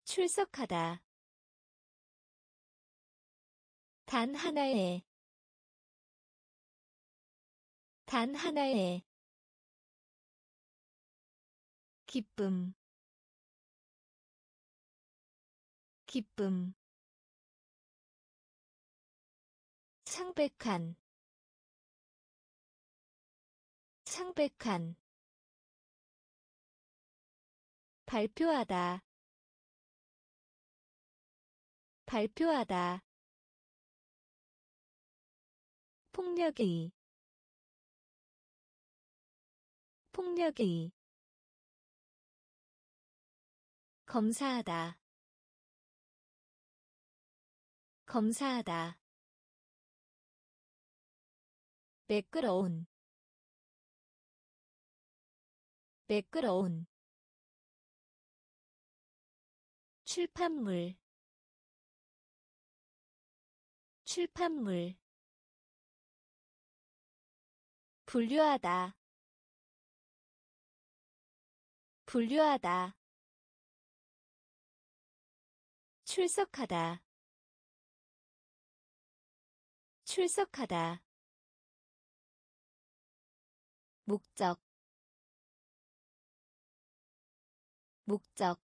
출석하다 단 하나의 단 하나의 기쁨. 기쁨. 창백한. 창백한. 발표하다. 발표하다 폭력의 폭력의 검사하다 검사하다. 매끄러운 매끄러운. 출판물 출판물 분류하다. 분류하다. 출석하다. 출석하다. 목적. 목적.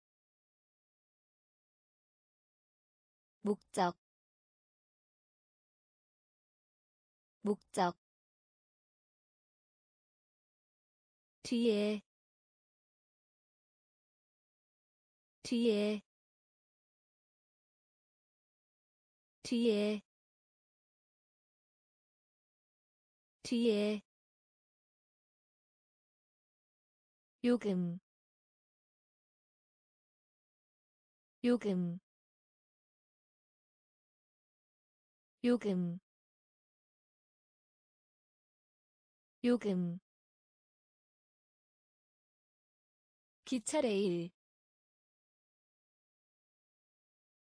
목적. 목적 뒤에. 뒤에. 뒤에. 뒤에. 요금. 요금. 요금. 요금 기차 레일.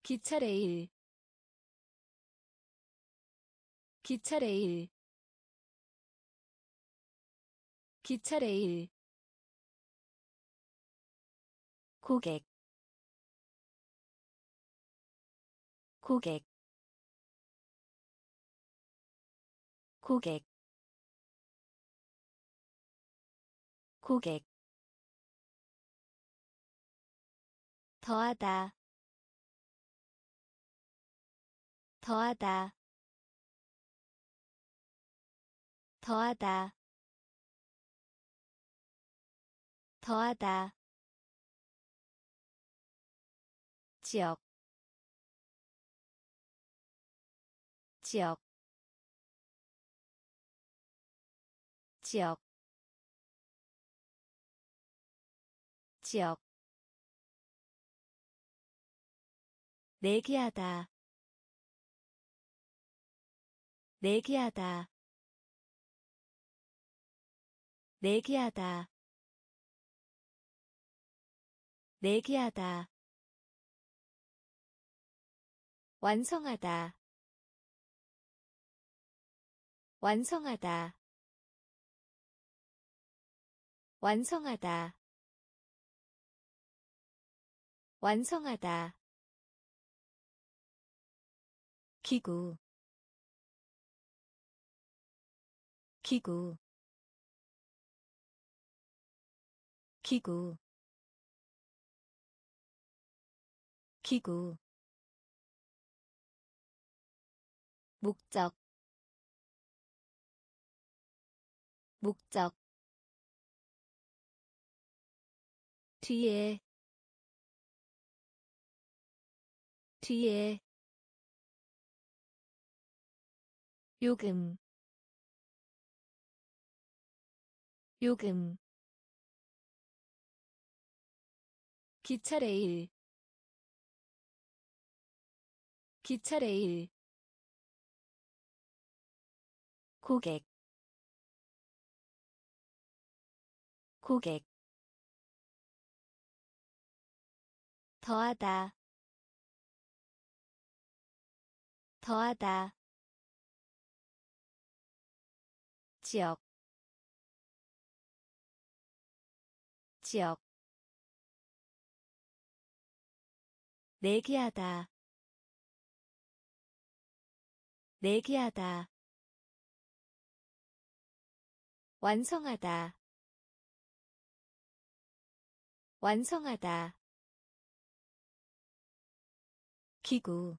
기차 레일. 기차 레일. 기차 레일. 고객. 고객. 고객. 고객 더하다. 더하다. 더하다. 더하다. 지역. 지역. 지역. 지역 내기하다. 내기하다. 내기하다. 내기하다. 완성하다. 완성하다. 완성하다. 완성하다 기구 기구 기구 기구. 목적 목적. 뒤에 뒤에 요금 요금. 기차 레일 기차 레일. 고객 고객. 더하다 더하다 지역 지역. 내기하다 내기하다. 완성하다 완성하다. 기구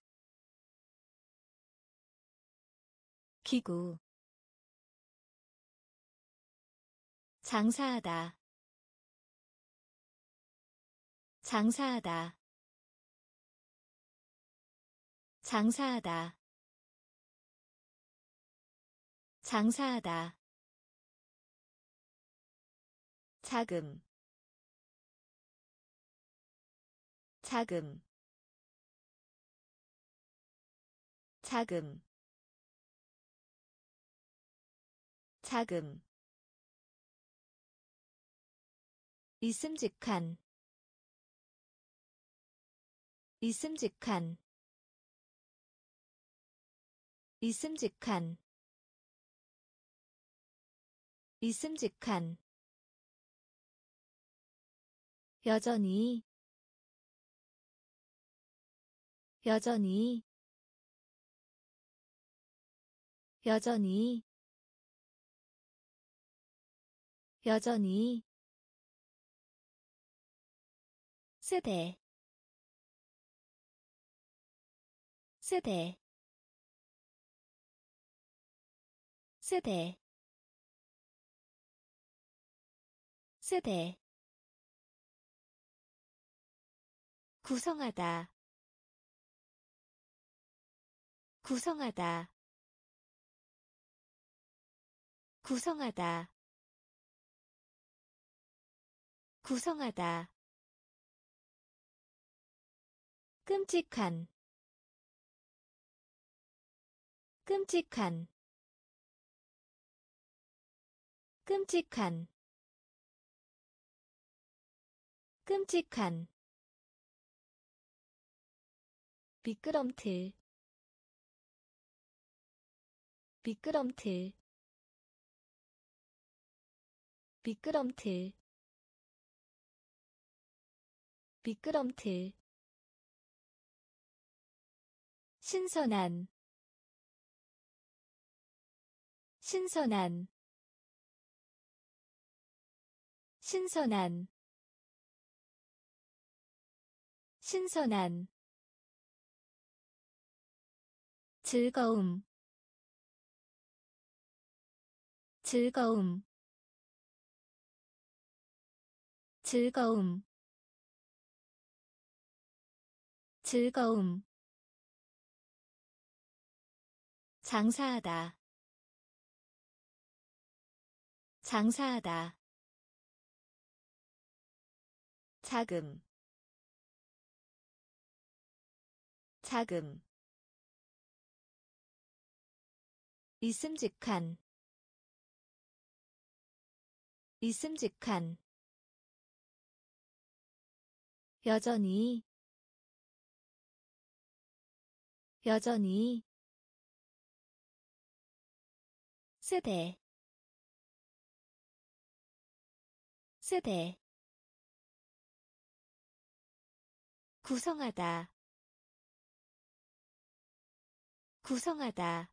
기구 장사하다. 장사하다. 장사하다. 장사하다. 자금. 자금. 자금. 자금 있음직한 있음직한 있음직한 있음직한. 여전히 여전히 여전히 여전히 세대 세대 세대 세대. 구성하다 구성하다 구성하다 구성하다 끔찍한 끔찍한 끔찍한 끔찍한 미끄럼틀 미끄럼틀 미끄럼틀 미끄럼틀 신선한 신선한 신선한 신선한. 즐거움 즐거움. 즐거움. 즐거움 장사하다. 장사하다. 자금. 자금. 있음직한. 있음직한. 여전히. 여전히 세대 세대 구성하다 구성하다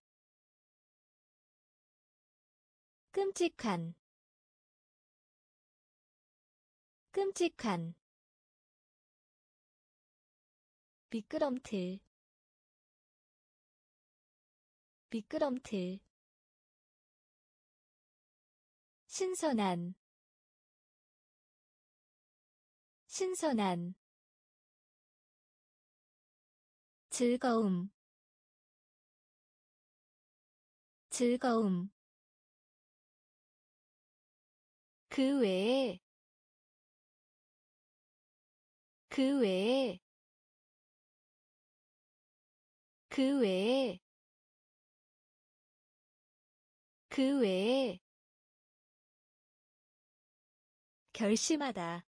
끔찍한 끔찍한 미끄럼틀 미끄럼틀 신선한 신선한 즐거움 즐거움. 그 외에 그 외에 그 외에 그 외에 결심하다.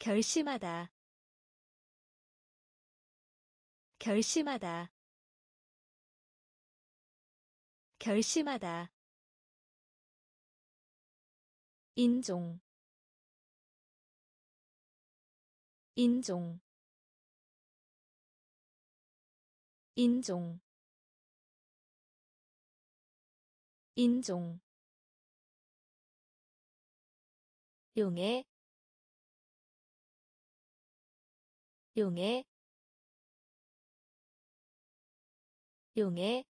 결심하다. 결심하다. 결심하다. 인종. 인종. 인종. 인종 용해 용해 용해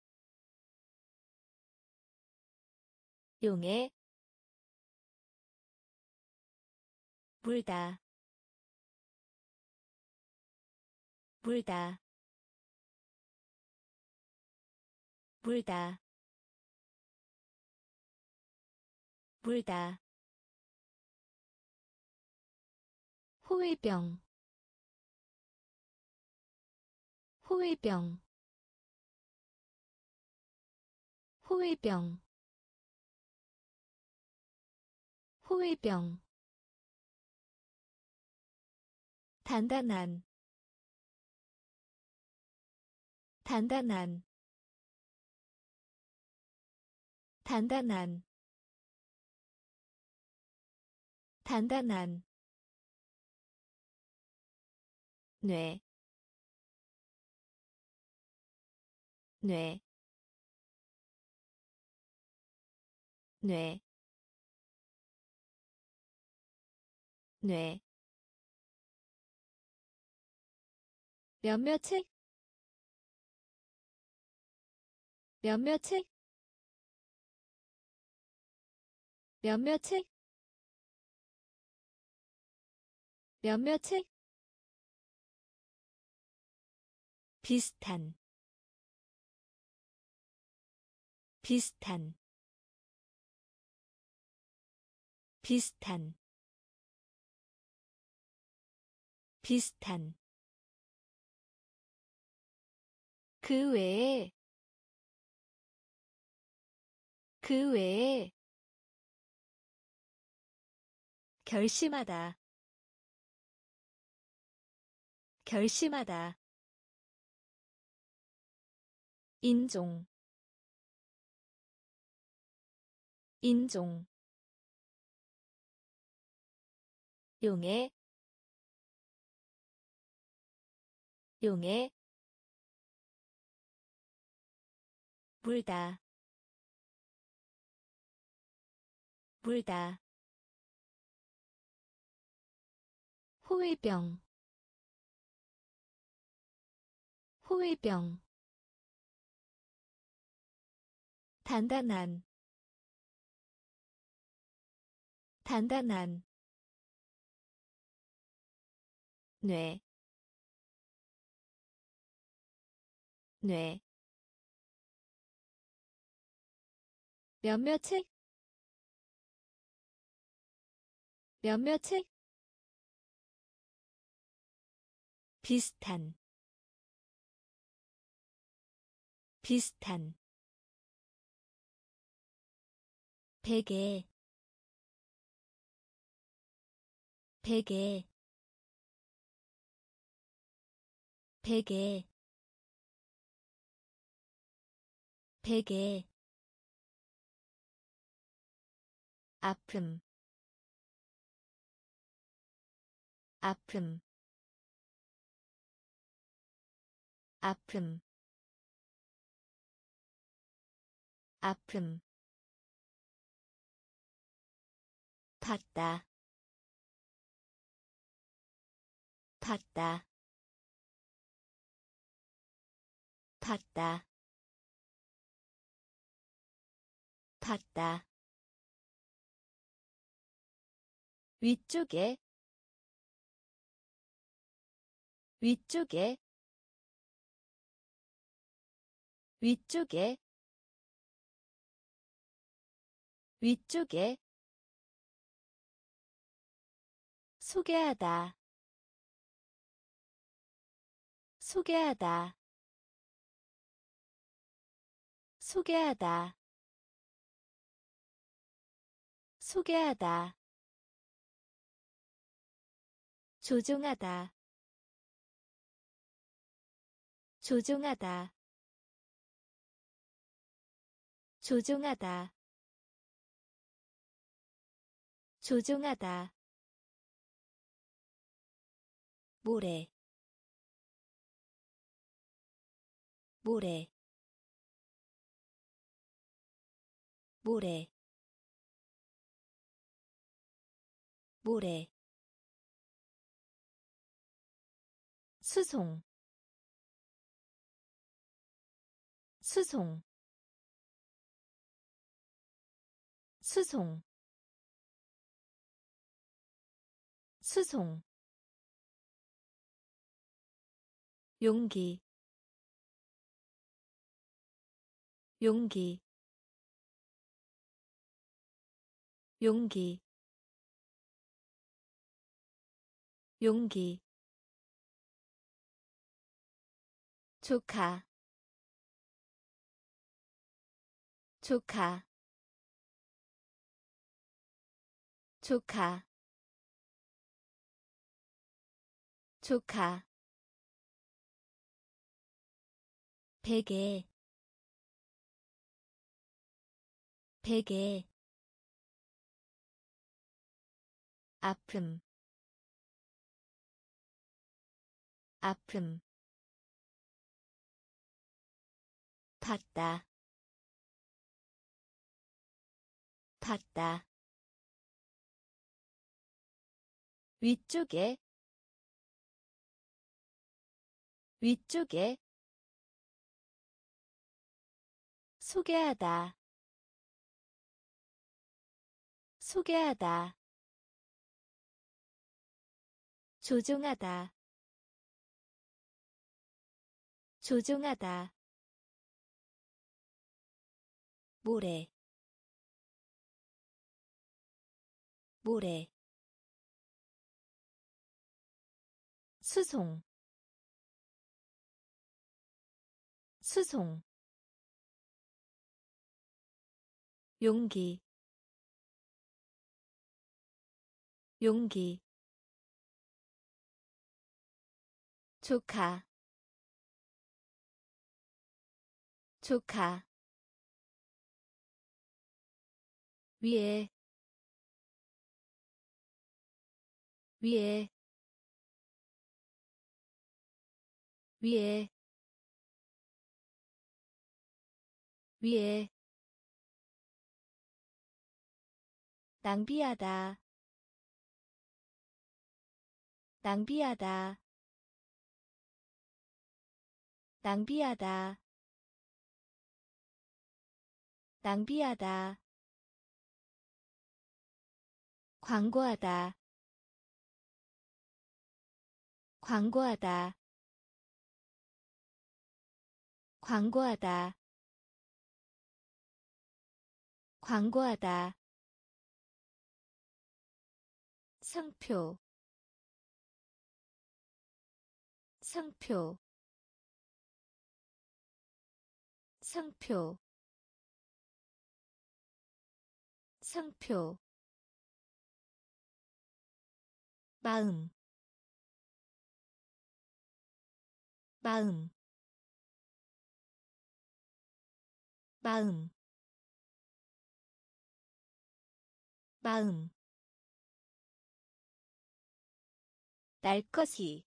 용해. 물다 물다. 물다 물다 호위병. 호위병. 호위병. 호위병. 단단한. 단단한. 단단한. 단단한 뇌, 뇌, 뇌, 뇌, 몇몇의 몇몇의 몇몇의 몇몇의 비슷한 비슷한 비슷한 비슷한. 그 외에 그 외에 결심하다 결심하다 인종 인종 용해 용해 물다 물다 호위병 호위병 단단한 단단한 뇌, 뇌, 몇몇의 몇몇의 비슷한 비슷한 베개 베개 베개 베개. 아픔 아픔. 아픔 아픔 봤다. 봤다. 봤다. 봤다. 위쪽에. 위쪽에. 위쪽에. 위쪽에 소개하다. 소개하다. 소개하다. 소개하다. 조종하다. 조종하다. 조종하다. 조종하다 모래 모래 모래 모래. 수송 수송 수송 수송 용기 용기 용기 용기. 조카 조카 조카 조카 베개 베개 아픔 아픔 봤다 봤다. 위쪽에 위쪽에 소개하다. 소개하다. 조종하다. 조종하다. 모래. 모래. 수송. 수송 용기 용기 조카 조카 위에 위에 위에 위에 낭비하다. 낭비하다. 낭비하다. 낭비하다. 광고하다. 광고하다. 광고하다. 광고하다 상표 상표 상표 상표 마음 마음 마음 마음 날 것이.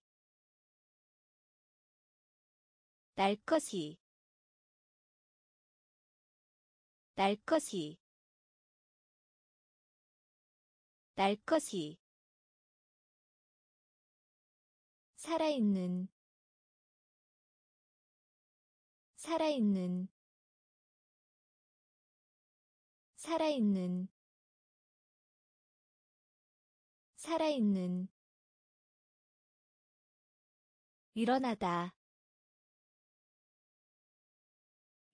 날 것이. 날 것이. 날 것이. 살아있는. 살아있는. 살아있는. 살아있는 일어나다.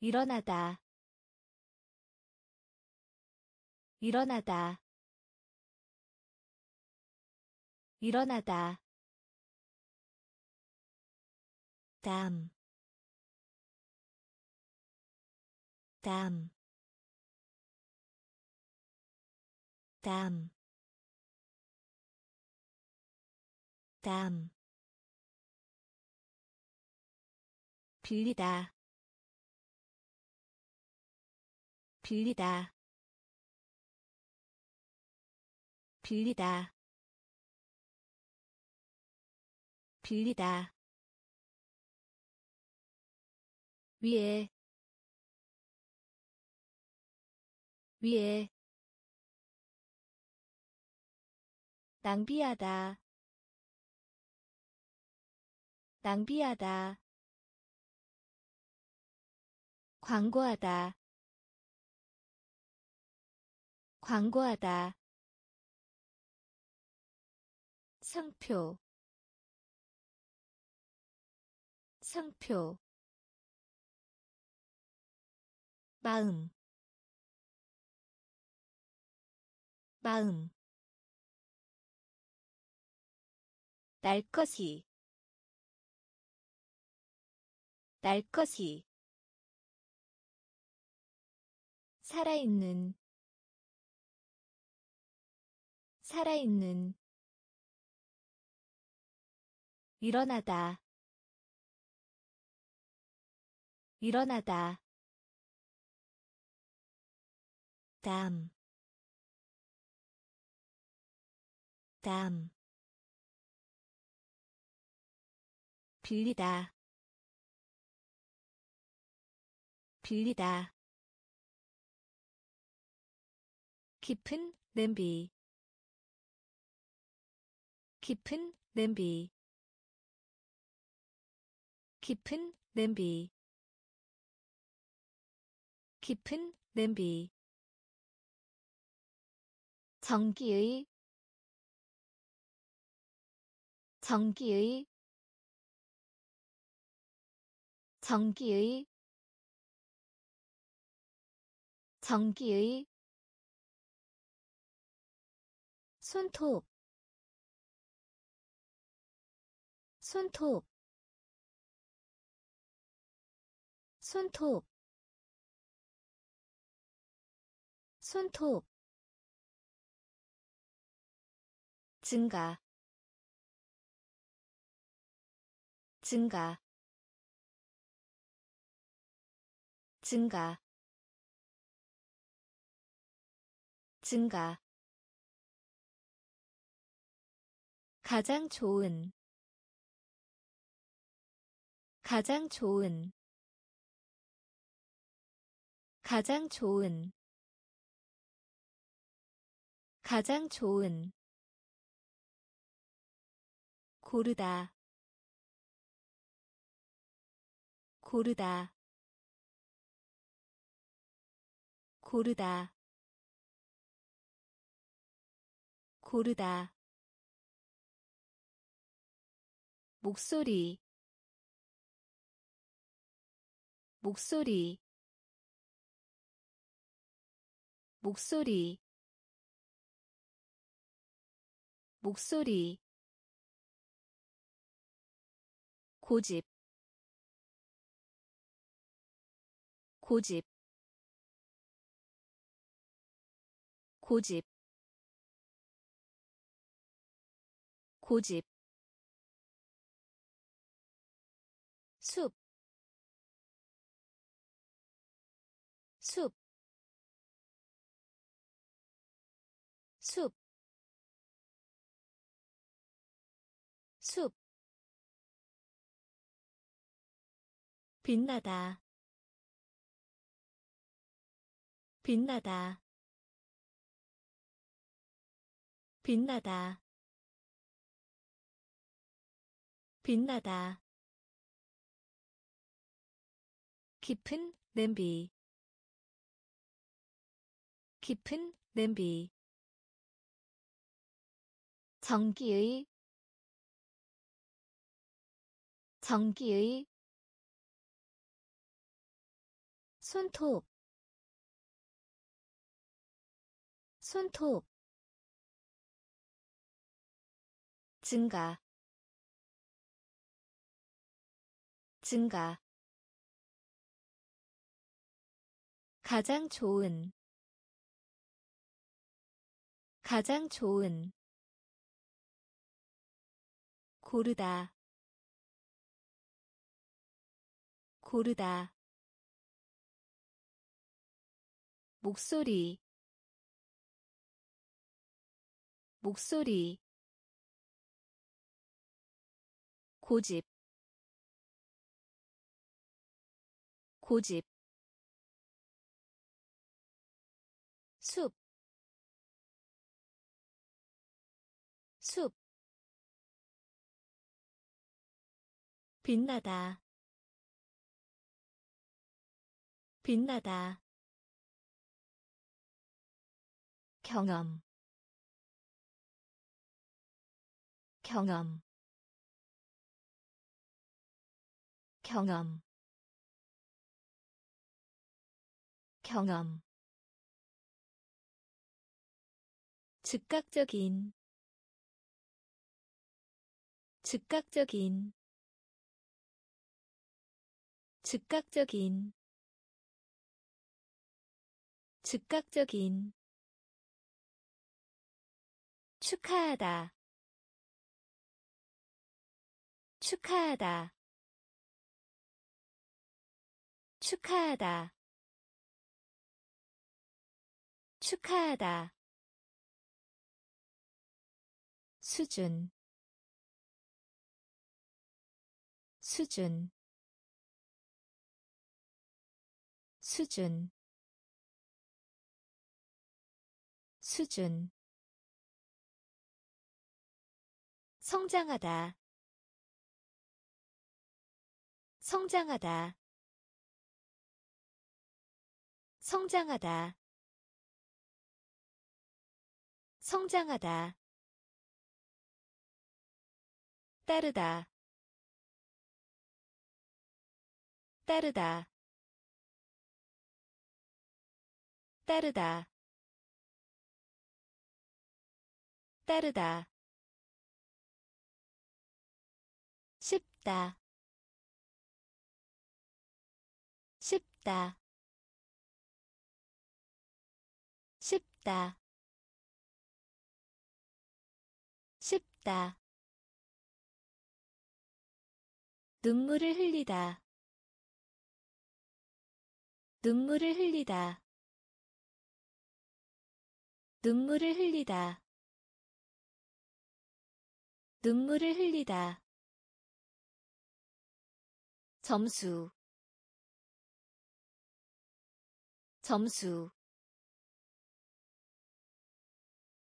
일어나다. 일어나다. 일어나다. 담, 담, 담, 담, 빌리다, 빌리다, 빌리다, 빌리다. 위에. 위에. 낭비하다. 낭비하다 광고하다. 광고하다. 상표. 상표. 마음. 마음. 날 것이. 날 것이 살아있는 살아있는 일어나다 일어나다 담, 담, 빌리다, 빌리다, 깊은 냄비. 깊은 냄비. 깊은 냄비. 깊은 냄비. 전기의. 전기의. 전기의. 전기의 손톱 손톱 손톱 손톱. 증가 증가. 증가 증가 가장 좋은 가장 좋은 가장 좋은 가장 좋은. 고르다 고르다 고르다 고르다 목소리 목소리 목소리 목소리 고집 고집 고집 고집 빛나다, 빛나다, 빛나다, 빛나다. 깊은 냄비. 깊은 냄비. 전기의. 전기의 손톱 손톱 증가 증가. 가장 좋은 가장 좋은 고르다 고르다 목소리 목소리 고집 고집 숲, 숲, 빛나다, 빛나다, 경험, 경험, 경험, 경험. 즉각적인. 즉각적인. 즉각적인. 즉각적인 축하하다. 축하하다. 축하하다. 축하하다. 수준. 수준. 수준. 수준 성장하다. 성장하다. 성장하다. 성장하다. 따르다. 따르다. 따르다. 따르다 쉽다. 쉽다. 쉽다. 쉽다. 눈물을 흘리다. 눈물을 흘리다. 눈물을 흘리다. 눈물을 흘리다 점수 점수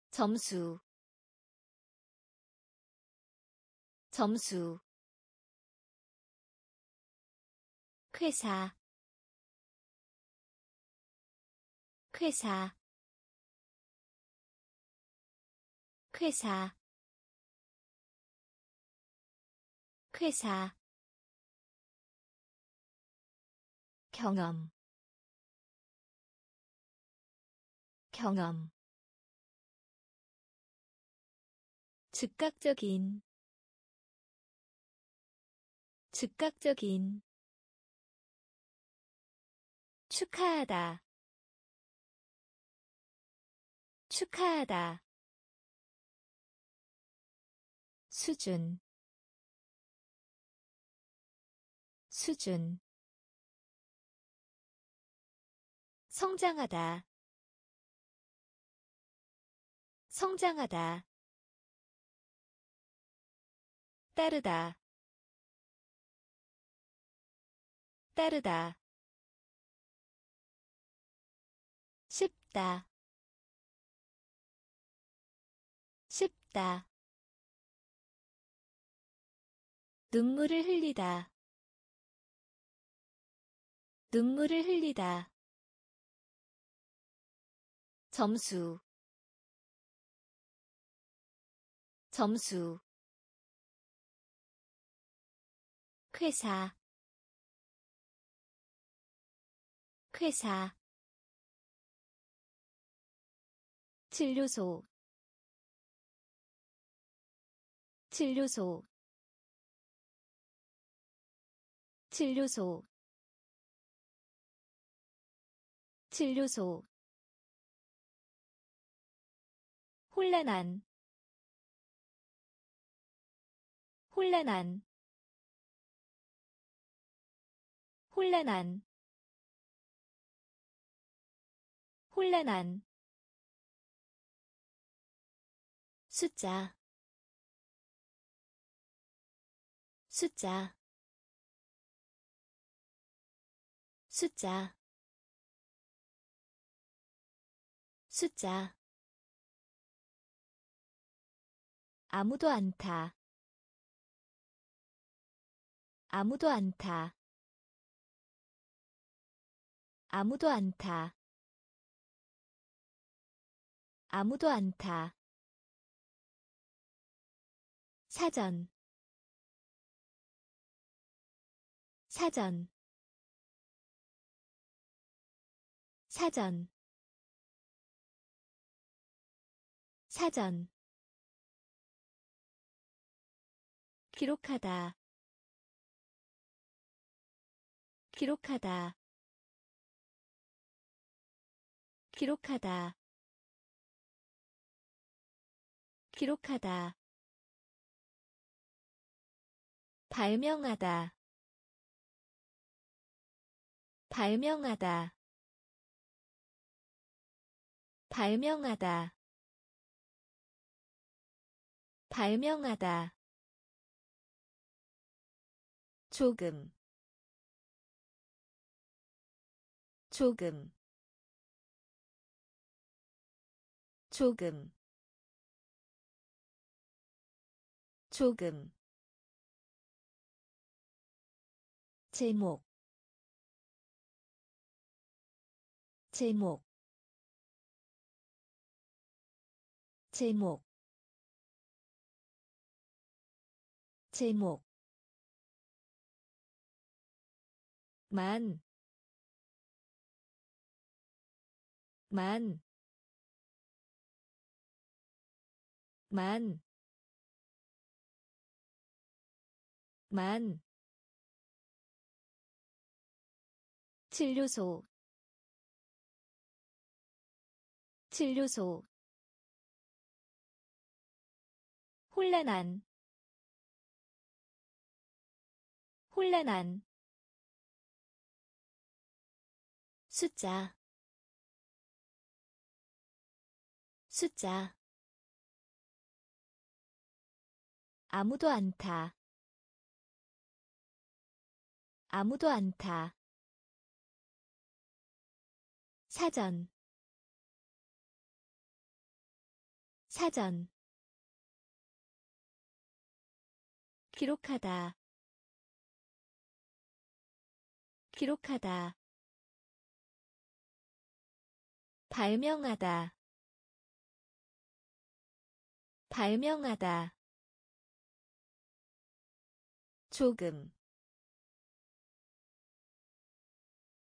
점수 점수. 회사 회사. 회사. 회사 경험. 경험. 즉각적인. 즉각적인. 축하하다. 축하하다. 수준. 수준 성장하다. 성장하다. 따르다. 따르다. 쉽다. 쉽다. 눈물을 흘리다. 눈물을 흘리다 점수 점수 회사 회사 진료소 진료소 진료소 진료소 혼란한 혼란한 혼란한 혼란한. 숫자 숫자 숫자 숫자 아무도 안 타. 아무도 안 타. 아무도 안 타. 아무도 안 타. 사전. 사전. 사전. 사전 기록하다. 기록하다. 기록하다. 기록하다. 발명하다. 발명하다. 발명하다. 발명하다 조금 조금 조금 조금. 제목 제목 제목 제목 만, 만, 만, 만, 진료소, 진료소, 혼란한, 혼란한, 숫자. 숫자. 아무도 안타. 아무도 안타. 사전. 사전. 기록하다. 기록하다 발명하다. 발명하다. 조금.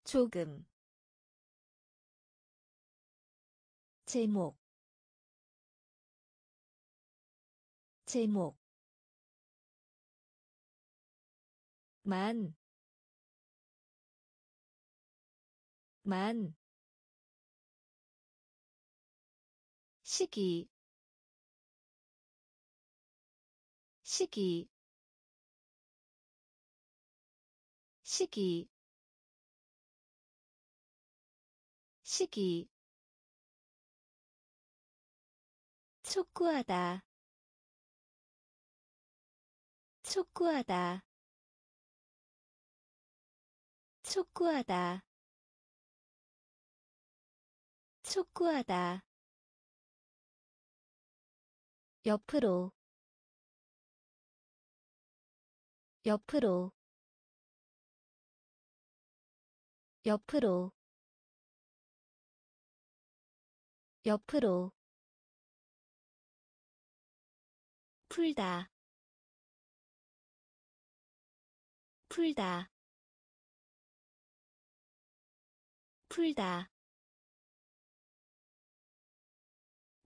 조금. 제목. 제목. 만, 만, 시기 시기 시기 시기. 촉구하다 촉구하다 촉구하다 촉구하다 옆으로 옆으로 옆으로 옆으로. 풀다 풀다 풀다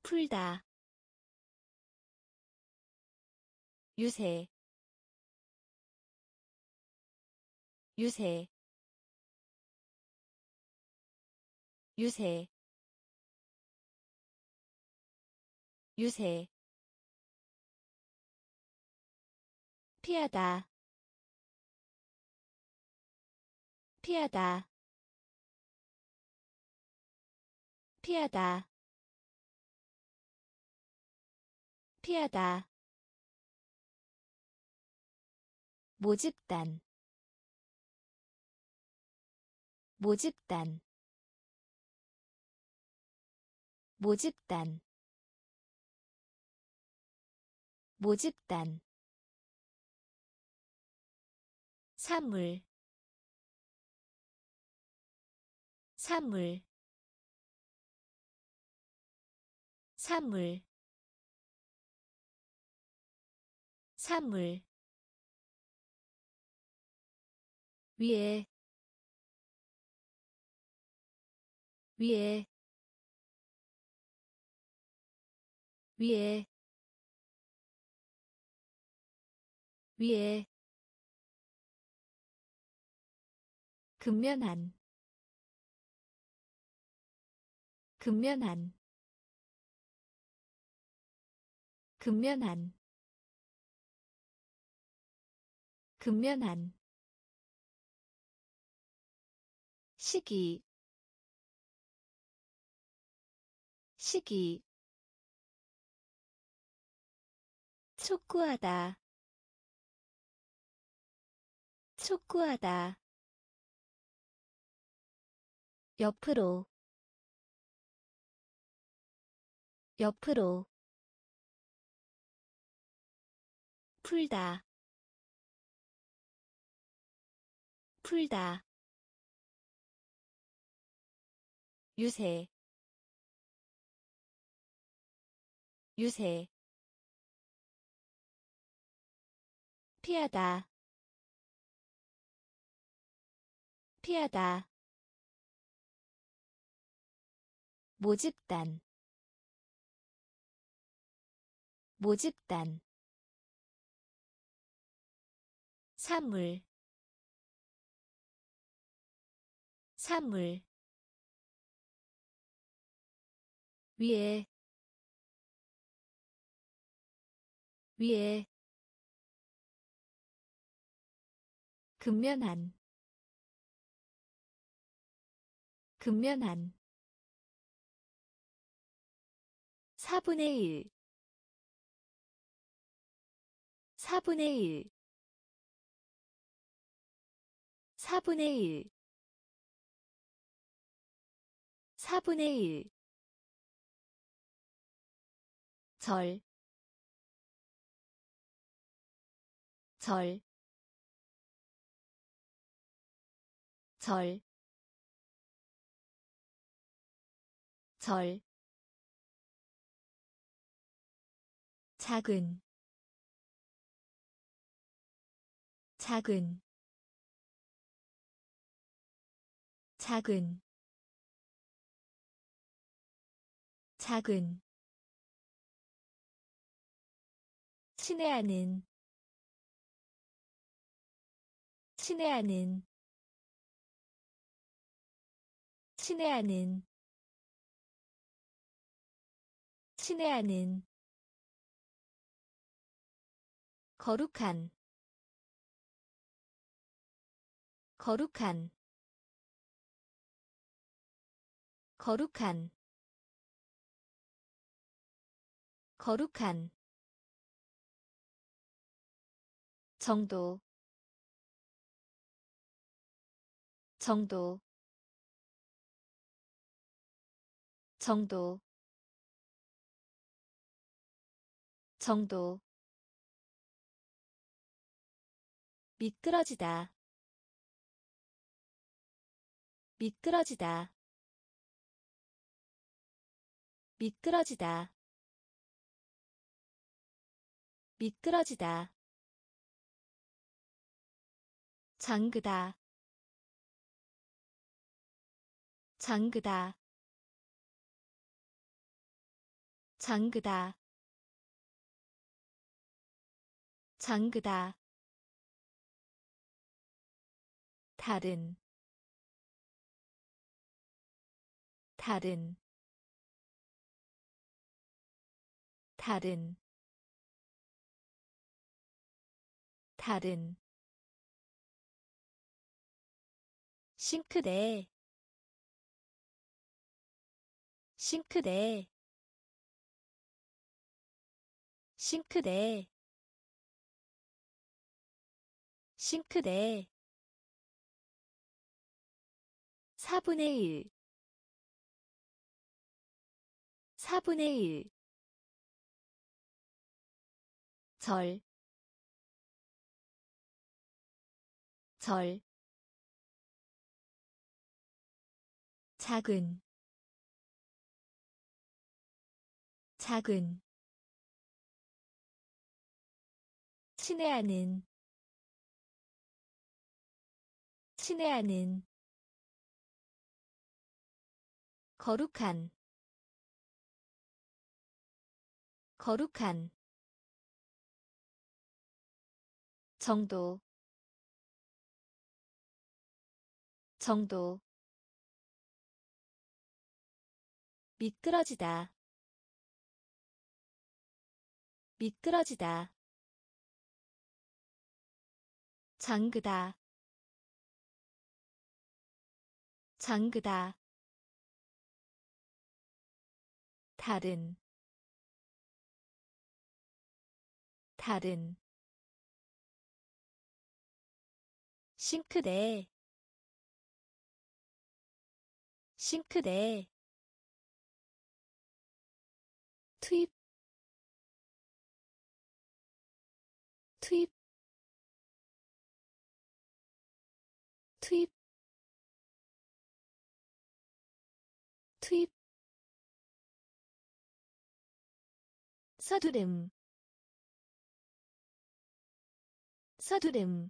풀다 유세 유세 유세 유세. 피하다 피하다 피하다 피하다 모집단 모집단 모집단 모집단. 사물 사물 사물 사물 위에 위에 위에 위에. 근면한 근면한 근면한 근면한 시기 시기 촉구하다 촉구하다 옆으로 옆으로 풀다 풀다 유세 유세 피하다 피하다 모집단 모집단 사물 사물 위에 위에. 근면한 근면한 4분의 1 4분의 1 4분의 1 4분의 1 절, 절, 절, 절, 작은, 작은, 작은, 작은 친애하는 친애하는 친애하는 친애하는. 거룩한 거룩한 거룩한. 거룩한 정도. 정도. 정도. 정도. 미끄러지다. 미끄러지다. 미끄러지다. 미끄러지다 잠그다. 잠그다. 잠그다. 잠그다. 다른 다른 다른 다른 싱크대. 싱크대. 싱크대. 싱크대. 4분의 1 4분의 1 절, 절, 작은 작은 친애하는 친애하는 거룩한 거룩한 정도 정도 미끄러지다. 미끄러지다. 잠그다. 잠그다. 다른 다른 싱크대. 싱크대 투입 투입 투입 투입 서두름 서두름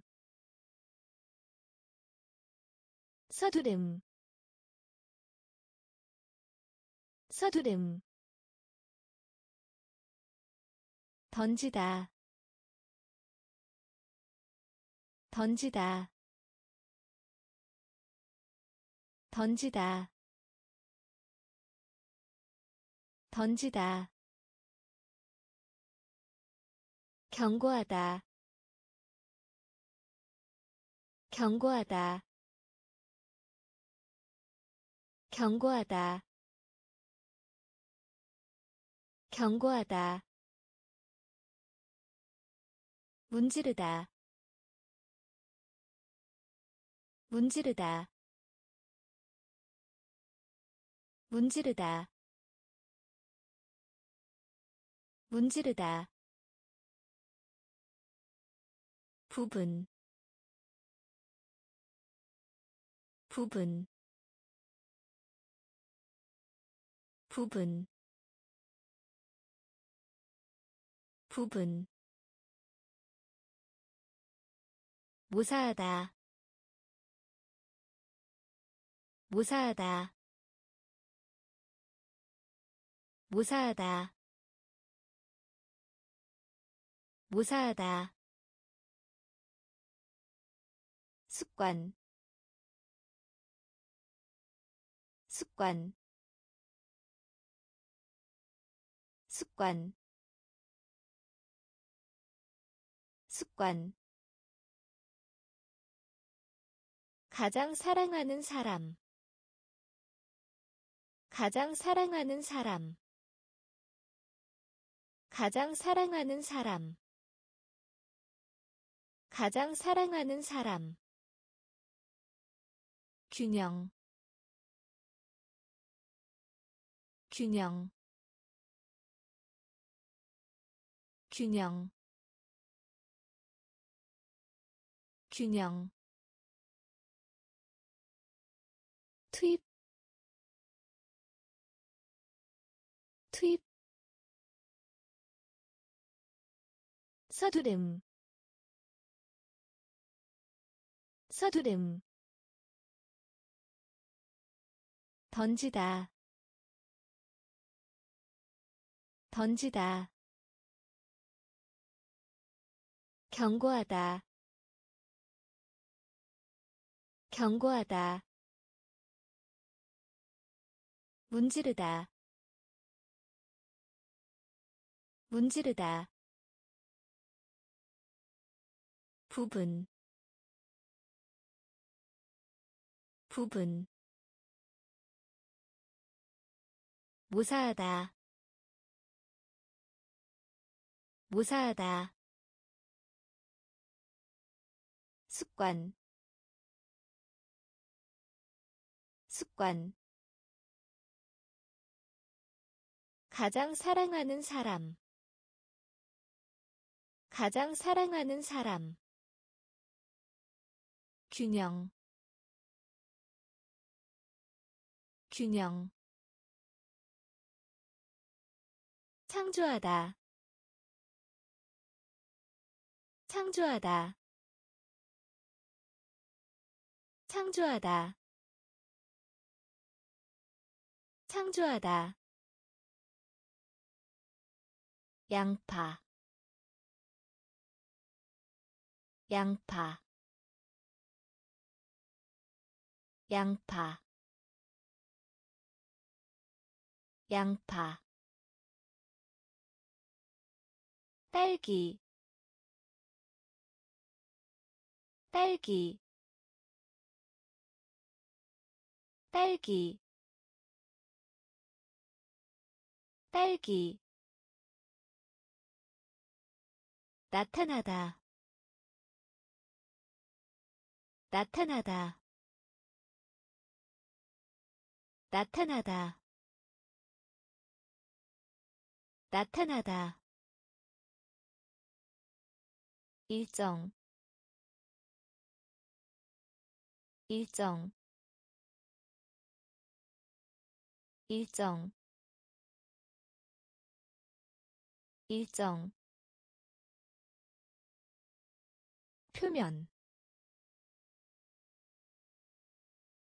서두름 서두름 던지다. 던지다. 던지다. 던지다. 경고하다. 경고하다. 경고하다. 경고하다 문지르다. 문지르다. 문지르다. 문지르다. 부분. 부분. 부분. 부분 무사하다. 무사하다. 무사하다. 무사하다. 습관. 습관. 습관. 습관 가장 사랑하는 사람. 가장 사랑하는 사람. 가장 사랑하는 사람. 가장 사랑하는 사람. 균형. 균형. 균형. 균형 투입 투입 서두름 서두름 던지다 던지다 경고하다 경고하다 문지르다. 문지르다. 부분. 부분. 무사하다. 무사하다. 습관. 습관 가장 사랑하는 사람. 가장 사랑하는 사람. 균형. 균형. 창조하다. 창조하다. 창조하다. 창조하다 양파 양파 양파 양파. 딸기 딸기. 딸기 딸기 나타나다. 나타나다. 나타나다. 나타나다. 일정. 일정. 일정. 일정 표면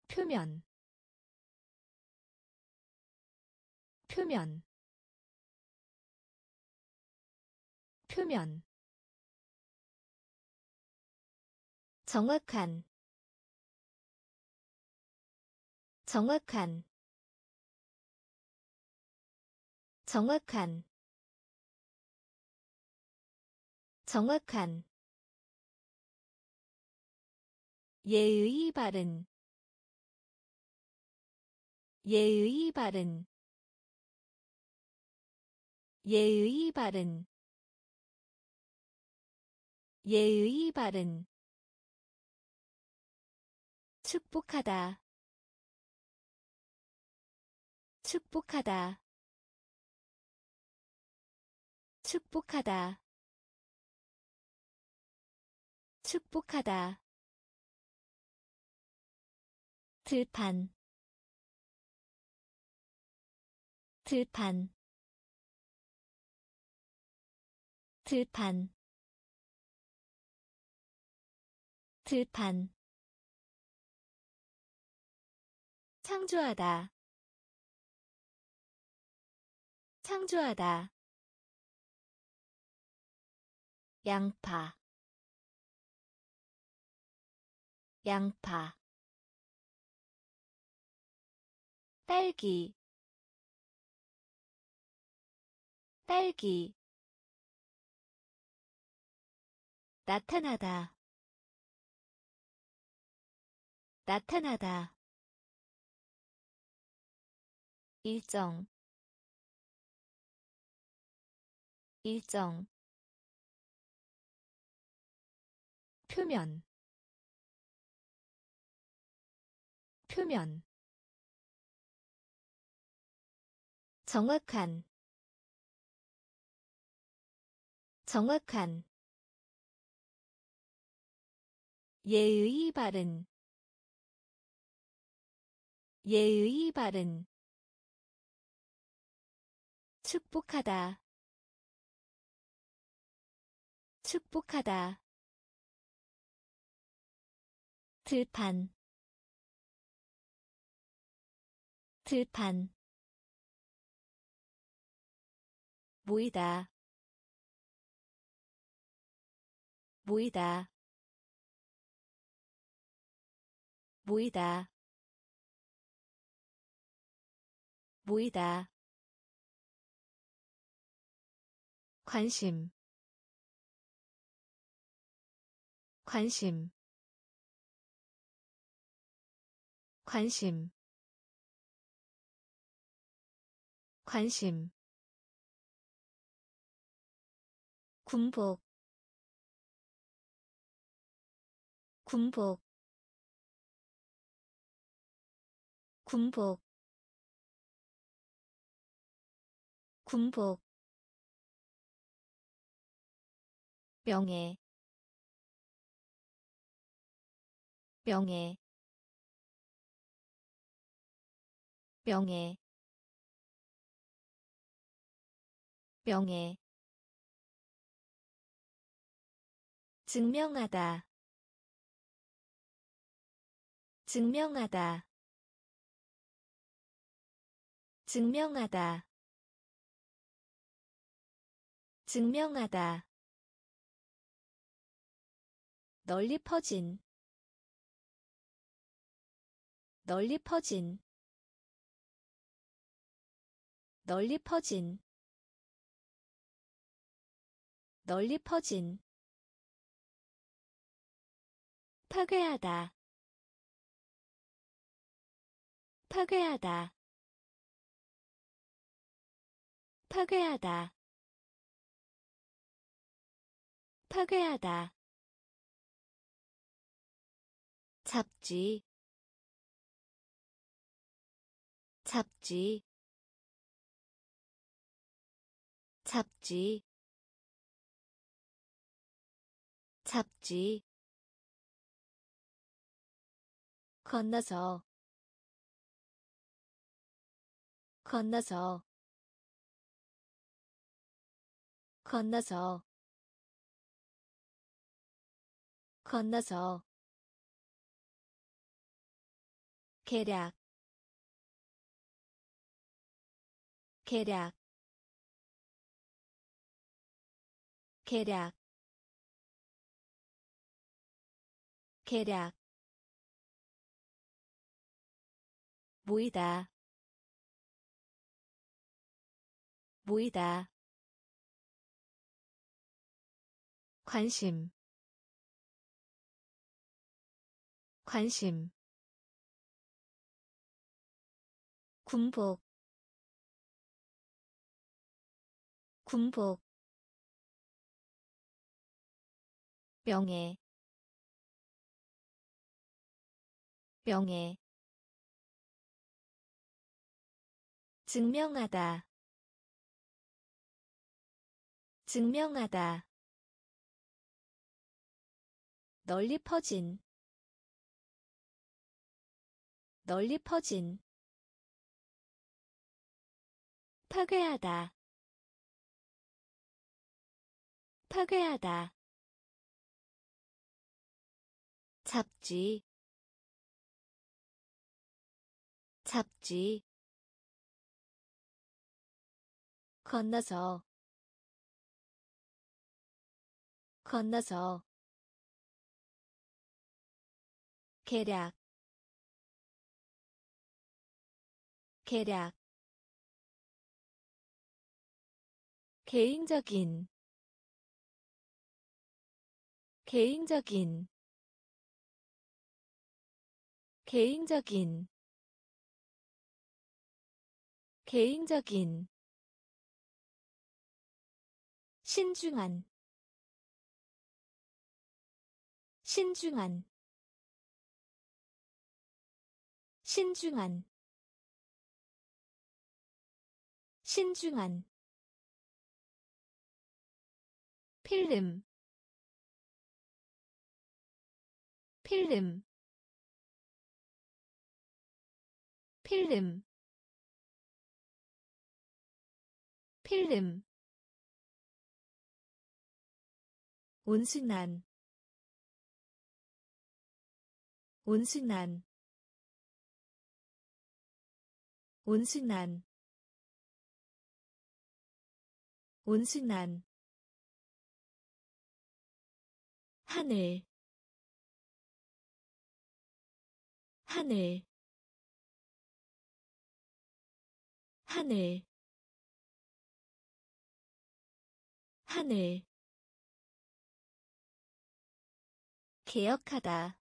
표면 표면 표면. 정확한 정확한 정확한 정확한 예의 바른 예의 바른 예의 바른 예의 바른. 축복하다 축복하다 축복하다 축복하다 들판. 들판. 들판. 들판. 창조하다. 창조하다. 양파. 양파 딸기. 딸기. 나타나다. 나타나다. 일정. 일정. 표면. 표면 정확한 정확한 예의 바른 예의 바른 축복하다 축복하다 들판 들판 모이다. 모이다. 모이다. 모이다. 관심. 관심. 관심. 관심 군복 군복 군복 군복. 명예 명예. 명예 명예 증명하다. 증명하다. 증명하다. 증명하다. 널리 퍼진. 널리 퍼진. 널리 퍼진. 널리 퍼진 파괴하다. 파괴하다. 파괴하다. 파괴하다. 잡지. 잡지. 잡지. 잡지 건너서. 건너서. 건너서. 건너서. 계략. 계략. 계략. 계략 모이다. 모이다. 관심. 관심. 군복. 군복. 명예. 명예 증명하다. 증명하다. 널리 퍼진. 널리 퍼진. 파괴하다. 파괴하다. 잡지. 잡지 건너서. 건너서. 계략. 계략. 개인적인. 개인적인. 개인적인. 개인적인 신중한 신중한 신중한 신중한. 필름 필름. 필름. 필름 온순한 온순한 온순한 온순한. 하늘 하늘. 하늘 하늘 개혁하다.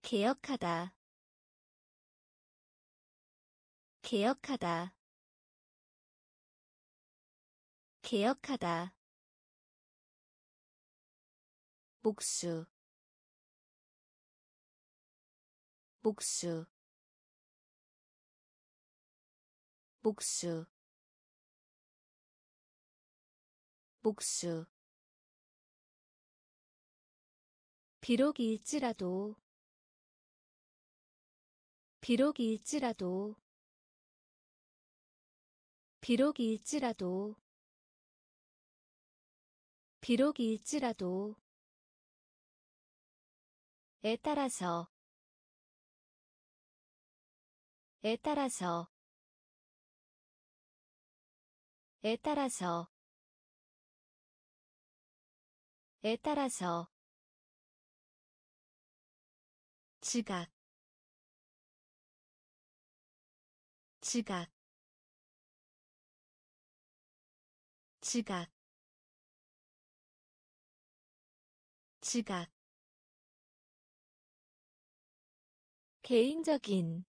개혁하다. 개혁하다. 개혁하다. 복수. 복수. 복수. 복수 비록일지라도 비록일지라도 비록일지라도 비록일지라도. 에 따라서 에 따라서 에 따라서 에 따라서 지각 지각 지각 지각. 개인적인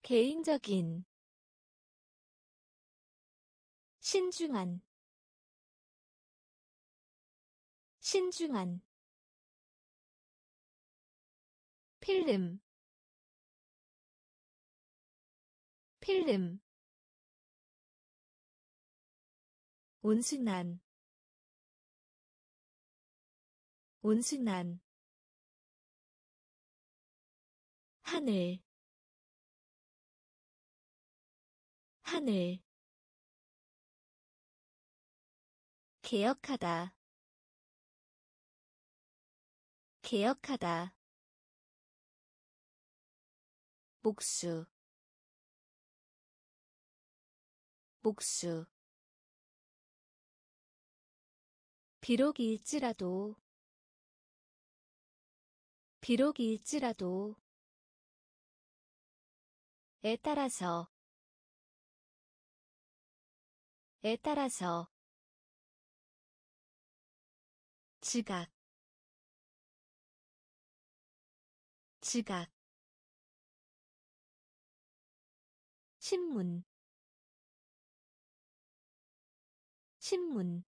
개인적인. 신중한 신중한 필름 필름 온순한 온순한 하늘 하늘 개혁하다 개혁하다 복수 복수. 비록일지라도 비록일지라도 에 따라서 에 따라서 지각 지각 신문. 신문.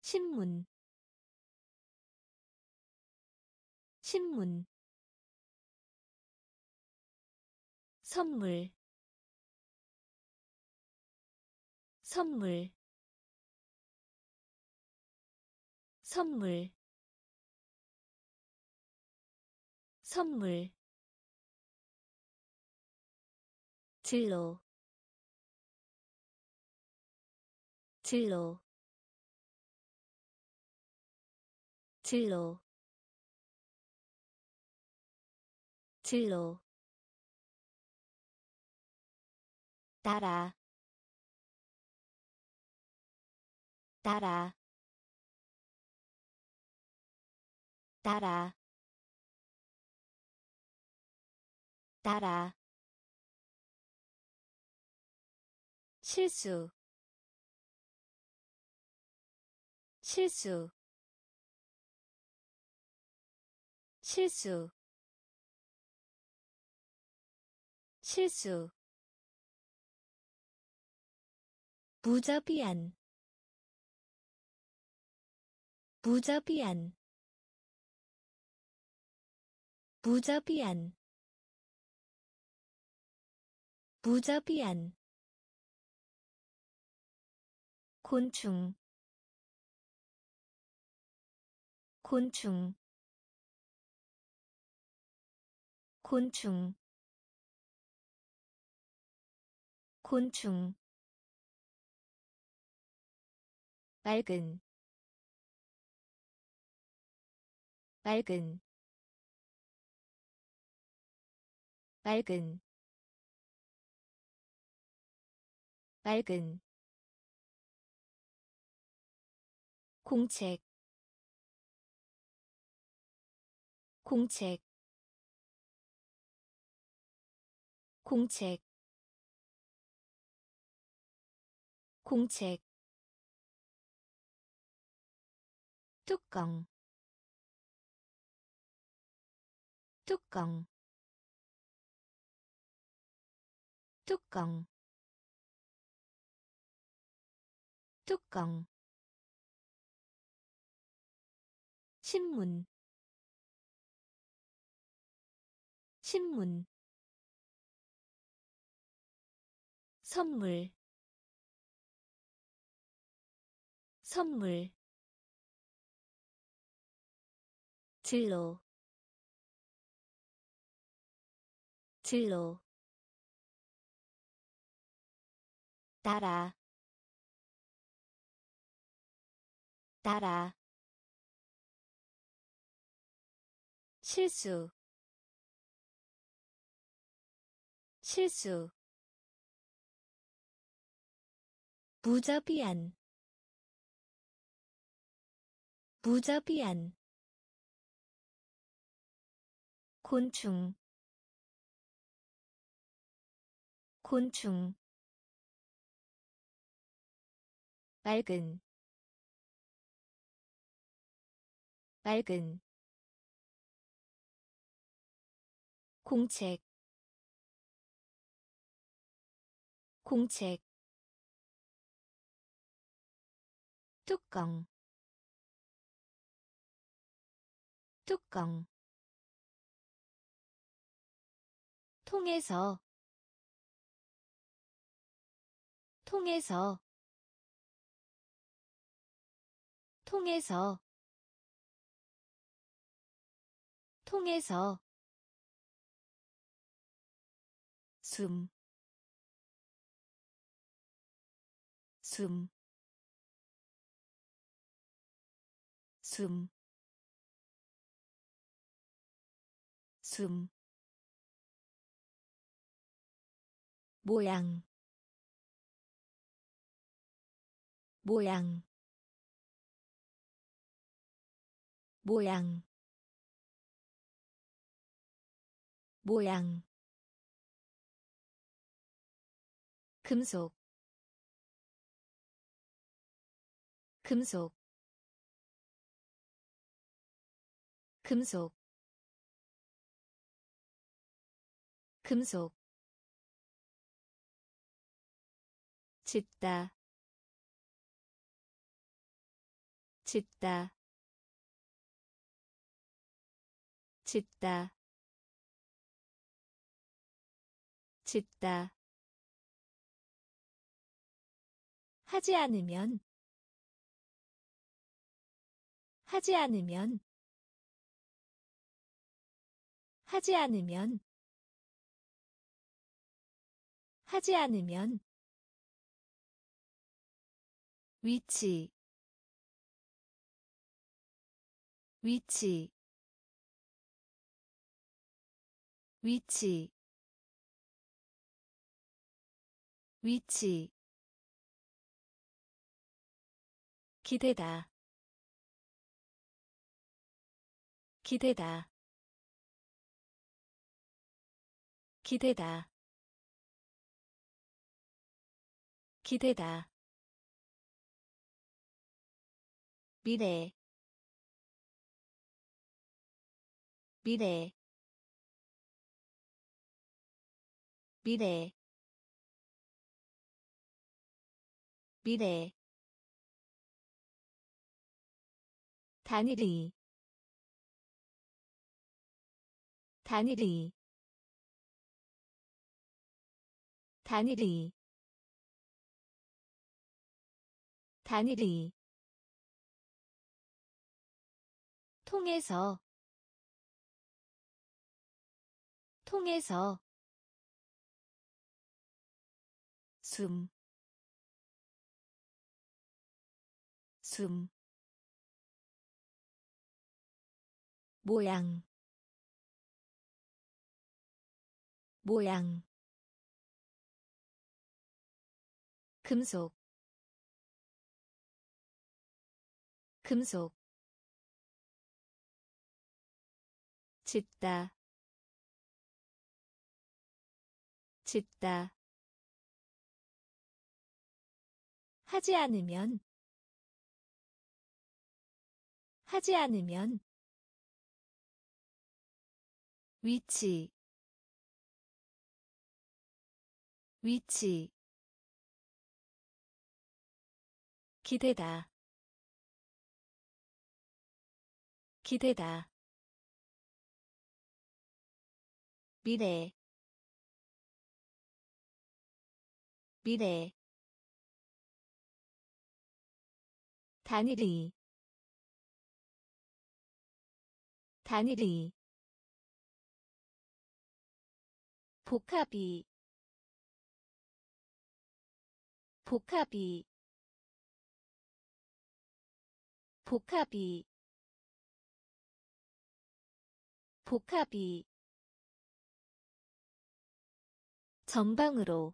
신문. 신문. 선물. 선물. 선물. 선물 진로. 진로. 진로. 진로. 따라. 따라. 따라. 따라 실수 실수 실수 실수. 무자비한 무자비한 무자비한 무자비한 곤충. 곤충. 곤충. 곤충. 맑은. 맑은. 맑은. 맑은 공책 공책 공책 공책. 뚜껑 뚜껑. 뚜껑 뚜껑 신문. 신문. 선물. 선물. 진로. 진로. 따라. 따라 실수 실수 무자비한 무자비한 곤충 곤충 맑은 맑은 공책 공책 뚜껑 뚜껑 통해서 통해서 통해서 통해서 숨, 숨, 숨, 숨, 모양, 모양, 금속 금속 금속 금속. 짓다 짓다 짓다 짓다 하지 않으면 하지 않으면 하지 않으면 하지 않으면 위치 위치 위치 위치 기대다. 기대다. 기대다. 기대다. 미래. 미래. 미래. 미래 단일이 단일이 단일이 단일이. 통해서 통해서. 숨, 숨, 모양 모양 금속 금속 짓다 짓다. 하지 않으면 하지 않으면 위치 위치 기대다 기대다 미래 미래 단일이 단일이 복합이 복합이 복합이 복합이. 전방으로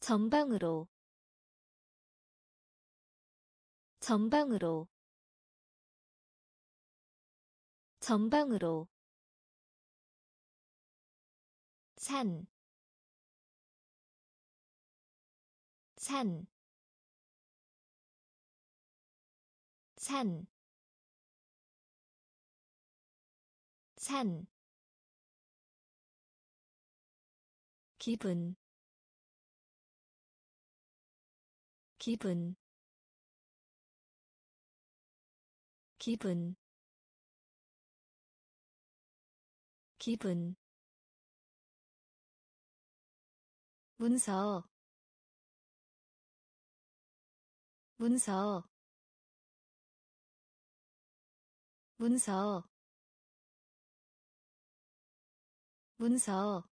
전방으로. 전방으로. 전방으로 산, 산, 산, 산, 기분, 기분, 기분, 기분 문서 문서 문서 문서.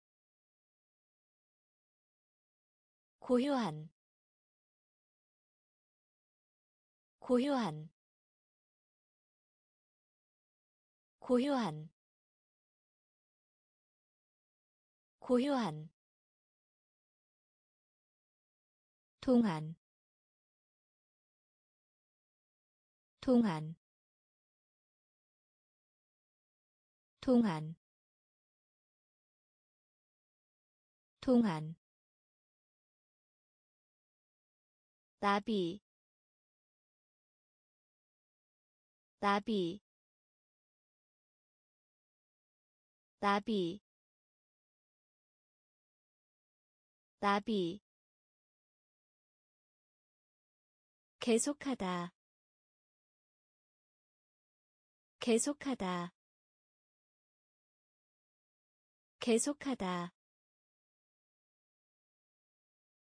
고요한 고요한 고요한 고요한 동안 동안 동안 동안 나비 나비. 나비 나비 계속하다. 계속하다. 계속하다.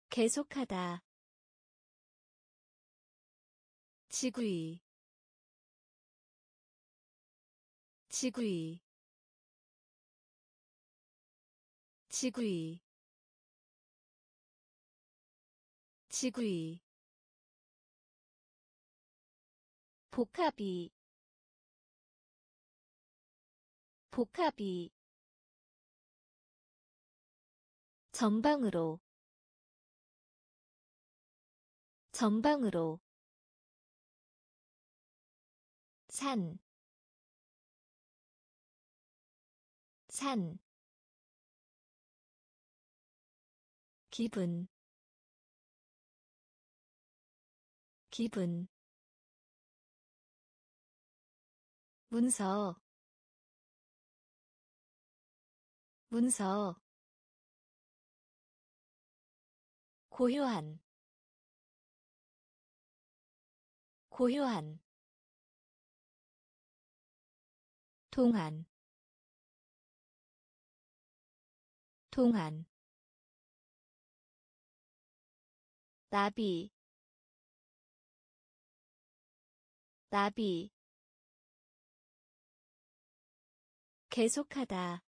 계속하다. 지구이. 지구이. 지구이. 지구이 복합이 복합이 전방으로 전방으로 산, 산, 기분, 기분, 문서, 문서, 고요한, 고요한, 동안 동안 나비 나비 계속하다.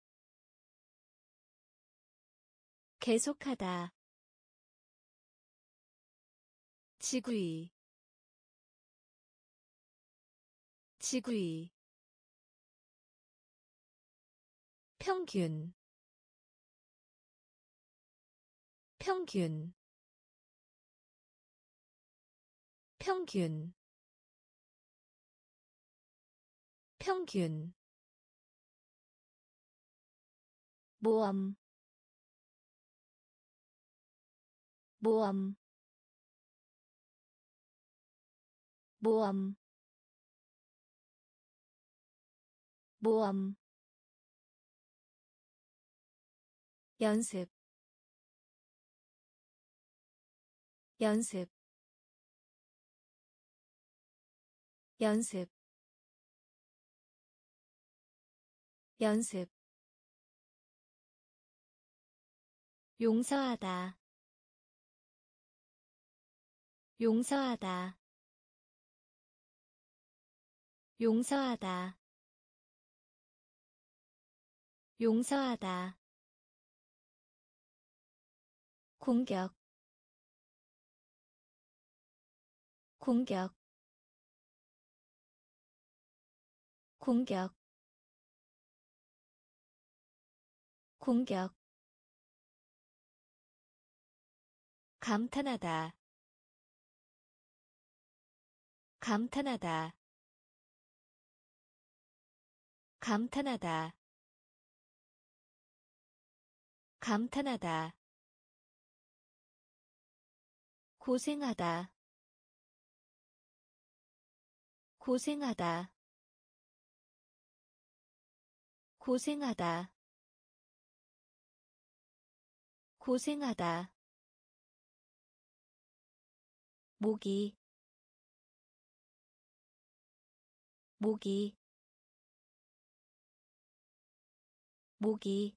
계속하다. 지구이. 지구이. 평균. 평균. 평균. 평균 모험 모험 모험 모험 연습. 연습. 연습. 연습 용서하다. 용서하다. 용서하다. 용서하다. 공격. 공격. 공격. 공격 감탄하다. 감탄하다. 감탄하다. 감탄하다. 고생하다. 고생하다. 고생하다. 고생하다 모기 모기 모기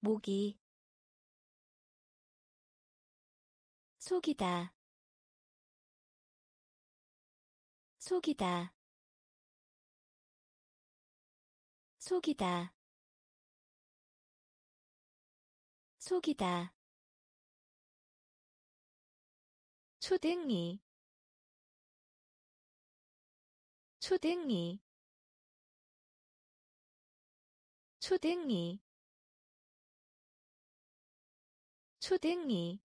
모기 속이다 속이다 속이다 속이다 초등이 초등이 초등이 초등이.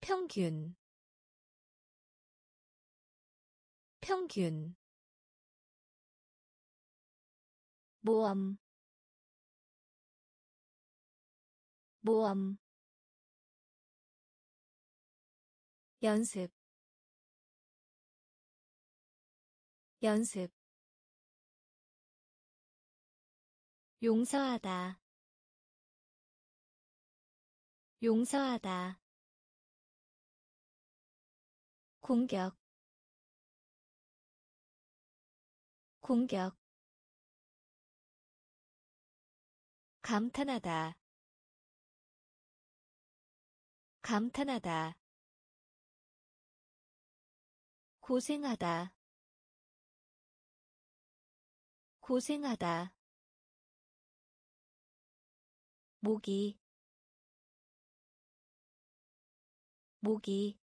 평균 평균. 모험 모험 연습 연습. 용서하다 용서하다. 공격 공격. 감탄하다 감탄하다 고생하다. 고생하다. 모기. 모기.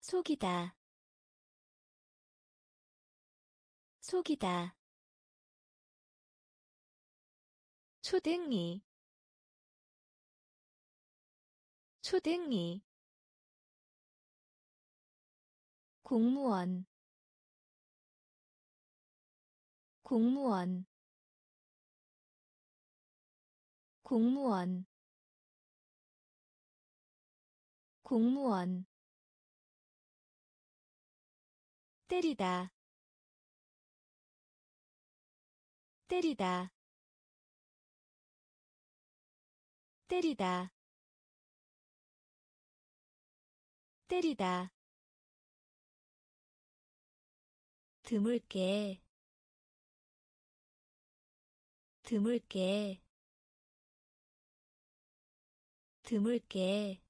속이다. 속이다. 초등이. 초등이 공무원 공무원 공무원 공무원. 때리다 때리다 때리다 때리다 드물게 드물게 드물게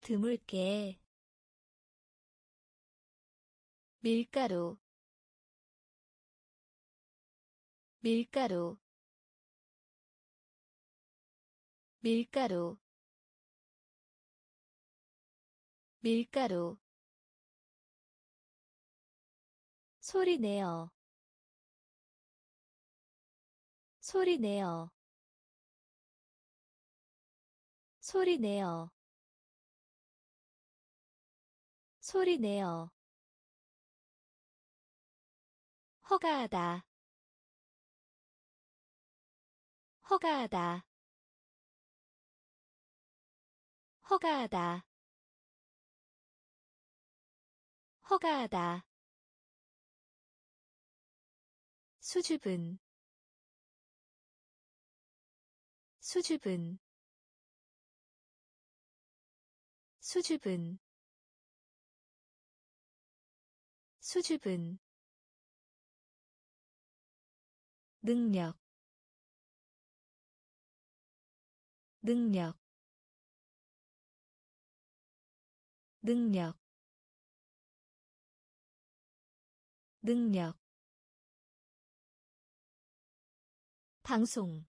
드물게. 밀가루 밀가루 밀가루 밀가루 소리내어. 소리내어. 소리내어. 소리내어. 허가하다. 허가하다. 허가하다. 허가하다 수줍은 수줍은 수줍은 수줍은. 능력 능력. 능력. 능력 방송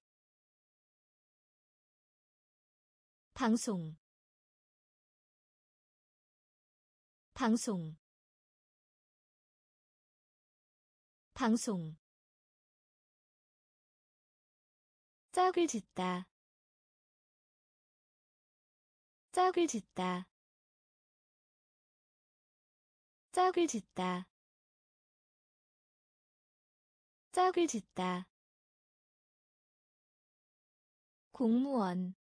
방송 방송 방송. 짝을 짓다. 짝을 짓다. 짝을 짓다. 짝을 짓다 공무원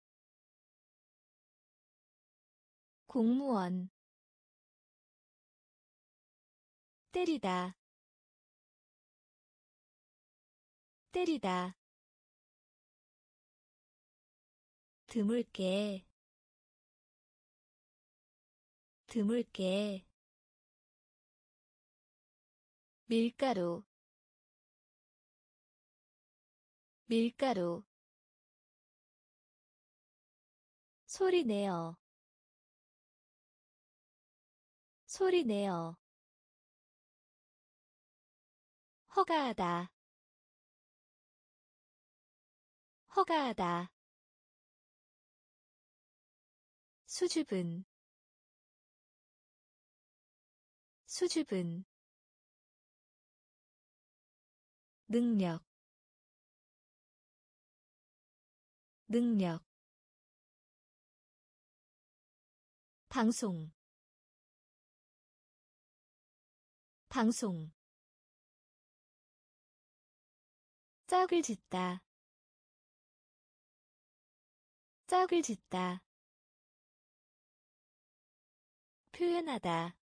공무원 때리다 때리다 드물게 드물게 밀가루 밀가루 소리내어. 소리내어. 허가하다. 허가하다. 수줍은. 수줍은. 능력. 능력 방송 방송. 짝을 짓다. 짝을 짓다. 표현하다.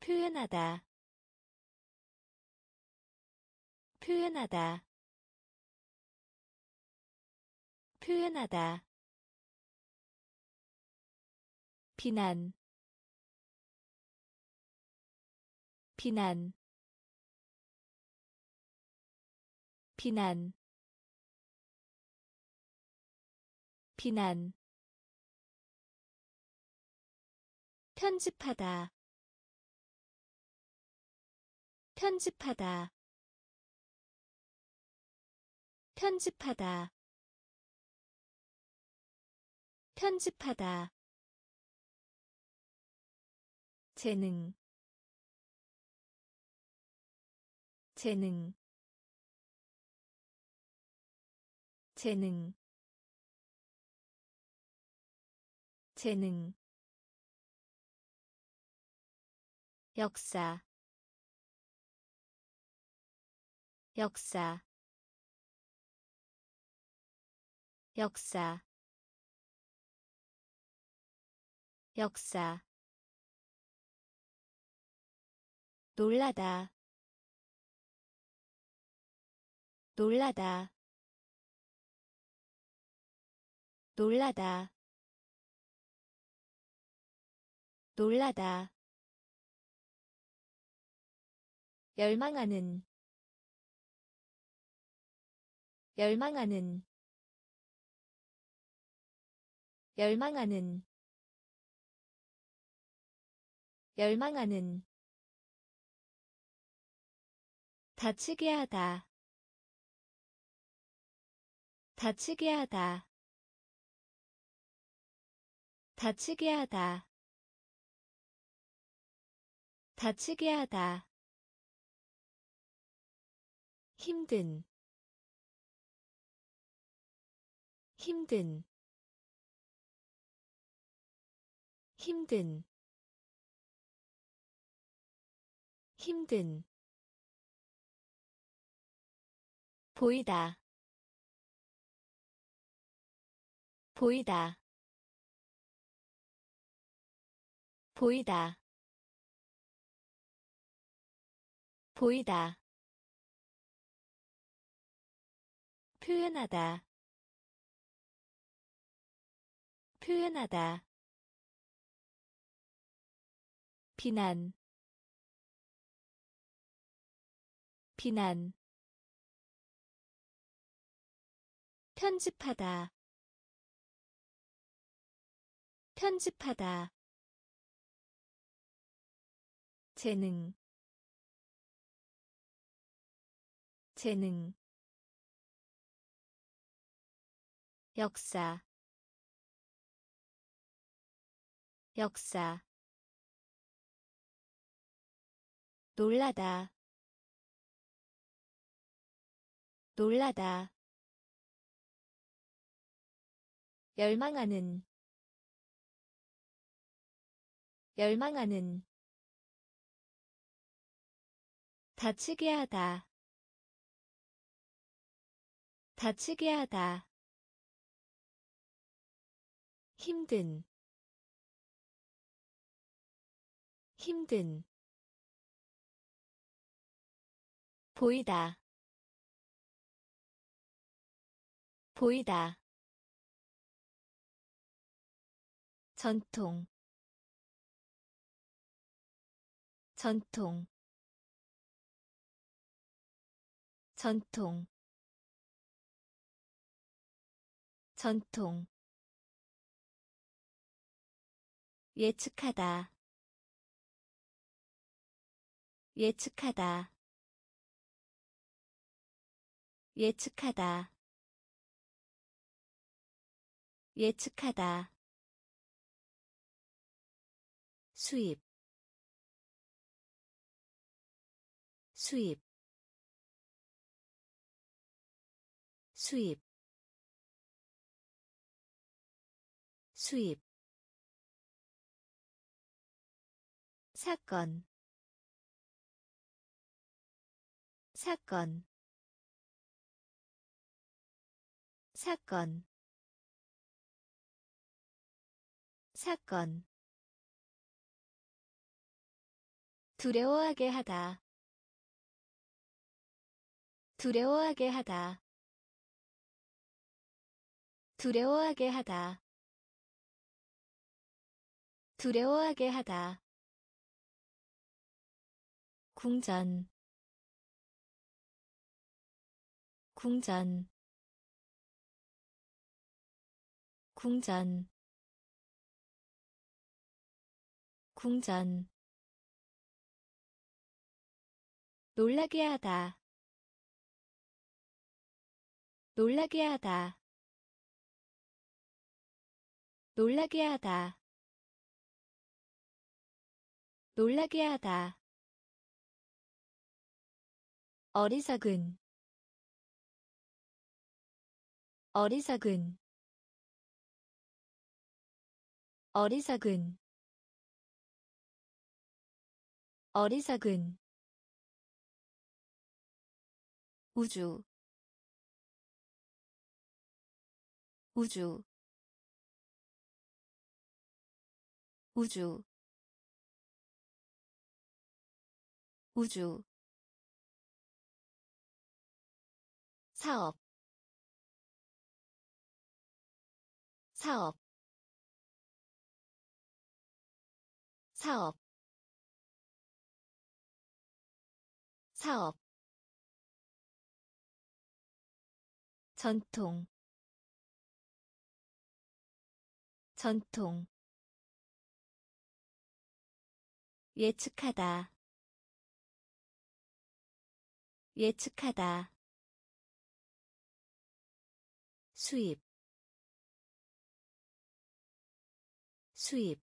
표현하다. 표현하다. 표현하다 비난. 비난. 비난. 비난. 편집하다. 편집하다. 편집하다. 편집하다 재능 재능 재능 재능. 역사 역사. 역사 역사 놀라다. 놀라다. 놀라다. 놀라다. 열망하는. 열망하는. 열망하는. 열망하는 다치게 하다. 다치게 하다. 다치게 하다. 다치게 하다. 힘든. 힘든. 힘든. 힘든 보이다. 보이다. 보이다. 보이다. 표현하다. 표현하다. 비난. 비난 편집하다. 편집하다. 재능. 재능. 역사. 역사. 놀라다. 놀라다 열망하는 열망하는 다치게 하다 다치게 하다 힘든 힘든 보이다 보이다 전통 전통 전통 전통. 예측하다 예측하다 예측하다 예측하다 수입 수입 수입 수입. 사건 사건 사건 사건 두려워하게 하다. 두려워하게 하다. 두려워하게 하다. 두려워하게 하다. 궁전. 궁전. 궁전. 궁전 놀라게 하다. 놀라게 하다. 놀라게 하다. 놀라게 하다. 어리석은. 어리석은. 어리석은. 어리석은 우주 우주 우주 우주. 사업 사업. 사업 사업 전통 전통 예측하다 예측하다 수입 수입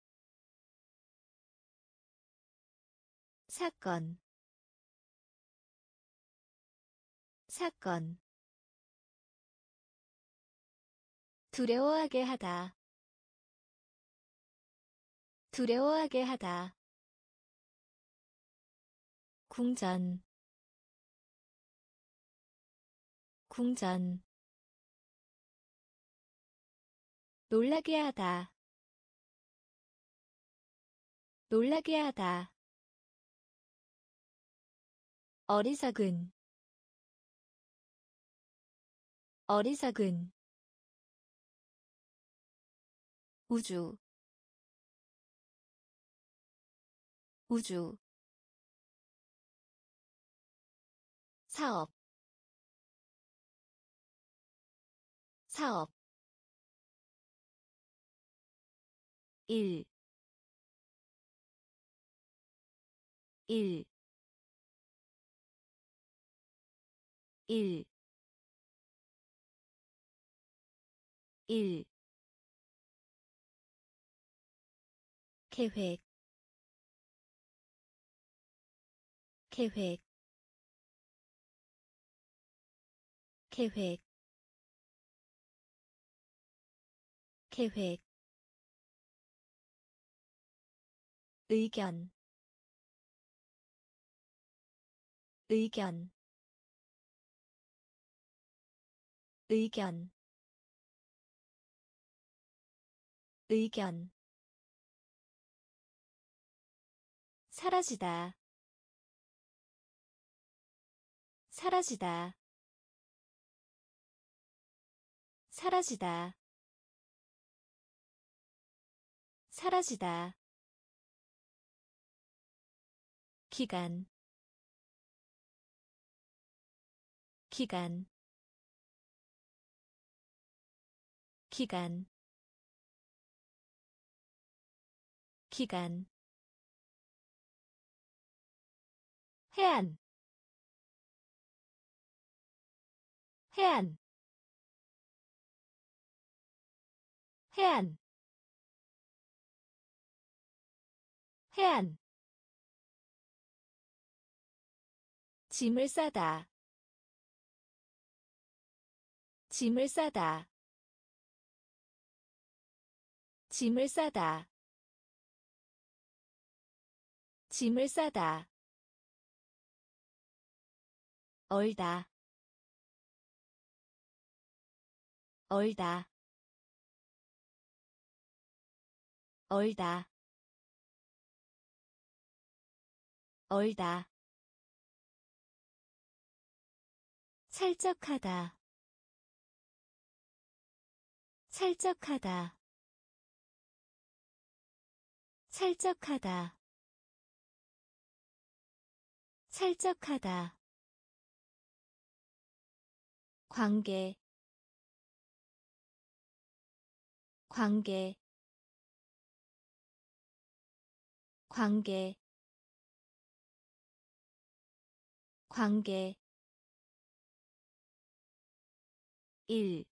사건 사건 두려워하게 하다. 두려워하게 하다. 궁전. 궁전. 놀라게 하다. 놀라게 하다. 어리석은. 어리석은 우주 우주. 사업 사업. 1 1 1 1 계획 계획 계획 계획. 의견 의견. 의견 의견 사라지다. 사라지다. 사라지다. 사라지다. 기간. 기간. 기간. 기간 해안 해안 해안 해안. 짐을 싸다. 짐을 싸다. 짐을 싸다. 짐을 싸다 얼다. 얼다. 얼다. 얼다. 살적하다. 살적하다. 살적하다. 살적하다 관계 관계 관계 관계. 1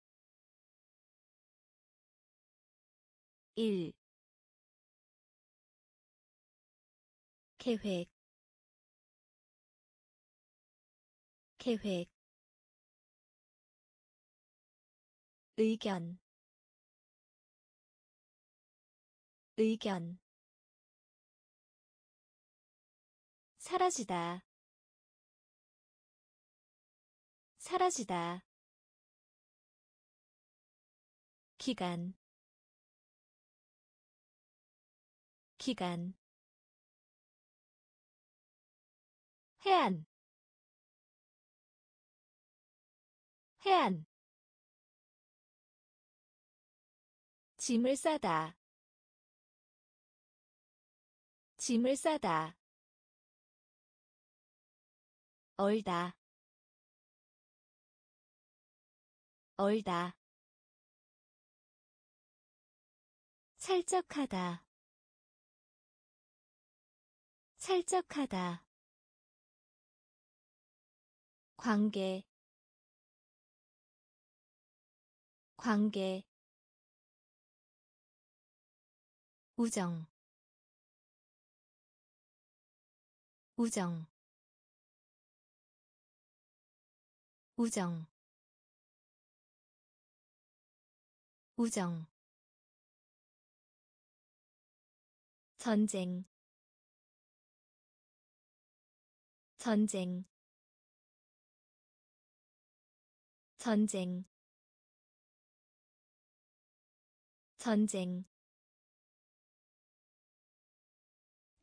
1 계획 계획 의견 의견. 사라지다 사라지다. 기간 기간. 해안 해안 짐을 싸다. 짐을 싸다. 얼다. 얼다. 살적하다. 살적하다. 관계. 관계 우정 우정 우정 우정. 전쟁 전쟁. 전쟁 전쟁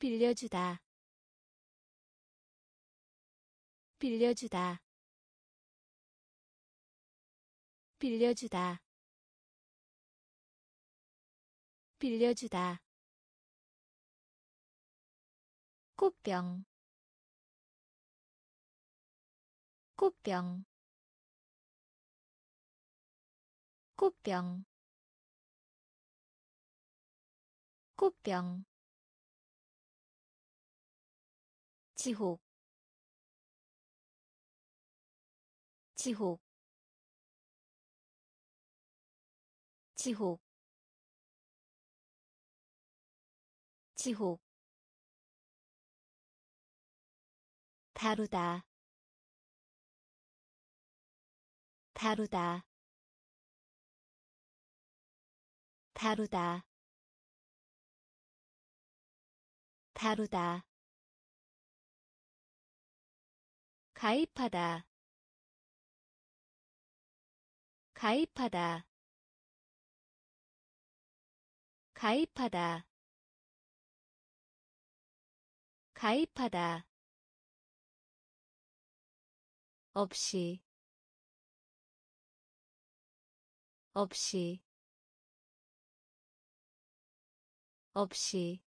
빌려주다. 빌려주다. 빌려주다. 빌려주다. 꽃병. 꽃병. 꽃병. 꽃병 지옥 지옥 지옥 지옥 다루다 다루다 다루다 다루다 가입하다. 가입하다. 가입하다. 가입하다. 없이. 없이. 없이.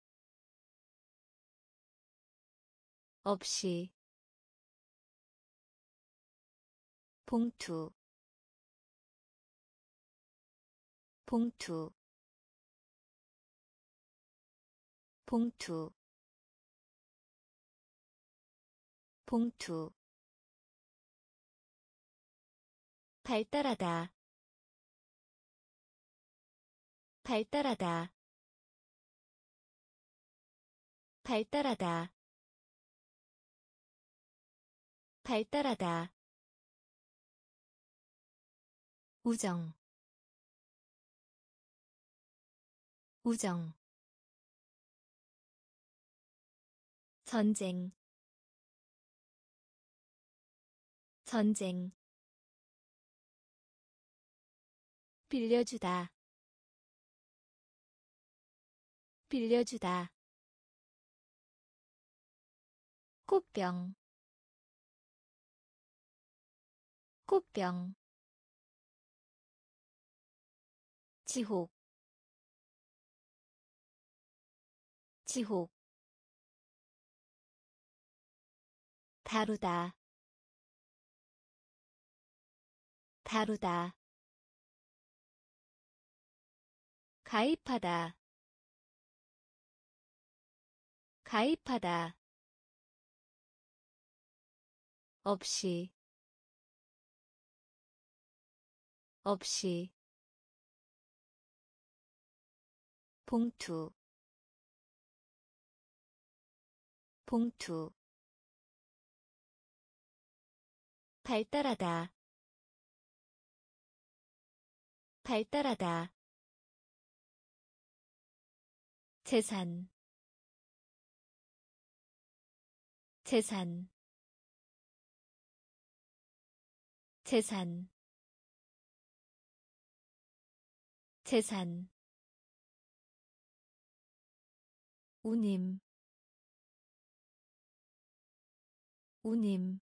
없이 봉투. 봉투. 봉투. 봉투. 발달하다. 발달하다. 발달하다. 발달하다 우정 우정 전쟁 전쟁 빌려주다 빌려주다 꽃병 꽃병 지옥 지옥 다루다 다루다 가입하다 가입하다 없이 없이 봉투. 봉투. 발달하다. 발달하다. 재산. 재산. 재산. 재산 우님 우님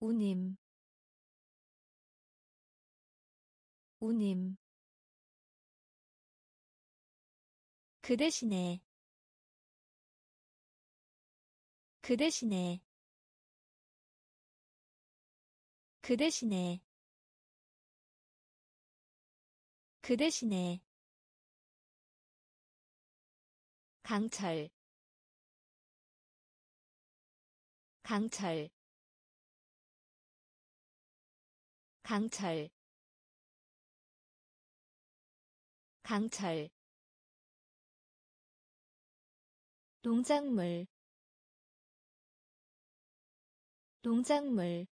우님 우님. 그 대신에 그 대신에 그 대신에 그 대신에 강철 강철 강철 강철. 농작물 농작물.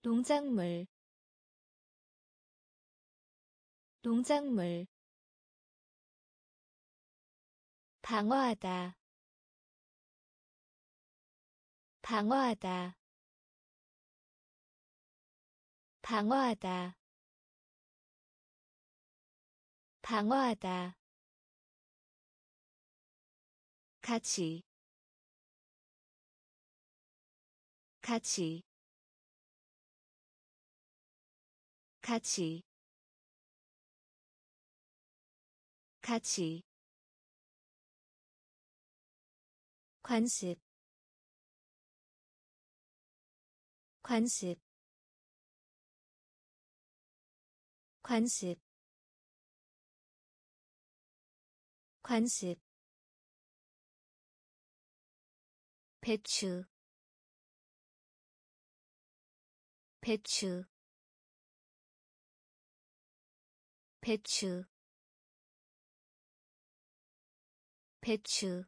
농작물 농작물 방어하다. 방어하다. 방어하다. 방어하다. 같이. 같이. 같이. 같이 관습 관습 관습 관습. 배추 배추 배추 배추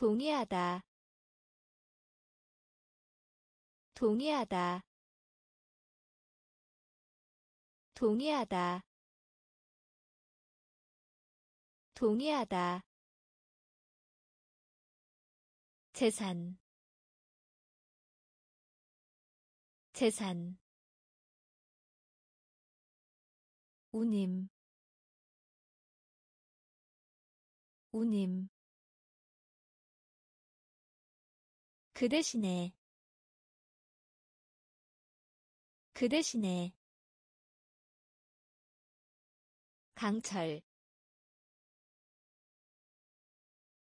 동의하다. 동의하다. 동의하다. 동의하다. 재산. 재산. 우님. 우님 그 대신에 그 대신에 강철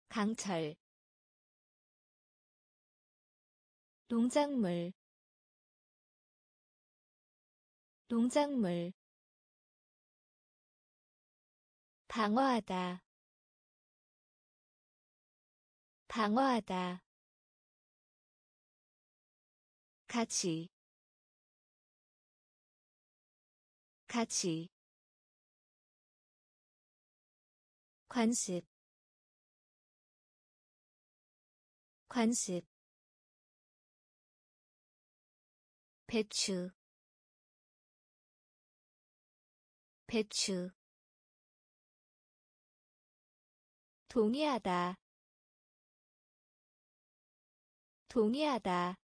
강철 농작물 농작물 방어하다 방어하다 같이. 같이. 관습. 관습. 배추. 배추. 동의하다. 동의하다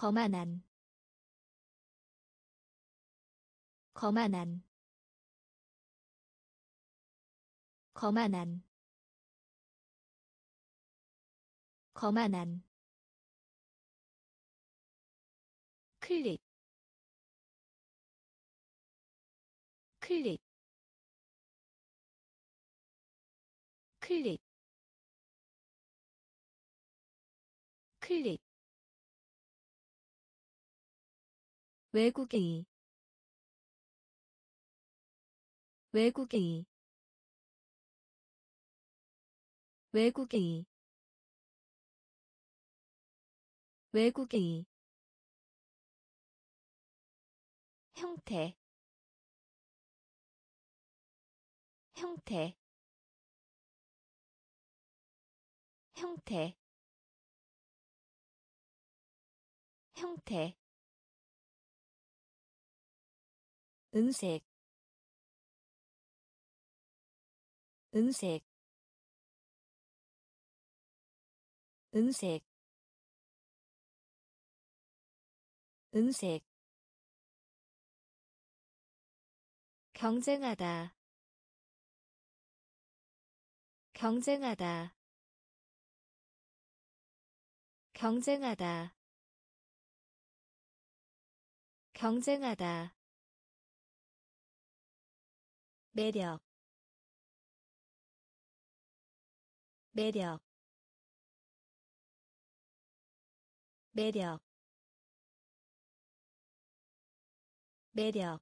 거만한 거만한 거만한 거만한. 클릭 클릭 클릭 클릭 외국인 외국인 외국인 외국인. 형태 형태 형태 형태 은색 은색 은색 은색. 경쟁하다 경쟁하다 경쟁하다 경쟁하다 매력 매력 매력 매력.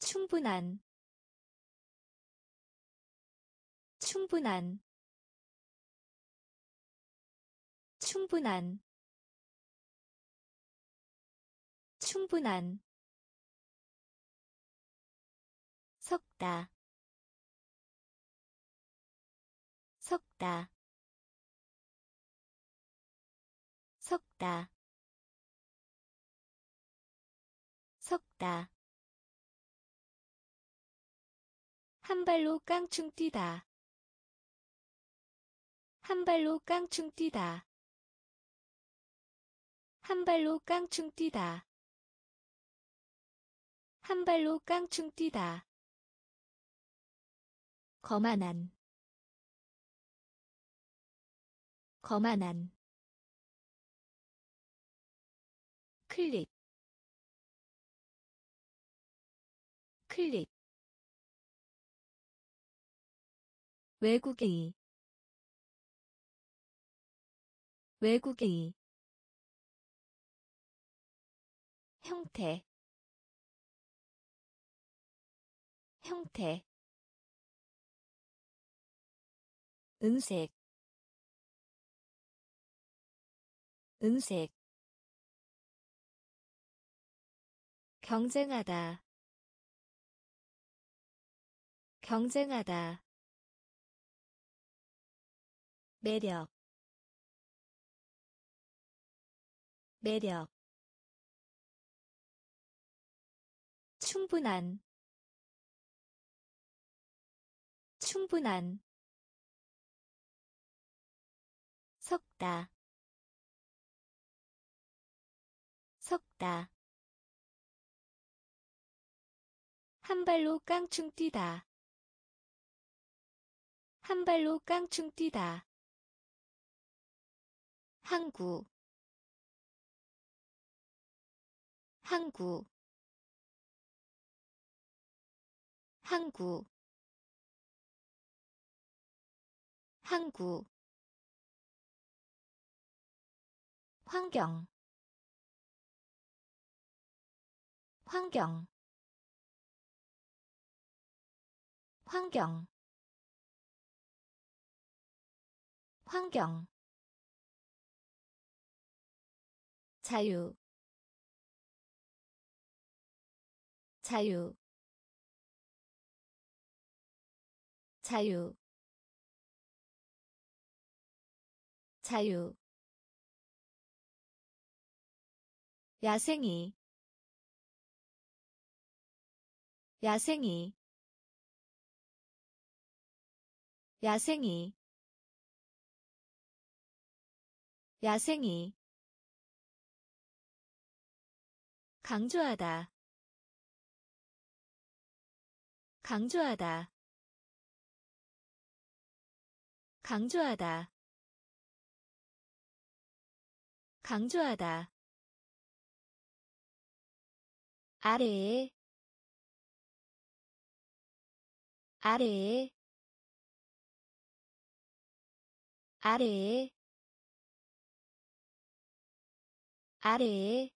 충분한 충분한 충분한 충분한 섞다. 섞다. 섞다. 섞다. 한 발로 깡충 뛰다. 한 발로 깡충 뛰다. 한 발로 깡충 뛰다. 한 발로 깡충 뛰다 거만한 거만한 클릭 클릭 외국인 외국인 형태 형태 은색 은색. 경쟁하다 경쟁하다. 매력 매력. 충분한 충분한 섞다. 섞다. 한 발로 깡충 뛰다. 한 발로 깡충 뛰다. 항구. 항구. 항구. 항구 환경. 환경. 환경. 환경. 자유. 자유. 자유. 자유 야생이 야생이 야생이 야생이. 강조하다 강조하다 강조하다 강조하다 아래에 아래에 아래에 아래에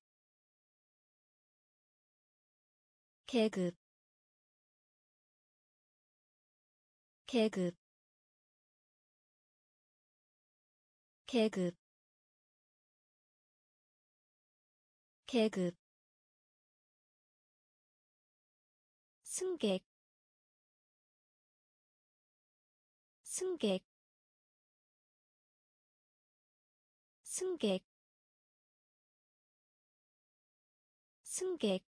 계급 계급 계급 계급 승객 승객 승객 승객.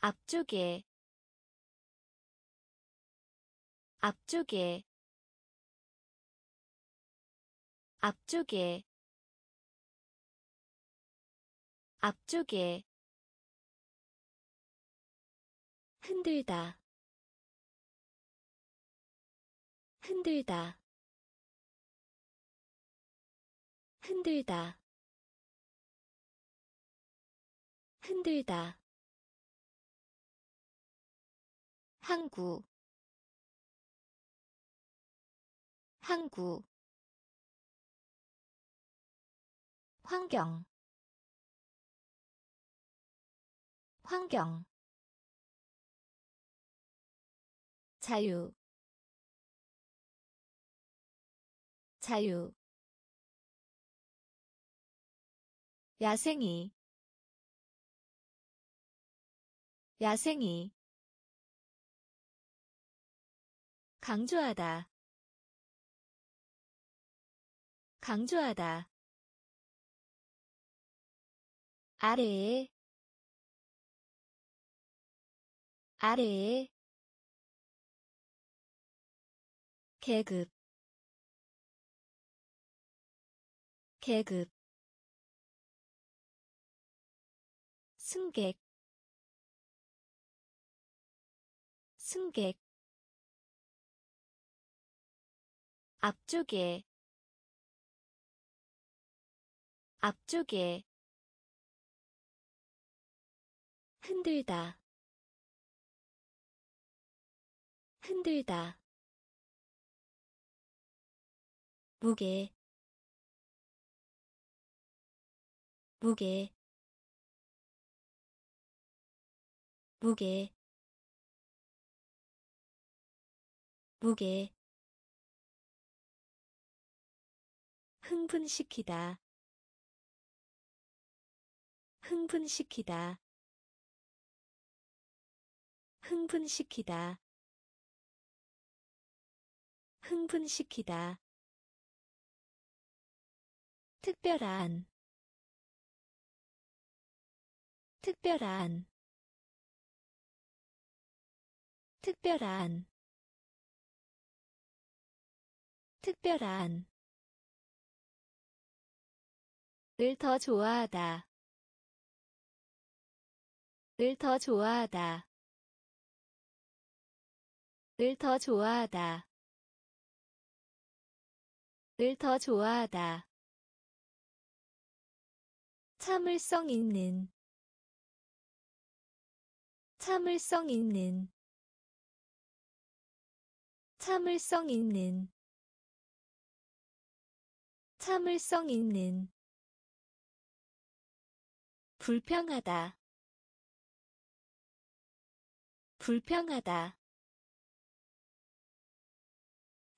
앞쪽에 앞쪽에 앞쪽에 앞쪽에 흔들다. 흔들다. 흔들다. 흔들다. 항구. 항구. 환경. 환경 자유. 자유. 야생이. 야생이. 강조하다. 강조하다. 아래에. 아래에 계급 계급 승객 승객 앞쪽에 앞쪽에 흔들다 흔들다 무게 무게 무게 무게. 흥분시키다 흥분시키다 흥분시키다 흥분시키다 특별한 특별한 특별한 특별한. 을더 좋아하다. 을더 좋아하다. 을더 좋아하다. 을더 좋아하다. 참을성 있는 참을성 있는 참을성 있는 참을성 있는. 불평하다 불평하다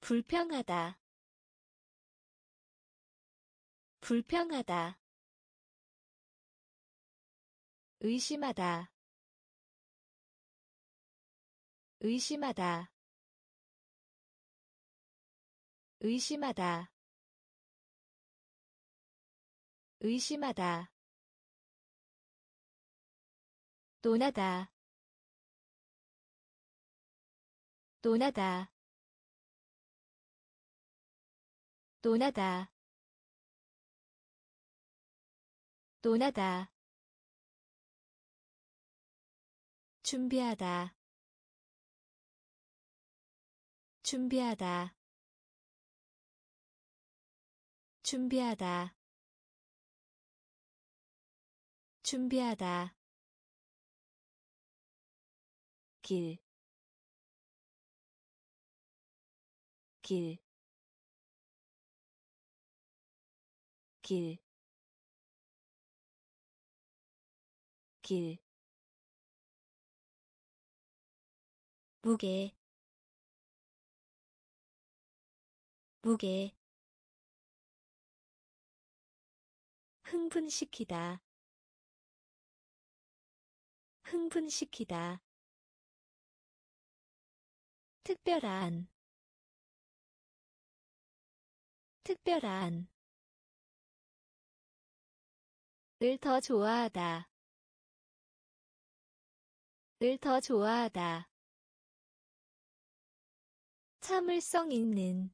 불평하다 불평하다 의심하다. 의심하다. 의심하다. 의심하다. 논하다. 논하다. 논하다. 논하다 준비하다. 준비하다. 준비하다. 준비하다. 길, 길, 길, 길, 무게, 무게, 흥분시키다, 흥분시키다. 특별한 특별한. 을더 좋아하다. 을더 좋아하다 참을성 있는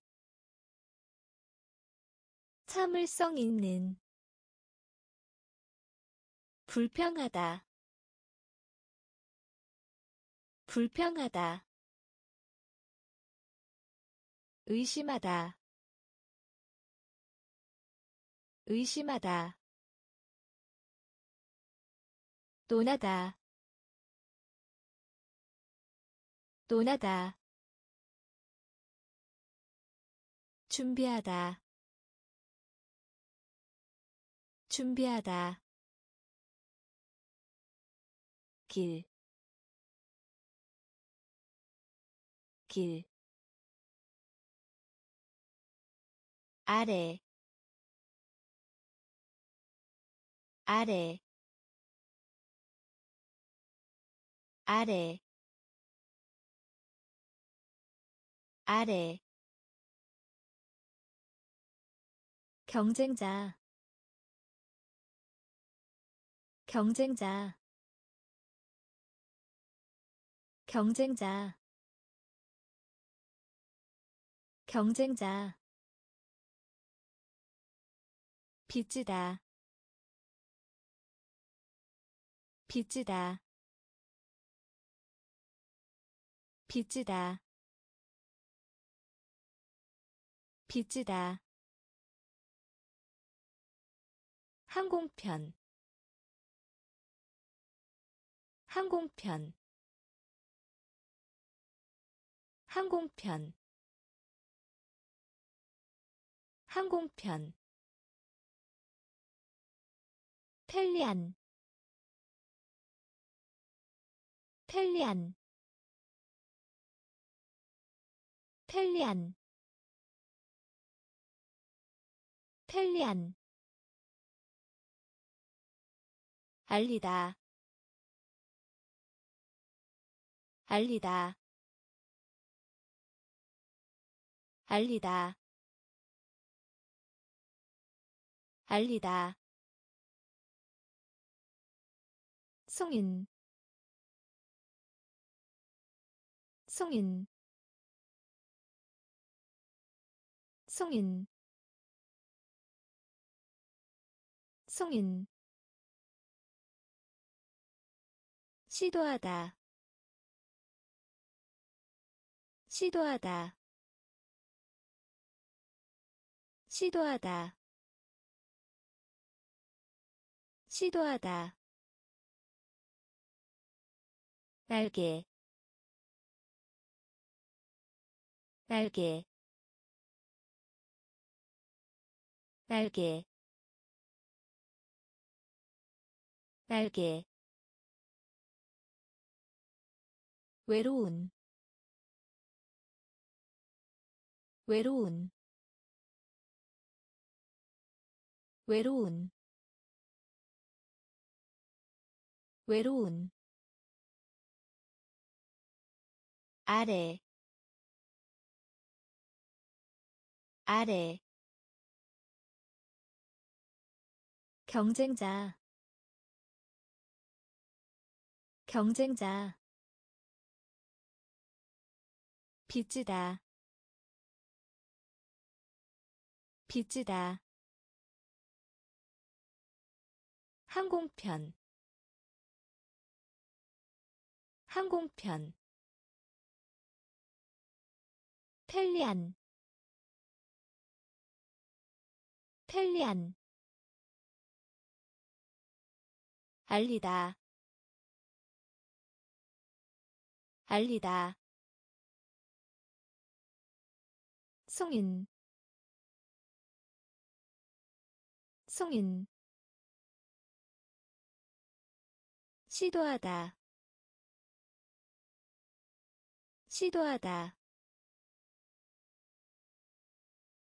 참을성 있는 불평하다 불평하다 의심하다 의심하다 논하다 논하다 준비하다. 준비하다. 길, 길, 아래. 아래. 아래. 아래 경쟁자. 경쟁자. 경쟁자. 경쟁자. 빚지다. 빚지다. 빚지다. 빚지다 항공편. 항공편. 항공편. 항공편. 편리한. 편리한. 편리한. 편리한 알리다. 알리다. 알리다. 알리다. 송인. 송인. 송인. 송인 시도하다. 시도하다. 시도하다. 시도하다. 날개. 날개. 날개. 날개 외로운 외로운 외로운 외로운. 아래 아래. 경쟁자 경쟁자 빚지다. 빚지다. 항공편. 항공편. 편리한. 편리한. 알리다. 알리다 송인. 송인. 시도하다. 시도하다.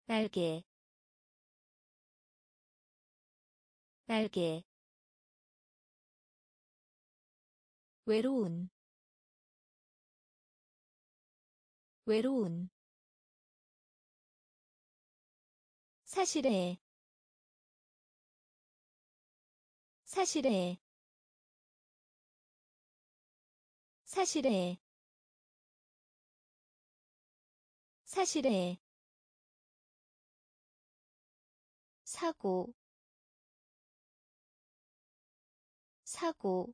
날개. 날개. 외로운. 외로운 사실에 사실에 사실에 사실에. 사고 사고.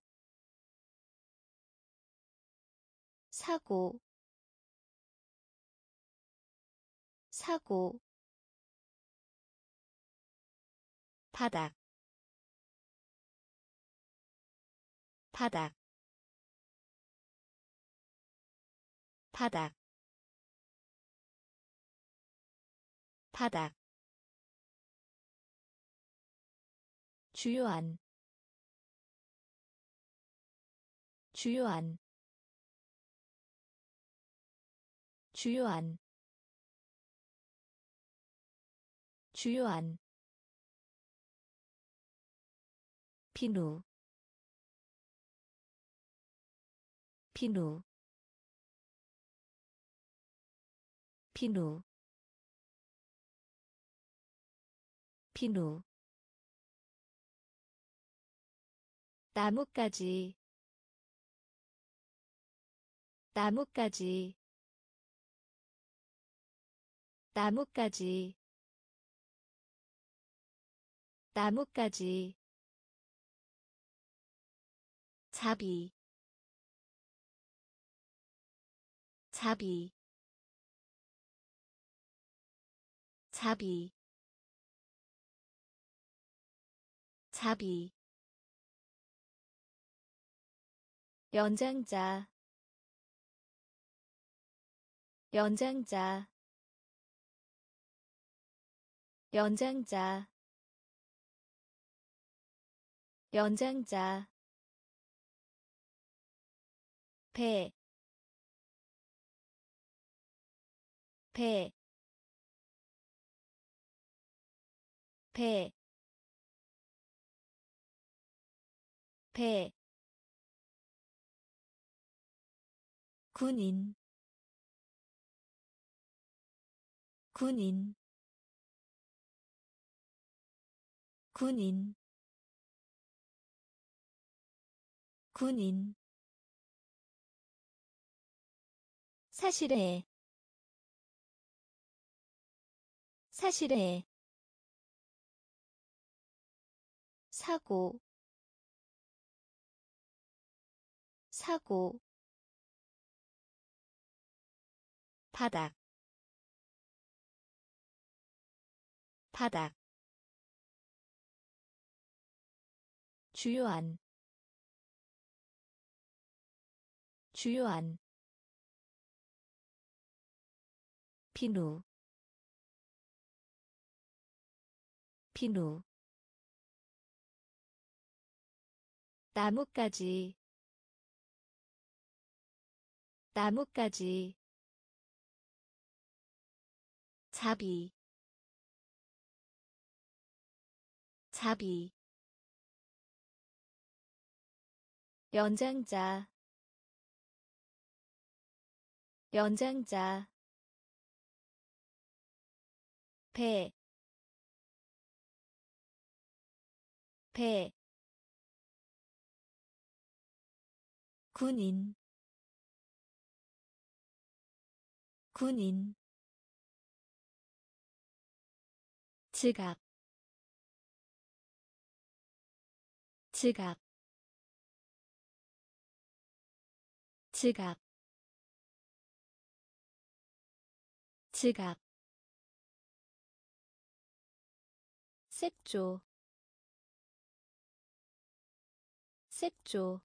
사고. 사고 바닥 바닥 바닥 바닥. 주요한 주요한 주요한 주요한 비누 비누 비누 비누. 나뭇가지 나뭇가지 나뭇가지 나뭇가지 자비 자비 자비 자비. 연장자 연장자. 연장자 연장자 배, 배, 배, 배, 군인, 군인, 군인, 군인 사실에 사실에 사고 사고 바닥 바닥. 주요한 주요한 비누 비누 나뭇가지 나뭇가지 자비 자비 연장자 연장자 배, 배, 군인, 군인, 지갑, 지갑, 지갑, 지갑 색조 색조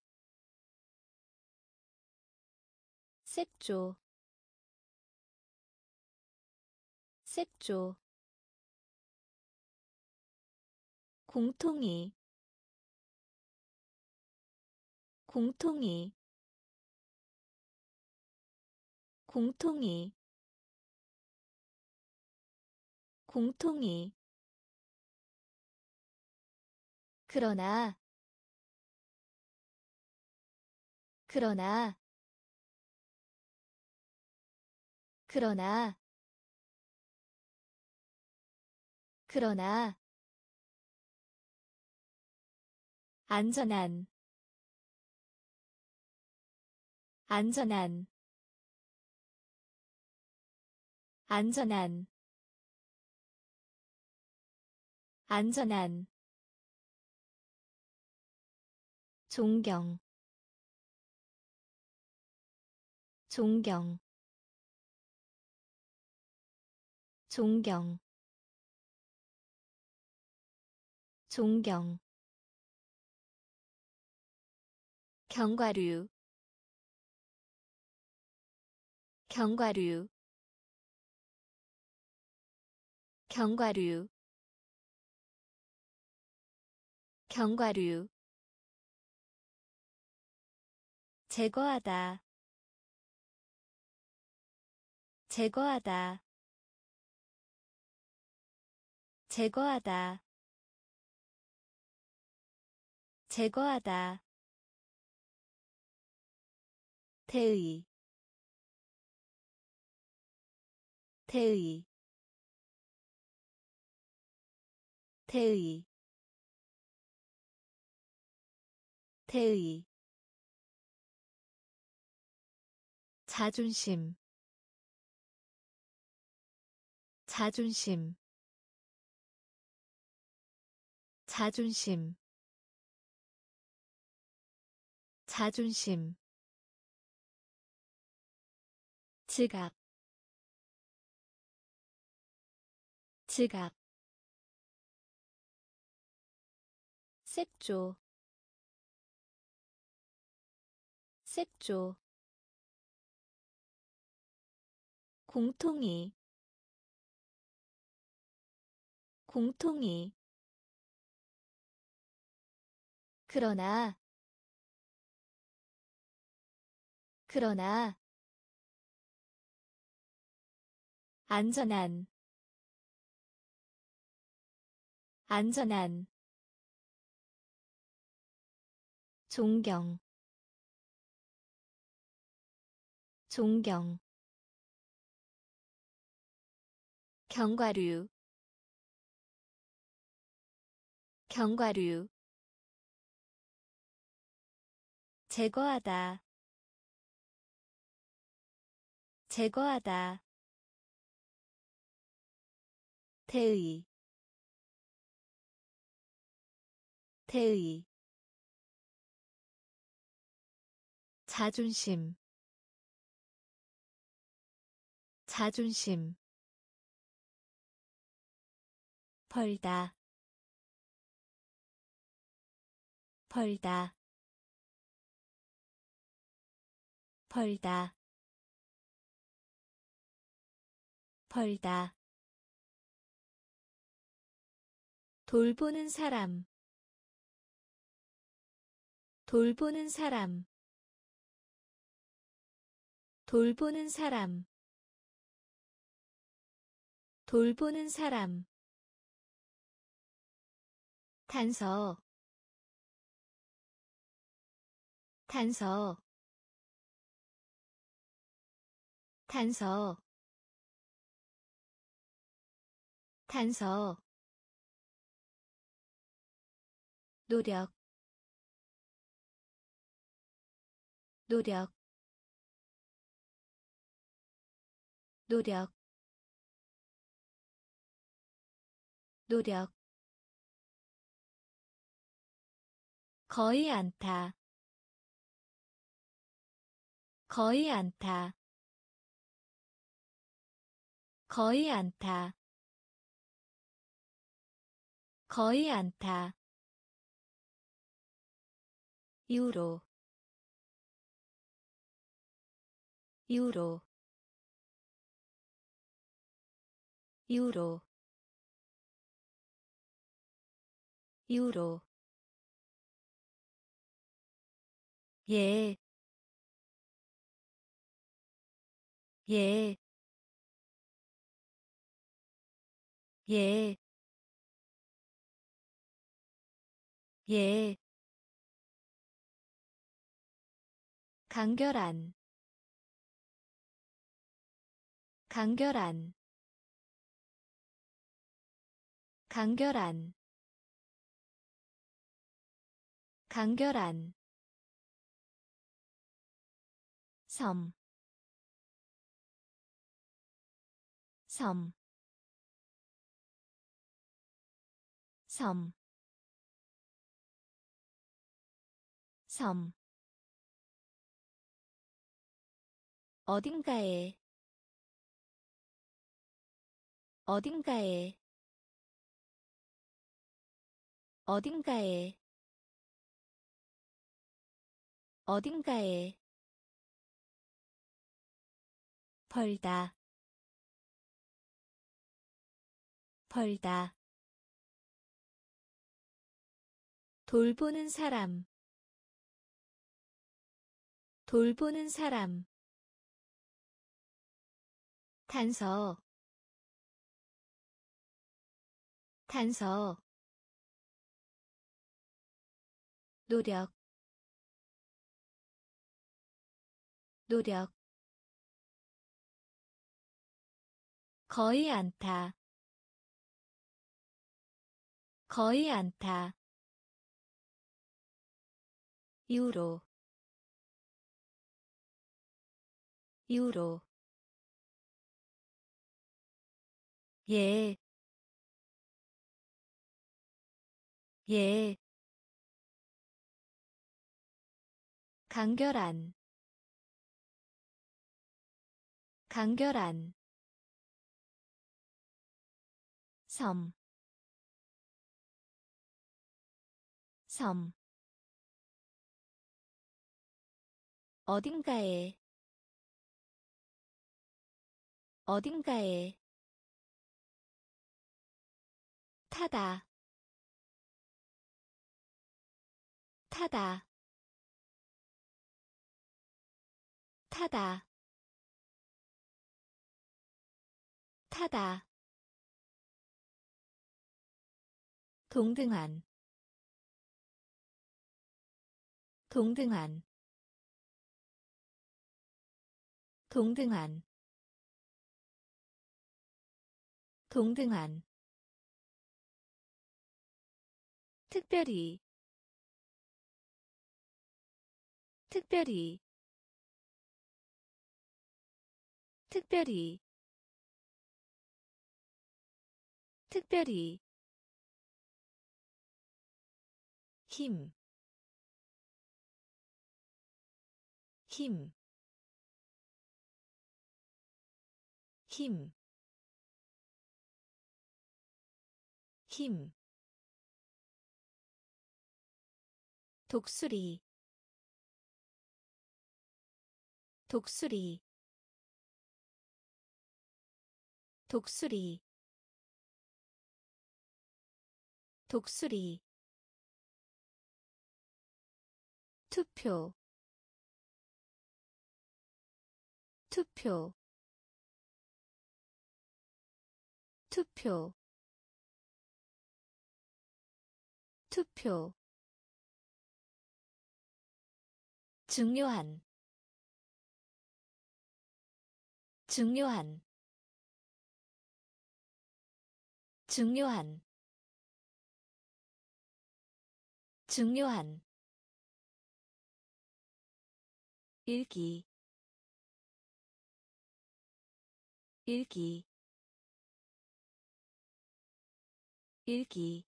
색조 색조. 공통이 공통이 공통이 공통이 그러나 그러나 그러나 그러나 안전한 안전한 안전한 안전한 존경 존경 존경 존경. 견과류 견과류 견과류 견과류 제거하다. 제거하다. 제거하다. 제거하다. 태의. 태의. 태의. 태의 자존심 자존심 자존심 자존심 지갑 지갑 색조 색조 공통이 공통이. 그러나 그러나 안전한 안전한 존경 존경 견과류 견과류 제거하다 제거하다 태의 태의 자존심 자존심 벌다. 벌다. 벌다. 벌다. 돌보는 사람. 돌보는 사람. 돌보는 사람. 돌보는 사람 단서 단서 단서 단서. 노력 노력. 노력 노력 거의 않다 거의 않다 거의 않다 거의 않다 유로. 유로. 유로. 유로 예, 예, 예, 예. 간결한. 간결한. 간결한. 간결한 섬, 섬, 섬, 섬. 어딘가에. 어딘가에. 어딘가에. 어딘가에 벌다. 벌다. 돌보는 사람. 돌보는 사람. 단서. 단서. 노력. 노력 거의 않다 거의 않다 유로. 유로. 예, 예. 간결한, 간결한, 섬, 섬. 어딘가에, 어딘가에, 타다. 타다. 타다. 타다 동등한 동등한 동등한 동등한. 특별히 특별히 특별히 특별히 힘, 힘, 힘, 힘, 독수리. 독수리. 독수리. 독수리 투표 투표 투표 투표. 중요한 중요한 중요한 중요한 일기 일기 일기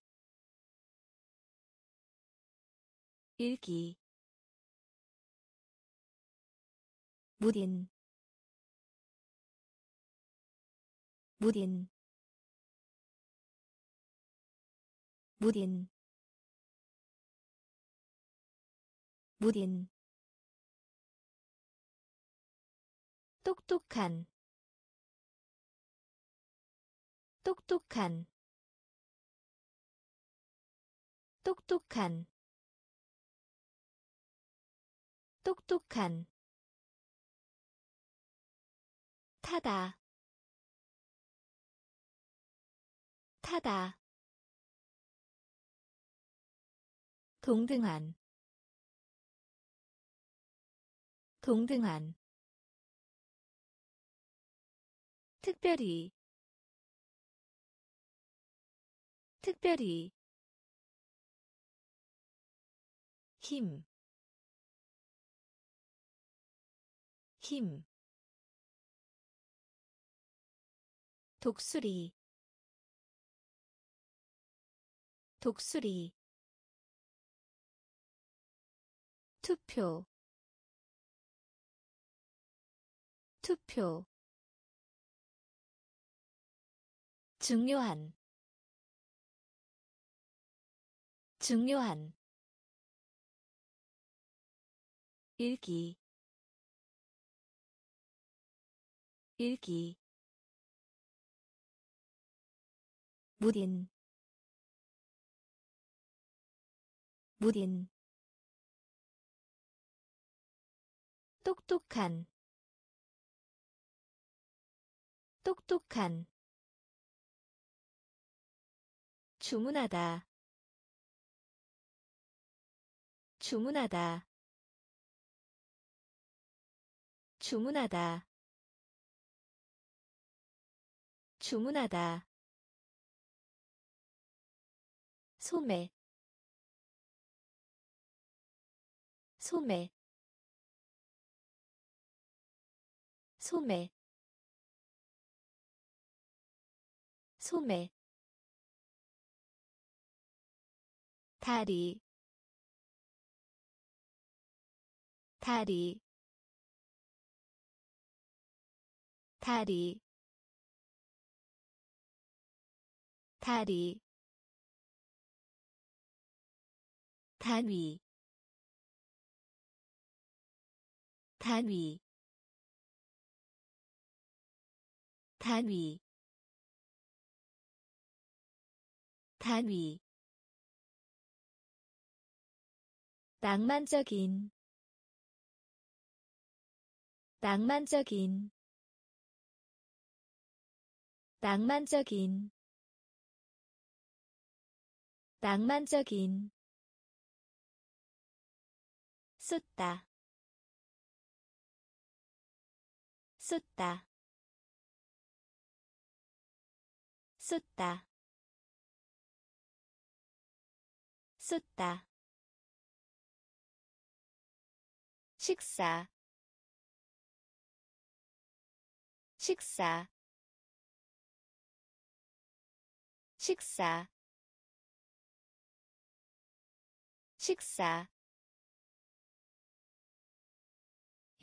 일기. 무딘 무딘. 무딘 무딘 똑똑한. 똑똑한. 똑똑한. 똑똑한. 타다. 타다. 동등한. 동등한 특별히 특별히 힘, 힘, 독수리, 독수리, 투표, 투표, 중요한 중요한 일기 일기 무딘 무딘 똑똑한 똑똑한 주문하다. 주문하다. 주문하다. 주문하다. 소매. 소매. 소매. 소매 다리 다리 다리 다리 단위 단위 단위 단위 낭만적인 낭만적인 낭만적인 낭만적인. 쏟다 쏟다 쏟다 쏟다 식사. 식사. 식사. 식사.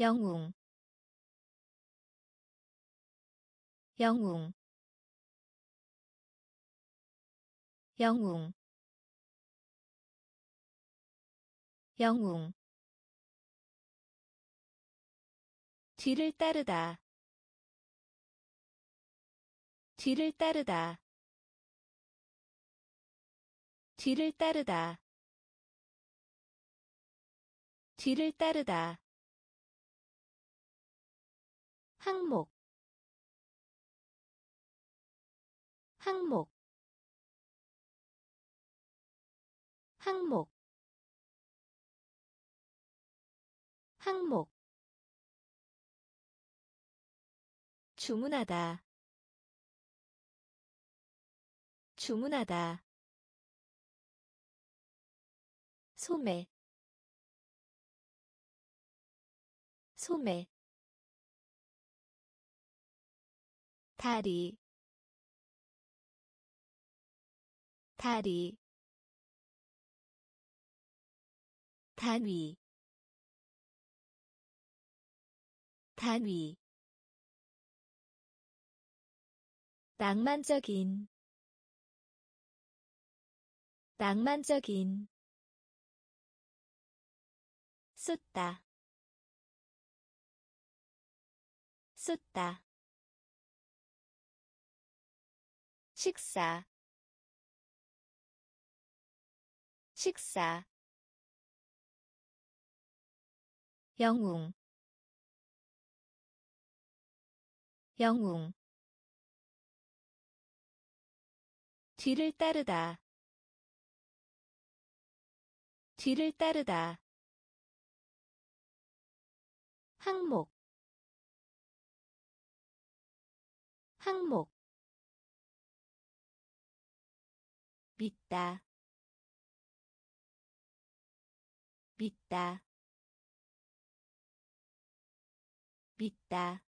영웅. 영웅. 영웅. 영웅 뒤를 따르다. 뒤를 따르다. 뒤를 따르다. 뒤를 따르다. 항목. 항목. 항목. 항목 주문하다. 주문하다. 소매. 소매. 다리. 다리. 단위. 단위 낭만적인 낭만적인 쏟다 쏟다. 식사 식사. 영웅 영웅 뒤를 따르다. 뒤를 따르다. 항목. 항목. 믿다. 믿다. 믿다.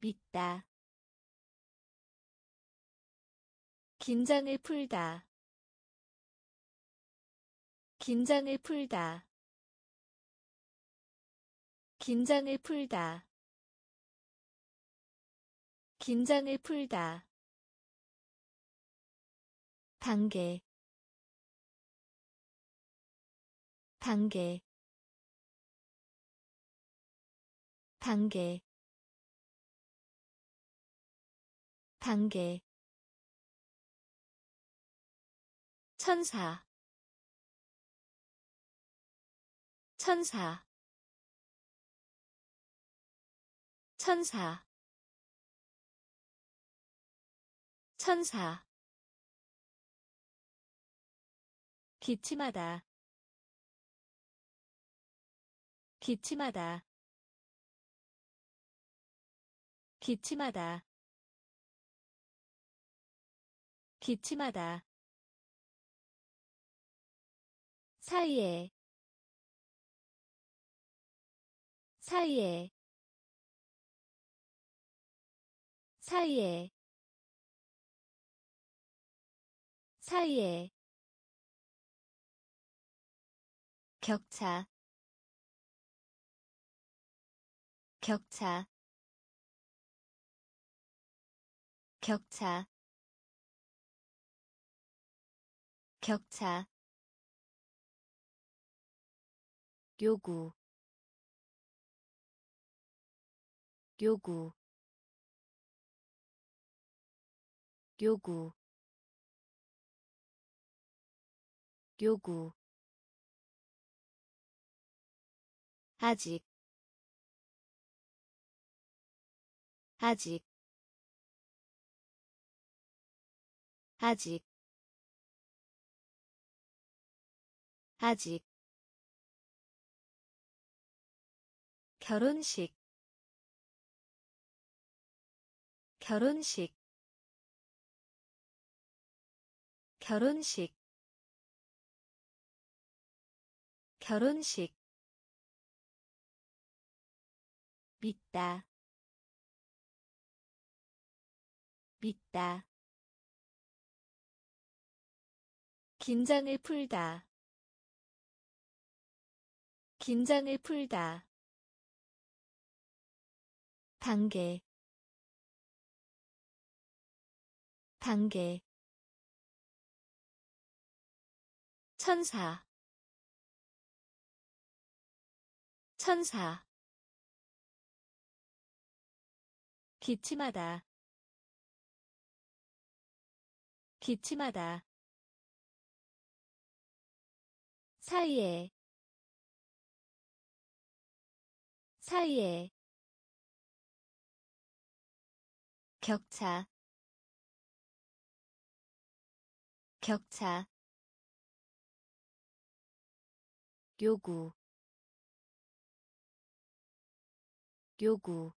믿다 긴장을 풀다. 긴장을 풀다. 긴장을 풀다. 긴장을 풀다. 단계. 단계. 단계. 단계 천사. 천사. 천사. 천사. 기침하다. 기침하다. 기침하다. 기침하다 사이에 사이에 사이에 사이에. 격차 격차 격차 격차 요구 요구 요구 요구. 아직 아직 아직 아직 결혼식 결혼식 결혼식 결혼식. 믿다 믿다. 긴장을 풀다 긴장을 풀다 단계 단계 천사 천사 기침하다 기침하다 사이에 사이에 격차 격차 요구 요구.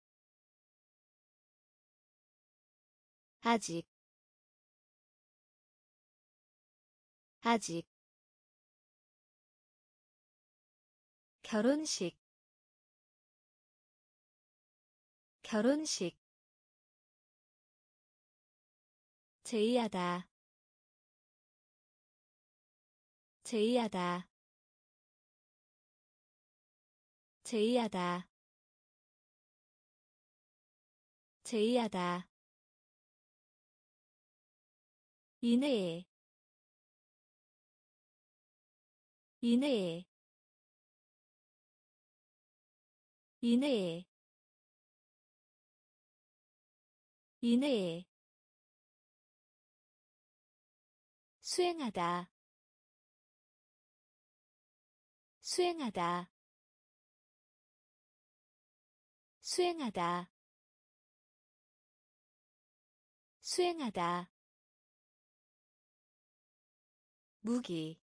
아직 아직. 결혼식 결혼식 제의하다. 제의하다. 제의하다. 제의하다. 이내에. 이내에. 이내에. 이내에 수행하다. 수행하다. 수행하다. 수행하다. 무기.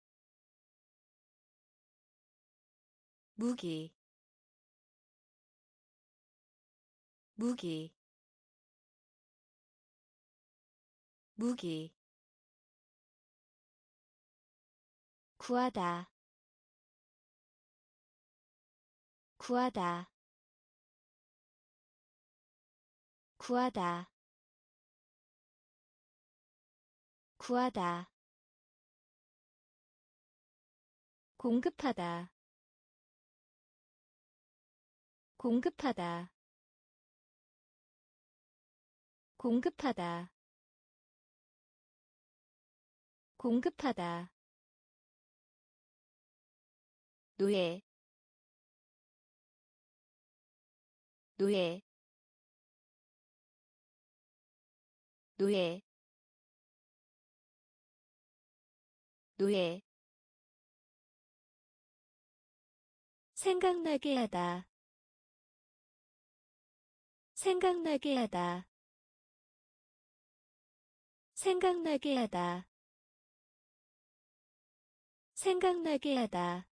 무기. 무기. 무기 구하다. 구하다. 구하다. 구하다. 공급하다. 공급하다. 공급하다. 공급하다 노예 노예 노예 노예 생각나게 하다 생각나게 하다. 생각나게 하다 생각나게 하다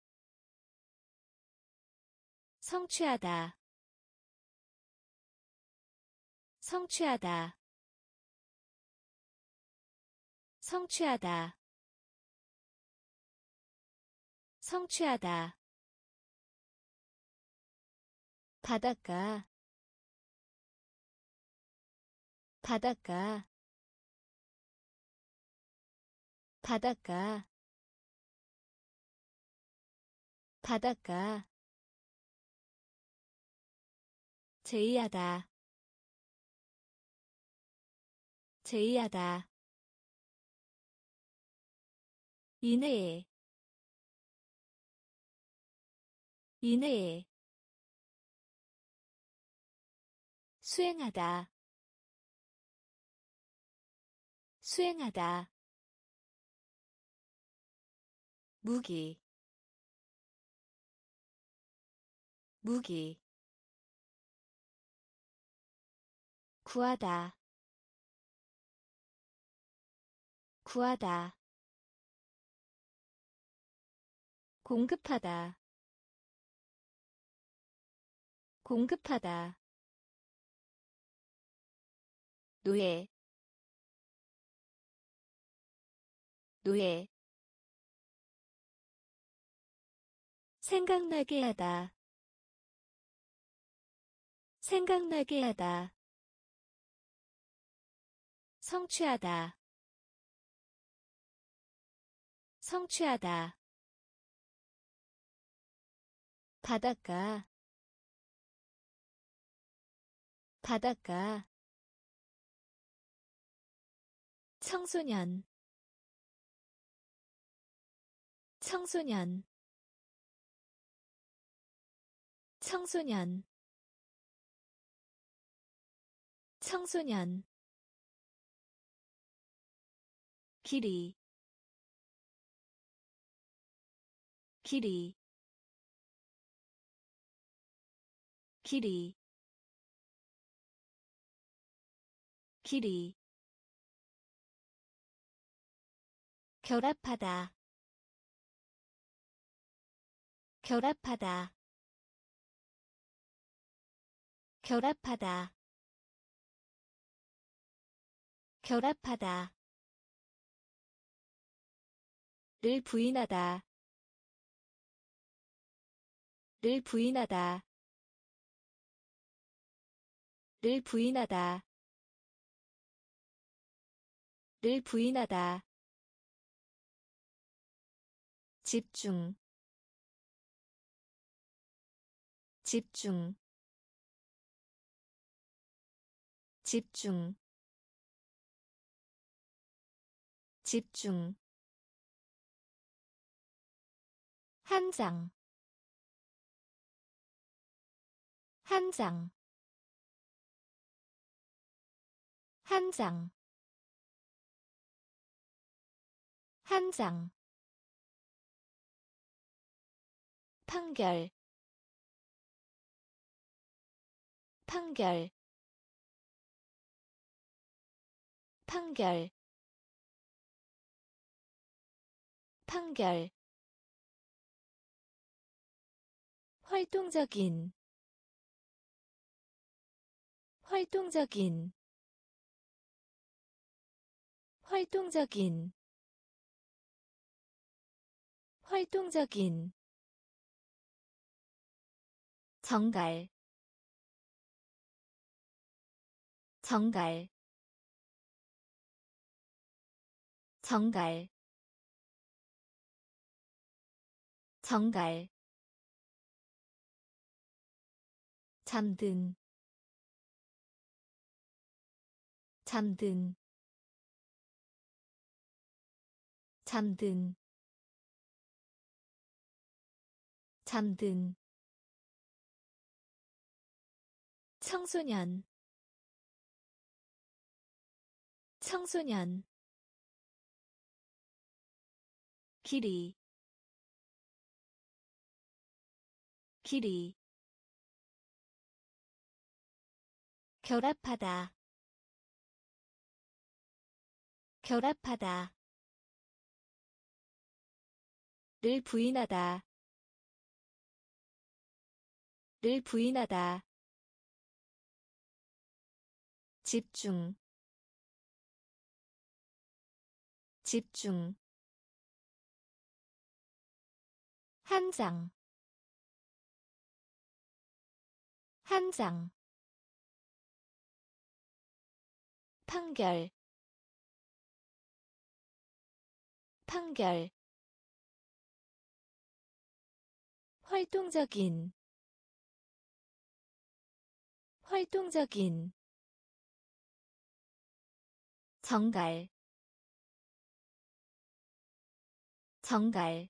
성취하다. 성취하다. 성취하다. 성취하다. 바닷가. 바닷가. 바닷가. 바닷가 제의하다. 제의하다. 이내에. 이내에. 수행하다. 수행하다. 무기. 무기 구하다. 구하다. 공급하다. 공급하다. 노예. 노예. 생각나게 하다. 생각나게 하다 성취하다. 성취하다. 바닷가. 바닷가. 청소년. 청소년. 청소년. 청소년 길이 길이 길이 길이. 결합하다 결합하다. 결합하다 결합하다 를 부인하다. 를 부인하다. 를 부인하다. 를 부인하다. 집중. 집중. 집중. 집중 한 장, 한 장, 한 장, 한 장. 판결, 판결, 판결, 판결. 활동적인 활동적인 활동적인 활동적인. 정갈 정갈 정갈 정갈 잠든 잠든 잠든 잠든. 청소년 청소년. 길이 길이 결합하다. 결합하다. 를 부인하다. 를 부인하다. 집중. 집중. 한 장, 한 장. 판결, 판결. 활동적인, 활동적인. 정갈. 정갈.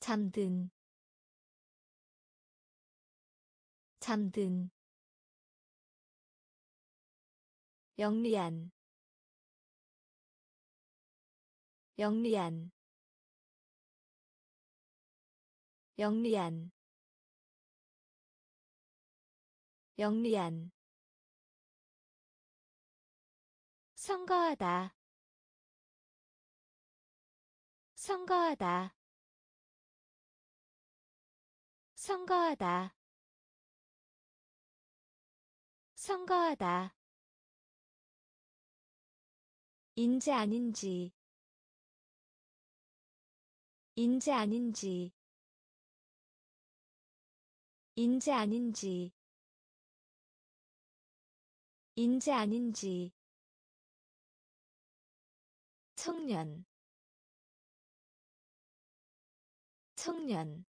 잠든. 잠든 영리한 영리한 영리한 영리한. 선거하다 선거하다 선거하다 선거하다 인재 아닌지. 인재 아닌지. 인재 아닌지. 인재 아닌지. 청년. 청년.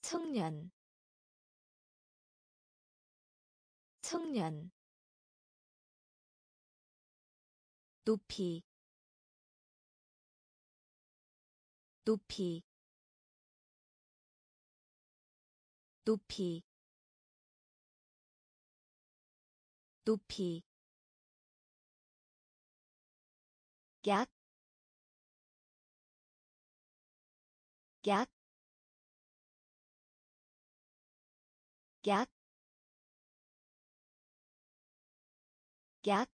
청년. 청년 높이 높이 높이 높이. 약, 약, 약, 약,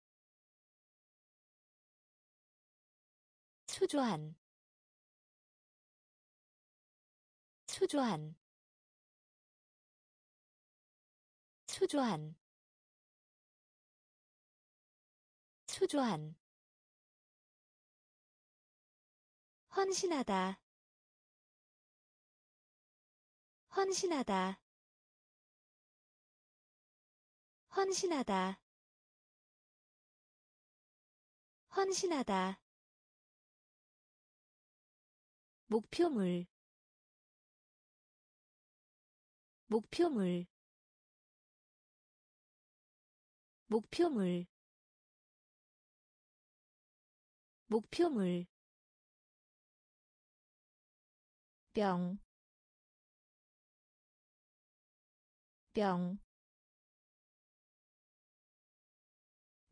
초조한, 초조한, 초조한, 초조한. 헌신하다 헌신하다. 헌신하다 헌신하다 목표물 목표물 목표물 목표물. 병, 병,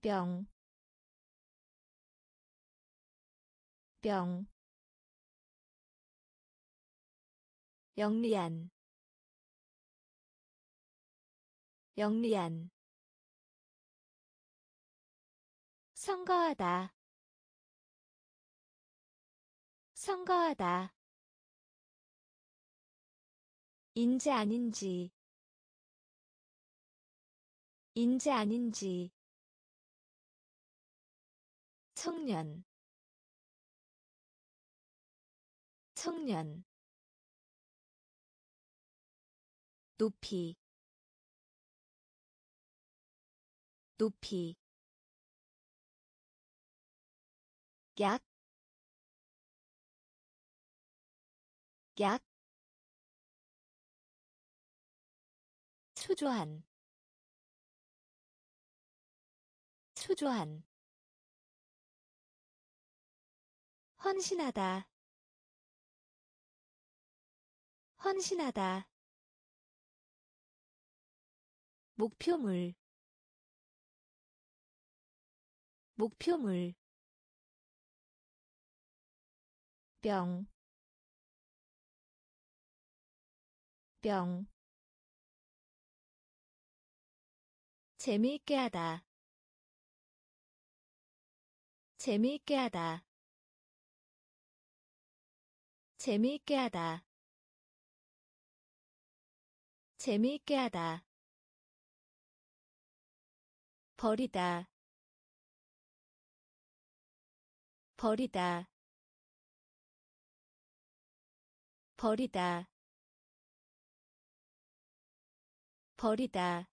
병, 병, 영리한, 영리한, 선거하다, 선거하다. 인재 아닌지 인재 아닌지 청년 청년 높이 높이 약, 약, 초조한 초조한 헌신하다 헌신하다 목표물 목표물 병, 병, 재미있게 하다. 재미있게 하다. 재미있게 하다. 재미있게 하다. 버리다. 버리다. 버리다. 버리다.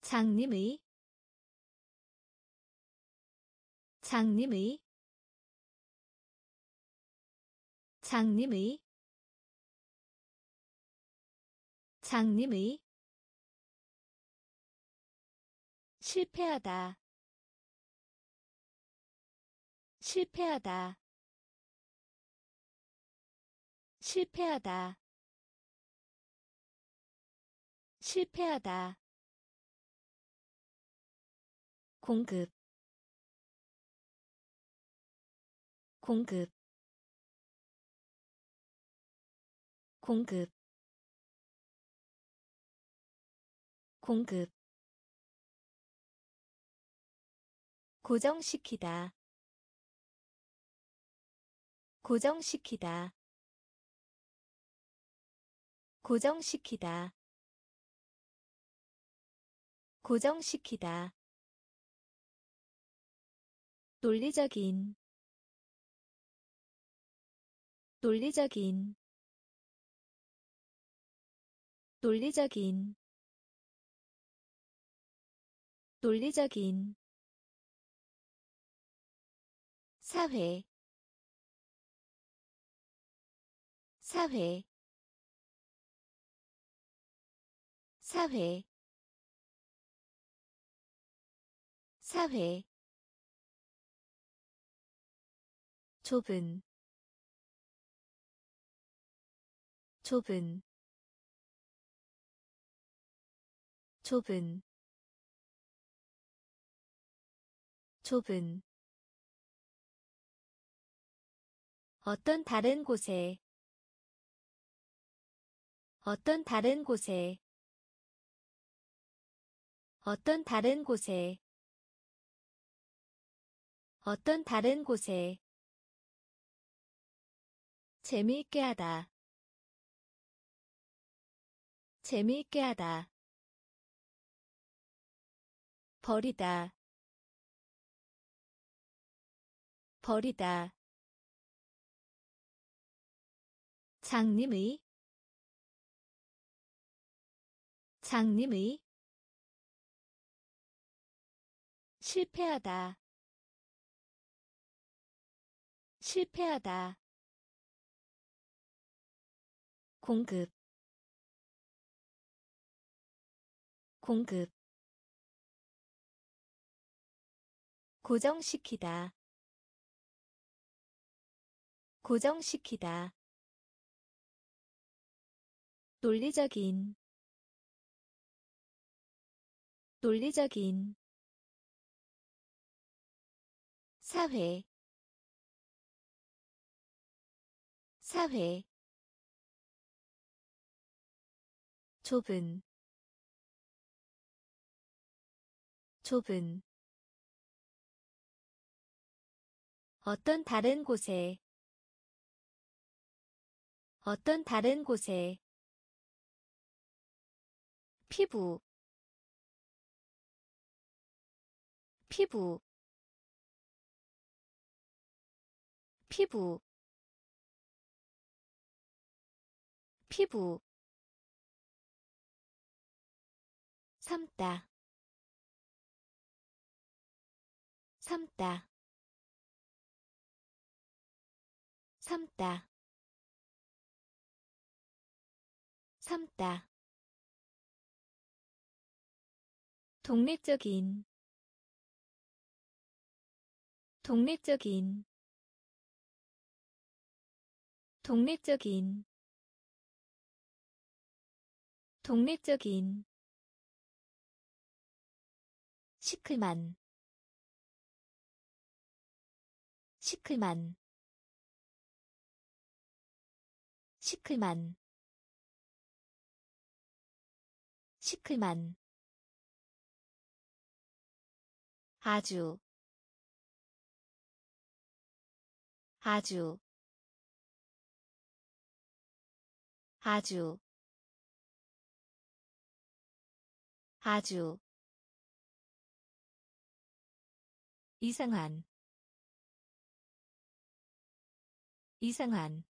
장님의 장님의 장님의 장님의 실패하다. 실패하다. 실패하다. 실패하다. 공급. 공급. 공급. 공급 고정시키다. 고정시키다. 고정시키다. 고정시키다. 논리적인. 논리적인. 논리적인. 논리적인 사회 사회 사회 사회. 좁은 좁은 좁은 좁은 어떤 다른 곳에? 어떤 다른 곳에? 어떤 다른 곳에? 어떤 다른 곳에? 재미있게 하다. 재미있게 하다. 버리다. 버리다 장님의 장님의 실패하다 실패하다 공급 공급 고정시키다 고정시키다 논리적인 논리적인 사회 사회 좁은 좁은. 어떤 다른 곳에 어떤 다른 곳에 피부 피부 피부 피부. 삼다 삼다. 삼다. 삼다 독립적인 독립적인 독립적인 독립적인. 시클만 시클만 시클만 시클만 아주 아주 아주 아주. 이상한 이상한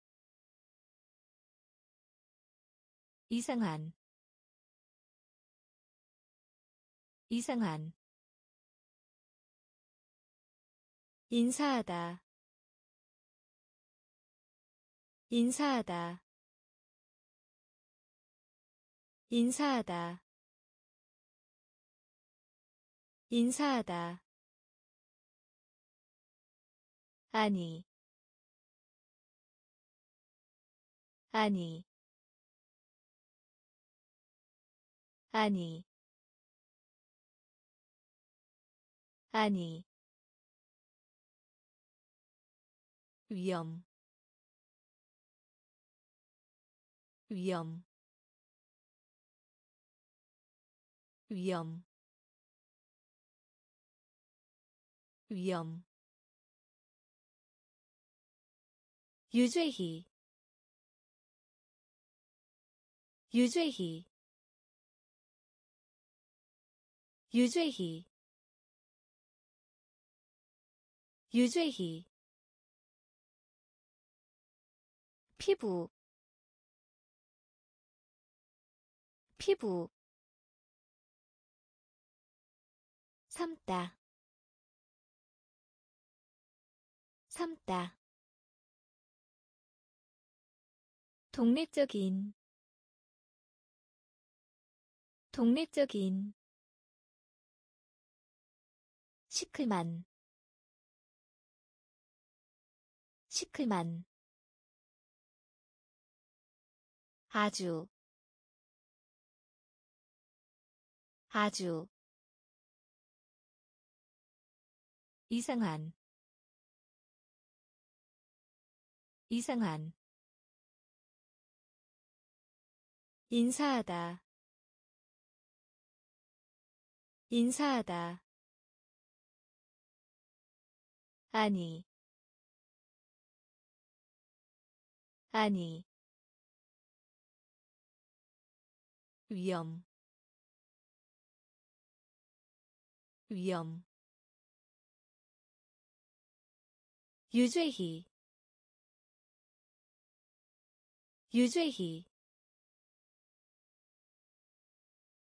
이상한 이상한 인사하다. 인사하다. 인사하다. 인사하다. 아니. 아니. 아니. 아니 위험 위험 위험 위험. 유죄희 유죄희 유죄희 유죄희 피부 피부 삼다 삼다. 독립적인 독립적인 시클만 시클만 아주 아주 이상한 이상한 인사하다 인사하다. 아니 아니 위험 위험. 유죄희 유죄희